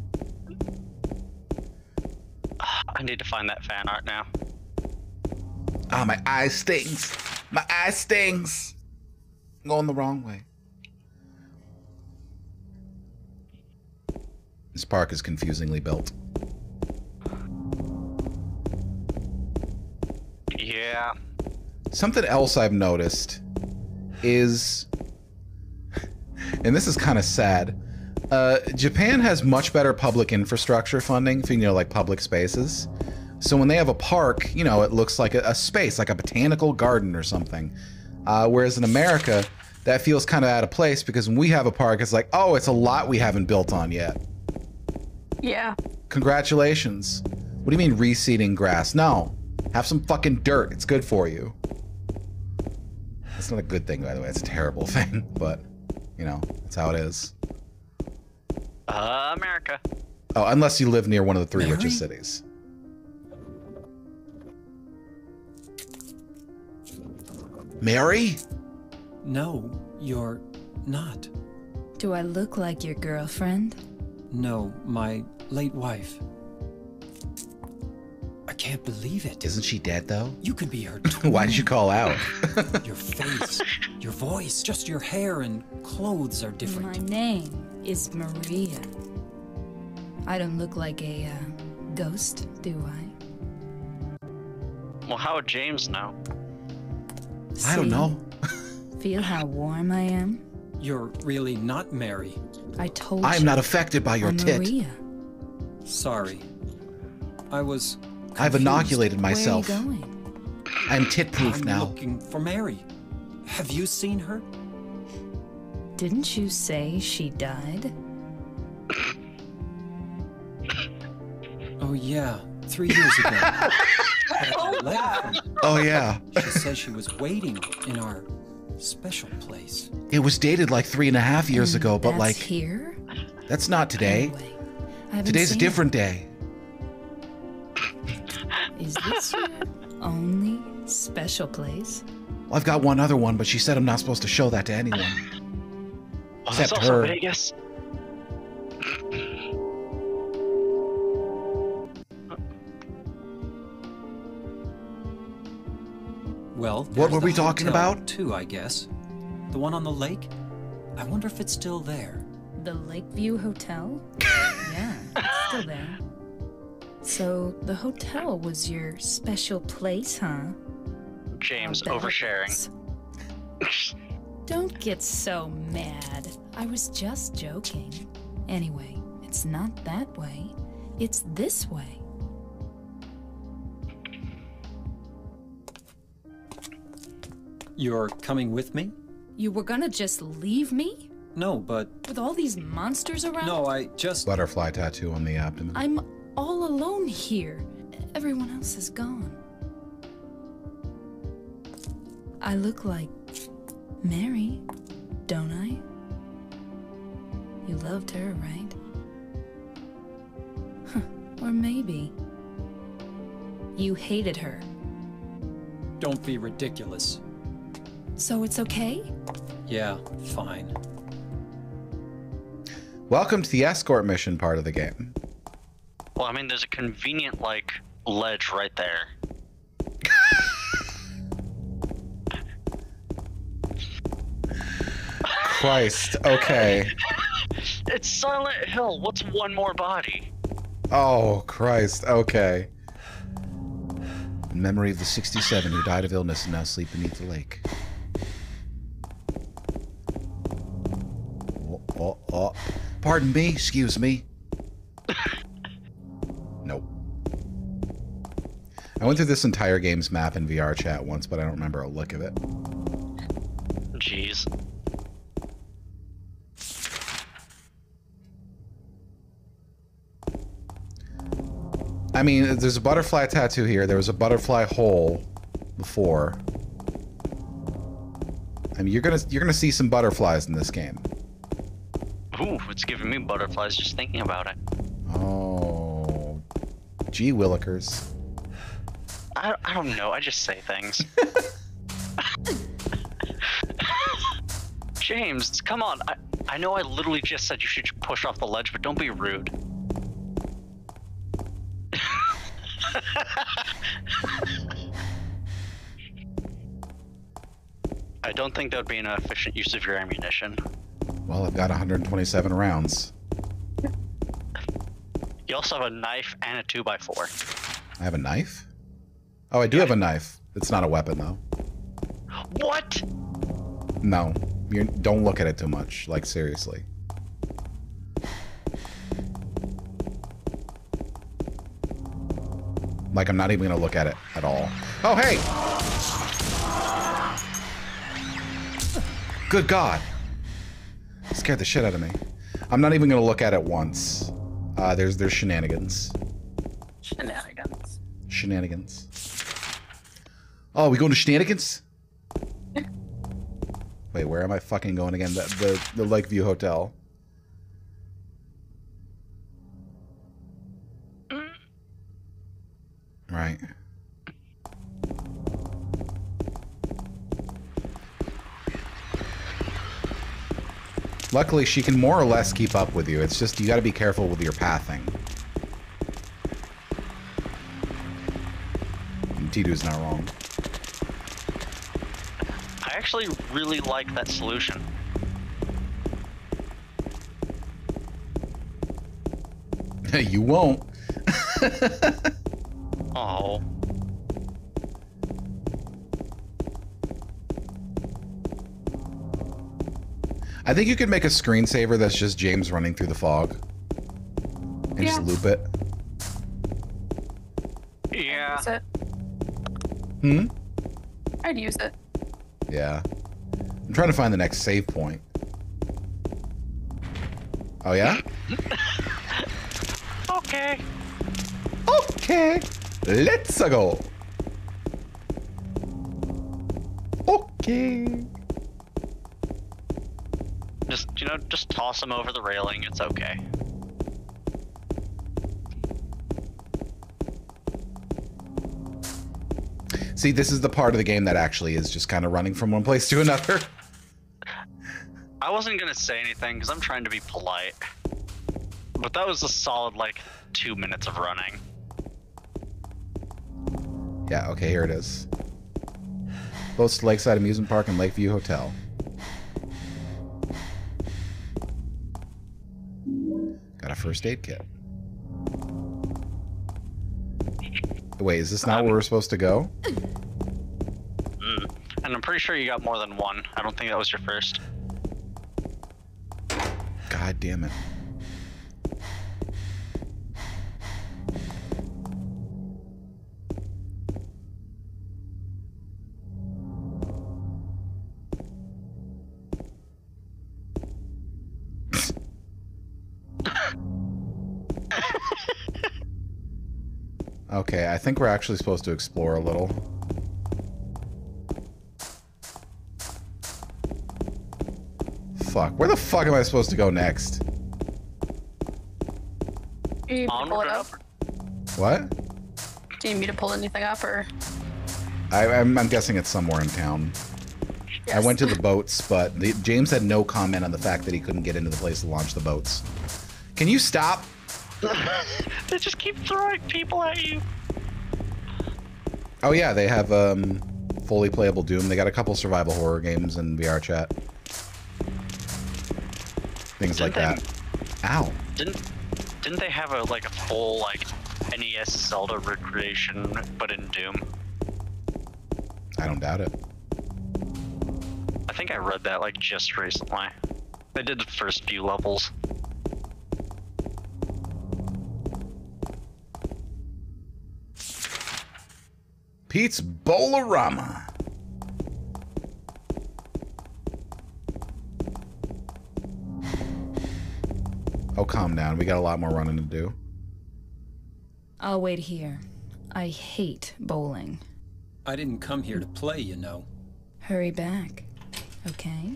I need to find that fan art now. Ah, my eye stings. My eye stings. I'm going the wrong way. This park is confusingly built. Yeah. Something else I've noticed is, and this is kind of sad. Uh, Japan has much better public infrastructure funding for you know like public spaces. So when they have a park, you know, it looks like a, a space, like a botanical garden or something. Uh, whereas in America, that feels kind of out of place because when we have a park, it's like, oh, it's a lot we haven't built on yet. Yeah. Congratulations. What do you mean reseeding grass? No. Have some fucking dirt. It's good for you. It's not a good thing, by the way. It's a terrible thing, but, you know, that's how it is. Uh, America. Oh, unless you live near one of the three Mary? richest cities. Mary? No, you're not. Do I look like your girlfriend? No, my late wife. I can't believe it. Isn't she dead though? You can be her. Why did you call out? your face, your voice, just your hair and clothes are different. My name is Maria. I don't look like a uh, ghost, do I? Well, how would James know? I don't know. Feel how warm I am? You're really not Mary. I told you. I'm not affected by your I'm tit. Maria. Sorry. I was. I've inoculated myself. Where are you going? I'm tit proof I'm now. looking for Mary. Have you seen her? Didn't you say she died? Oh yeah, three years ago. I got a letter from Oh yeah. She says she was waiting in our special place. It was dated like three and a half years And ago, but that's like here. that's not today. Anyway, Today's a seen different day. Is this your only special place? Well, I've got one other one, but she said I'm not supposed to show that to anyone. Well, that's Except also her. Vegas. Well, What were we talking about? Too, I guess. The one on the lake. I wonder if it's still there. The Lakeview Hotel? yeah, it's still there. So the hotel was your special place, huh? James I'll bet it oversharing. Don't get so mad. I was just joking. Anyway, it's not that way. It's this way. You're coming with me? You were gonna just leave me? No, but With all these monsters around? no, I just. Butterfly tattoo on the abdomen. I'm all alone here. Everyone else is gone. I look like Mary, don't I? You loved her, right? Huh, or maybe you hated her. Don't be ridiculous. So it's okay? Yeah, fine. Welcome to the escort mission part of the game. Well, I mean, there's a convenient like ledge right there. Christ. Okay. It's Silent Hill. What's one more body? Oh, Christ. Okay. In memory of the 67 who died of illness and now sleep beneath the lake. Oh, oh. Pardon me. Excuse me. Nope. I went through this entire game's map in VR chat once, but I don't remember a lick of it. Jeez. I mean, there's a butterfly tattoo here. There was a butterfly hole before. I mean, you're gonna you're gonna see some butterflies in this game. Ooh, it's giving me butterflies just thinking about it. Oh, gee willikers. I, I don't know. I just say things. James, come on. I, I know I literally just said you should push off the ledge, but don't be rude. I don't think that would be an efficient use of your ammunition. Well, I've got 127 rounds. You also have a knife and a 2x4. I have a knife. Oh, I do have a knife. It's not a weapon though. What? No, you don't look at it too much. Like seriously. Like I'm not even gonna look at it at all. Oh hey! Good God! Scared the shit out of me. I'm not even gonna look at it once. Uh, there's there's shenanigans. Shenanigans. Shenanigans. Oh, we going to shenanigans? Wait, where am I fucking going again? The the, the Lakeview Hotel. Right. Luckily, she can more or less keep up with you. It's just you got to be careful with your pathing. And Titu's not wrong. I actually really like that solution. you won't. Oh. I think you could make a screensaver that's just James running through the fog. And just loop it. Yeah. Use it. Hmm? I'd use it. Yeah. I'm trying to find the next save point. Oh, yeah? Okay. Okay. Let's go. Okay. Just you know, just toss him over the railing. It's okay. See, this is the part of the game that actually is just kind of running from one place to another. I wasn't gonna say anything because I'm trying to be polite, but that was a solid like two minutes of running. Yeah, okay, here it is. Both Lakeside Amusement Park and Lakeview Hotel. Got a first aid kit. Wait, is this not where we're supposed to go? Mm. And I'm pretty sure you got more than one. I don't think that was your first. God damn it. Okay, I think we're actually supposed to explore a little. Fuck, where the fuck am I supposed to go next? Do you need me to pull it up? What? Do you need me to pull anything up or? I, I'm, I'm guessing it's somewhere in town. I went to the boats, but the, James had no comment on the fact that he couldn't get into the place to launch the boats. Can you stop? they just keep throwing people at you. Oh yeah, they have um, fully playable Doom. They got a couple survival horror games in VR chat. Things like Didn't that. Ow. Didn't didn't they have a like a full like NES Zelda recreation but in Doom? I don't doubt it. I think I read that like just recently. They did the first few levels. Pete's Bowl-O-Rama. Oh, calm down. We got a lot more running to do. I'll wait here. I hate bowling. I didn't come here to play, you know. Hurry back. Okay?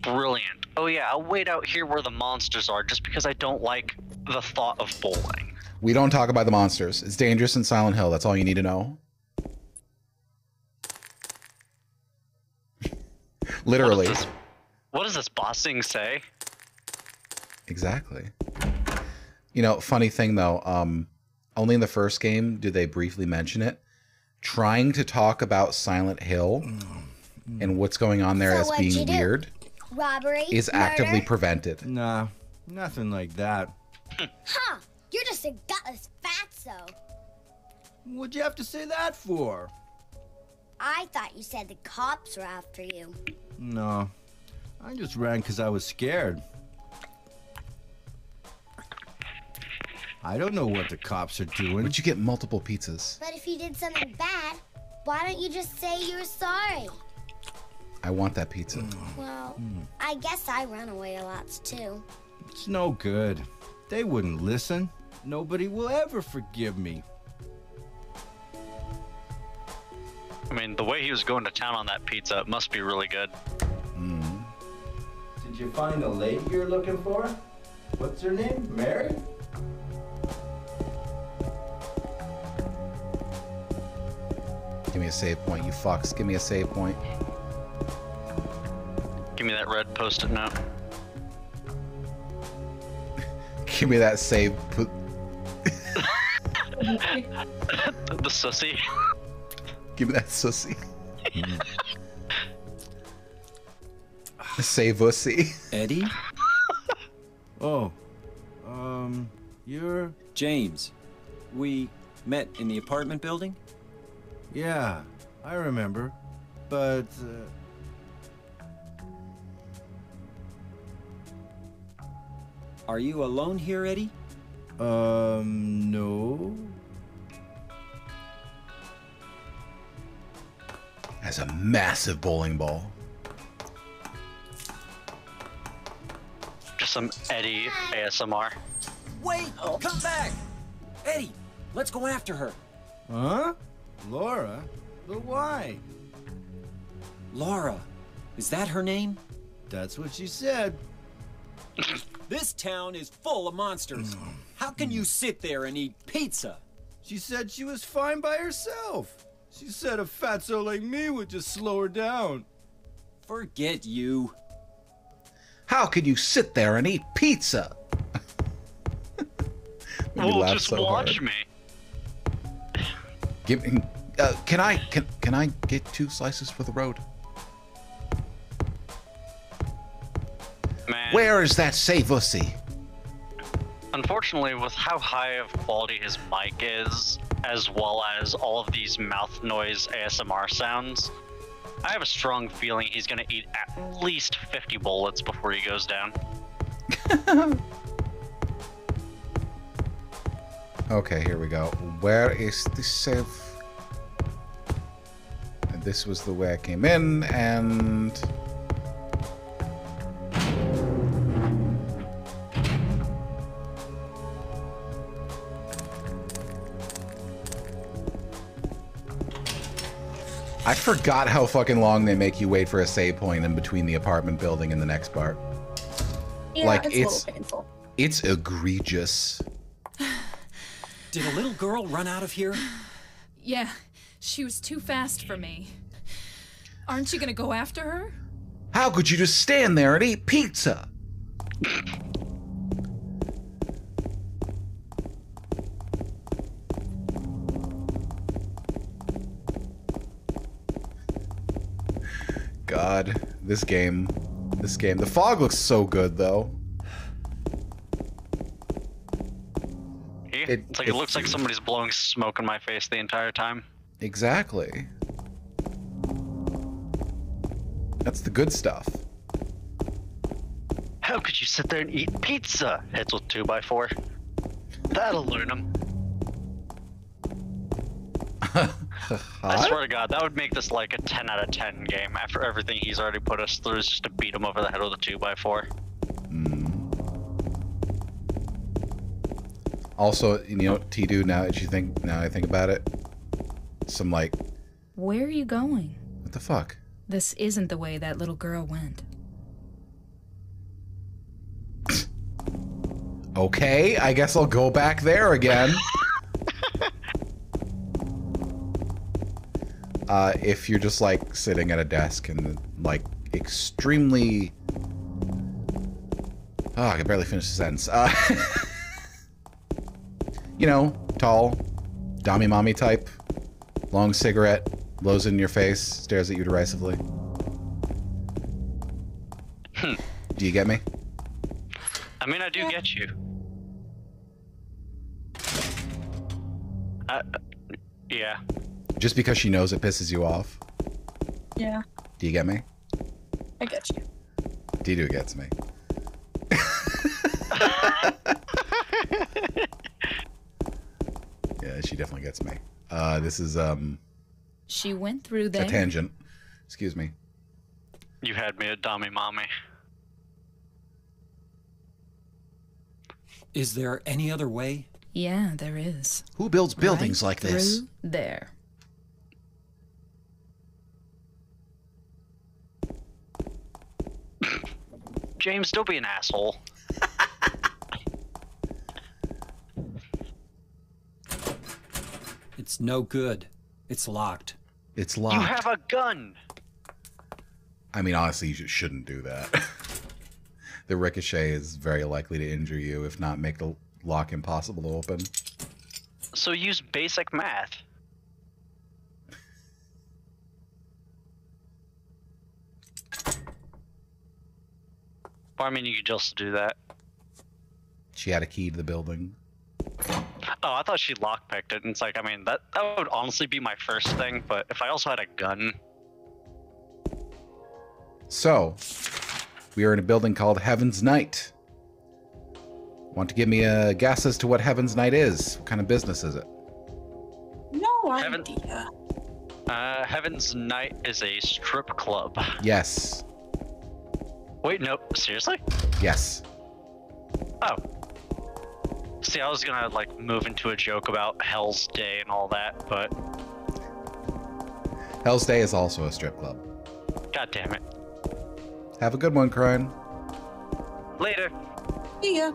Brilliant. Oh yeah, I'll wait out here where the monsters are just because I don't like the thought of bowling. We don't talk about the monsters. It's dangerous in Silent Hill. That's all you need to know. Literally. What does, this, what does this bossing say? Exactly. You know, funny thing though, um, only in the first game do they briefly mention it. Trying to talk about Silent Hill and what's going on there So as being weird Robbery? is actively prevented. Nah, nothing like that. Huh. You're just a gutless fatso. What'd you have to say that for? I thought you said the cops were after you. No, I just ran because I was scared. I don't know what the cops are doing. Would you get multiple pizzas? But if you did something bad, why don't you just say you were sorry? I want that pizza. Mm. Well, mm. I guess I run away a lot too. It's no good. They wouldn't listen. Nobody will ever forgive me. I mean, the way he was going to town on that pizza it must be really good. Mm-hmm. Did you find the lady you're looking for? What's her name? Mary? Give me a save point, you fucks. Give me a save point. Give me that red post-it note. Give me that save. Put, the sussy. give me that sussy. Save ussy. Eddie? Oh, um, you're. James. We met in the apartment building? Yeah, I remember. But, Are you alone here, Eddie? uh, um, no. Has a massive bowling ball. Just some Eddie ASMR. Wait! Oh. Come back! Eddie, let's go after her. Huh? Laura? But why? Laura. Is that her name? That's what she said. This town is full of monsters. Mm. How can you sit there and eat pizza? She said she was fine by herself. She said a fatso like me would just slow her down. Forget you. How could you sit there and eat pizza? Made Well, laugh just so watch hard. me. Give me. Uh, can I can can I get two slices for the road? Man. Where is that save ussy? Unfortunately, with how high of quality his mic is, as well as all of these mouth noise ASMR sounds, I have a strong feeling he's gonna eat at least 50 bullets before he goes down. Okay, here we go. Where is the save? And this was the way I came in, and I forgot how fucking long they make you wait for a save point in between the apartment building and the next part. Yeah, Like, it's, it's- a little painful. It's egregious. Did a little girl run out of here? Yeah, she was too fast for me. Aren't you gonna go after her? How could you just stand there and eat pizza? God, this game. This game. The fog looks so good, though. He- It- it's like it it looks like somebody's blowing smoke in my face the entire time. Exactly. That's the good stuff. How could you sit there and eat pizza? Hits with 2x4. That'll learn him. I swear to God, that would make this like a 10 out of 10 game after everything he's already put us through is just to beat him over the head with a 2x4. Hmm. Also, you know, T-Do, now that you think, now I think about it, some like, Where are you going? what the fuck? This isn't the way that little girl went. Okay, I guess I'll go back there again. uh, if you're just like sitting at a desk and like extremely. Oh, I can barely finish the sentence. Uh, you know, tall, dommy mommy type, long cigarette, blows in your face, stares at you derisively. Hmm. Do you get me? I mean, I do get you. Uh, yeah. Just because she knows it pisses you off. Yeah, Do you get me? I get you. Dido gets me. yeah, she definitely gets me. Uh, this is um She went through there. a tangent. Excuse me. You had me at dummy mommy. Is there any other way? Yeah, there is. Who builds buildings Right like this? through There. James, don't be an asshole. It's no good. It's locked. It's locked. You have a gun. I mean, honestly, you shouldn't do that. the ricochet is very likely to injure you, if not make the lock impossible to open. So use basic math. Or I mean, you could just do that. She had a key to the building. Oh, I thought she lockpicked it, and it's like, I mean, that that would honestly be my first thing. But if I also had a gun, So, we are in a building called Heaven's Night. Want to give me a guess as to what Heaven's Night is? What kind of business is it? No I Heaven- idea. uh, Heaven's Night is a strip club. Yes. Wait, no, seriously? Yes. Oh. See, I was gonna like move into a joke about Hell's Day and all that, but Hell's Day is also a strip club. god damn it. Have a good one, Crone. Later. See ya.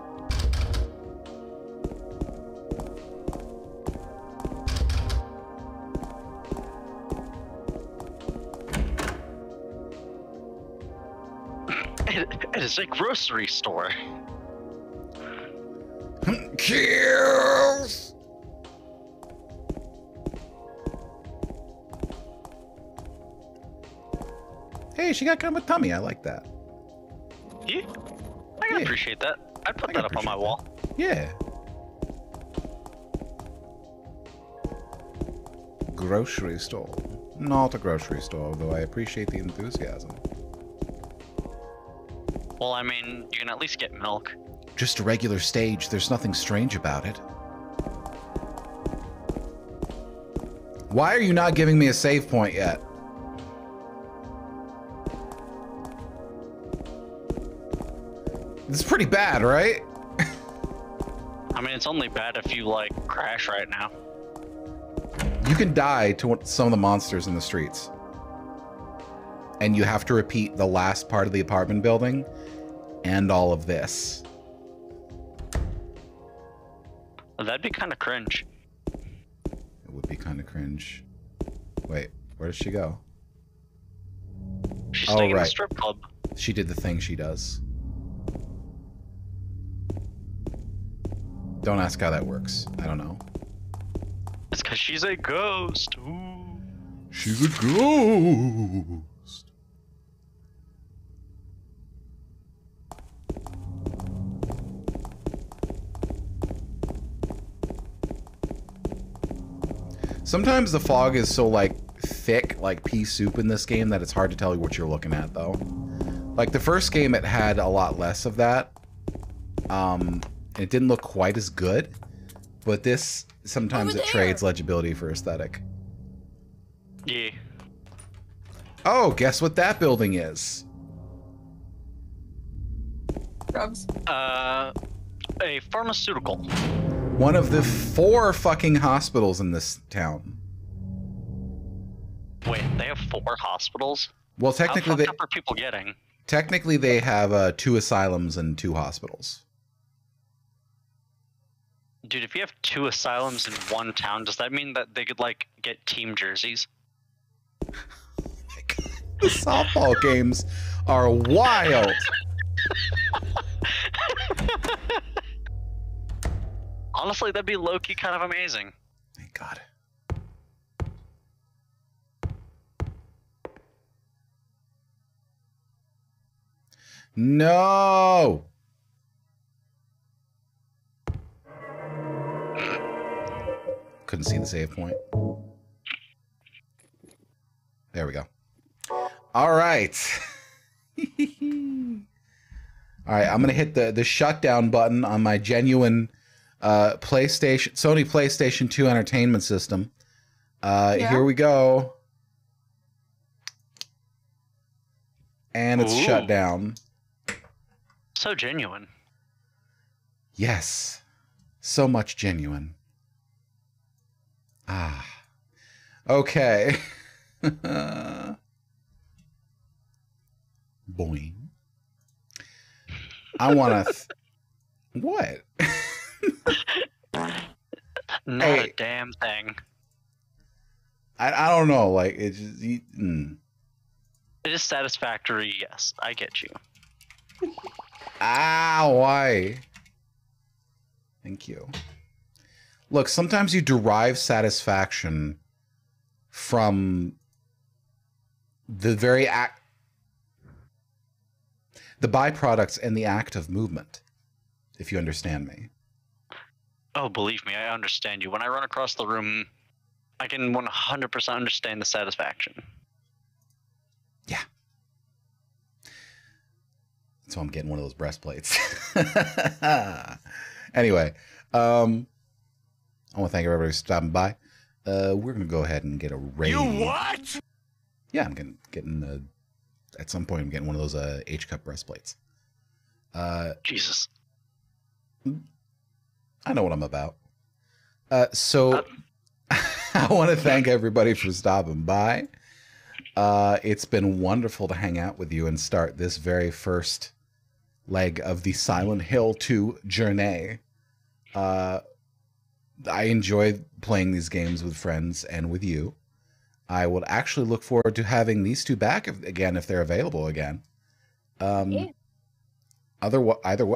It, it is a grocery store. Kills! Hey, she got kind of a tummy. I like that. Yeah, I can appreciate that. I'd put that up on my wall. Yeah. Grocery store. Not a grocery store, though I appreciate the enthusiasm. Well, I mean, you can at least get milk. Just a regular stage. There's nothing strange about it. Why are you not giving me a save point yet? This is pretty bad, right? I mean, it's only bad if you like crash right now. You can die to some of the monsters in the streets. And you have to repeat the last part of the apartment building and all of this. Oh, that'd be kind of cringe. It would be kind of cringe. Wait, where does she go? She's Oh, staying in the right. strip club. She did the thing she does. Don't ask how that works. I don't know. It's because she's a ghost. Ooh. She's a ghost. Sometimes the fog is so like thick, like pea soup in this game that it's hard to tell you what you're looking at though. Like the first game it had a lot less of that. Um it didn't look quite as good, but this sometimes Over it there. trades legibility for aesthetic. Yeah. Oh, guess what that building is? Drugs. Uh, a pharmaceutical. One of the four fucking hospitals in this town. Wait, they have four hospitals. Well, technically How they up are people getting? technically they have uh, two asylums and two hospitals. Dude, if you have two asylums in one town, does that mean that they could like get team jerseys? The softball games are wild. Honestly, that'd be low key kind of amazing. Thank God. No. Couldn't see the save point. There we go. All right. All right, I'm gonna hit the the shutdown button on my genuine uh, PlayStation Sony PlayStation 2 entertainment system. Uh, Yeah. Here we go, and it's Ooh. shut down. So genuine. Yes, so much genuine. Ah, okay. Boing. I want to. Th- what? Not Hey. a damn thing. I, I don't know. Like it just. you- mm. It is satisfactory, yes. I get you. Ah, why? Thank you. Look, sometimes you derive satisfaction from the very act, the byproducts and the act of movement, if you understand me. Oh, believe me, I understand you. When I run across the room, I can 100% understand the satisfaction. Yeah. So I'm getting one of those breastplates. anyway, um, I want to thank everybody for stopping by. Uh, we're gonna go ahead and get a raid. You what? Yeah, I'm getting getting uh, at some point. I'm getting one of those uh, H cup breastplates. Uh, Jesus. I know what I'm about. Uh, so I want to thank everybody for stopping by. Uh, it's been wonderful to hang out with you and start this very first leg of the Silent Hill 2 journey. Uh, I enjoy playing these games with friends and with you. I would actually look forward to having these two back if, again if they're available again. Um, Yeah. other either way.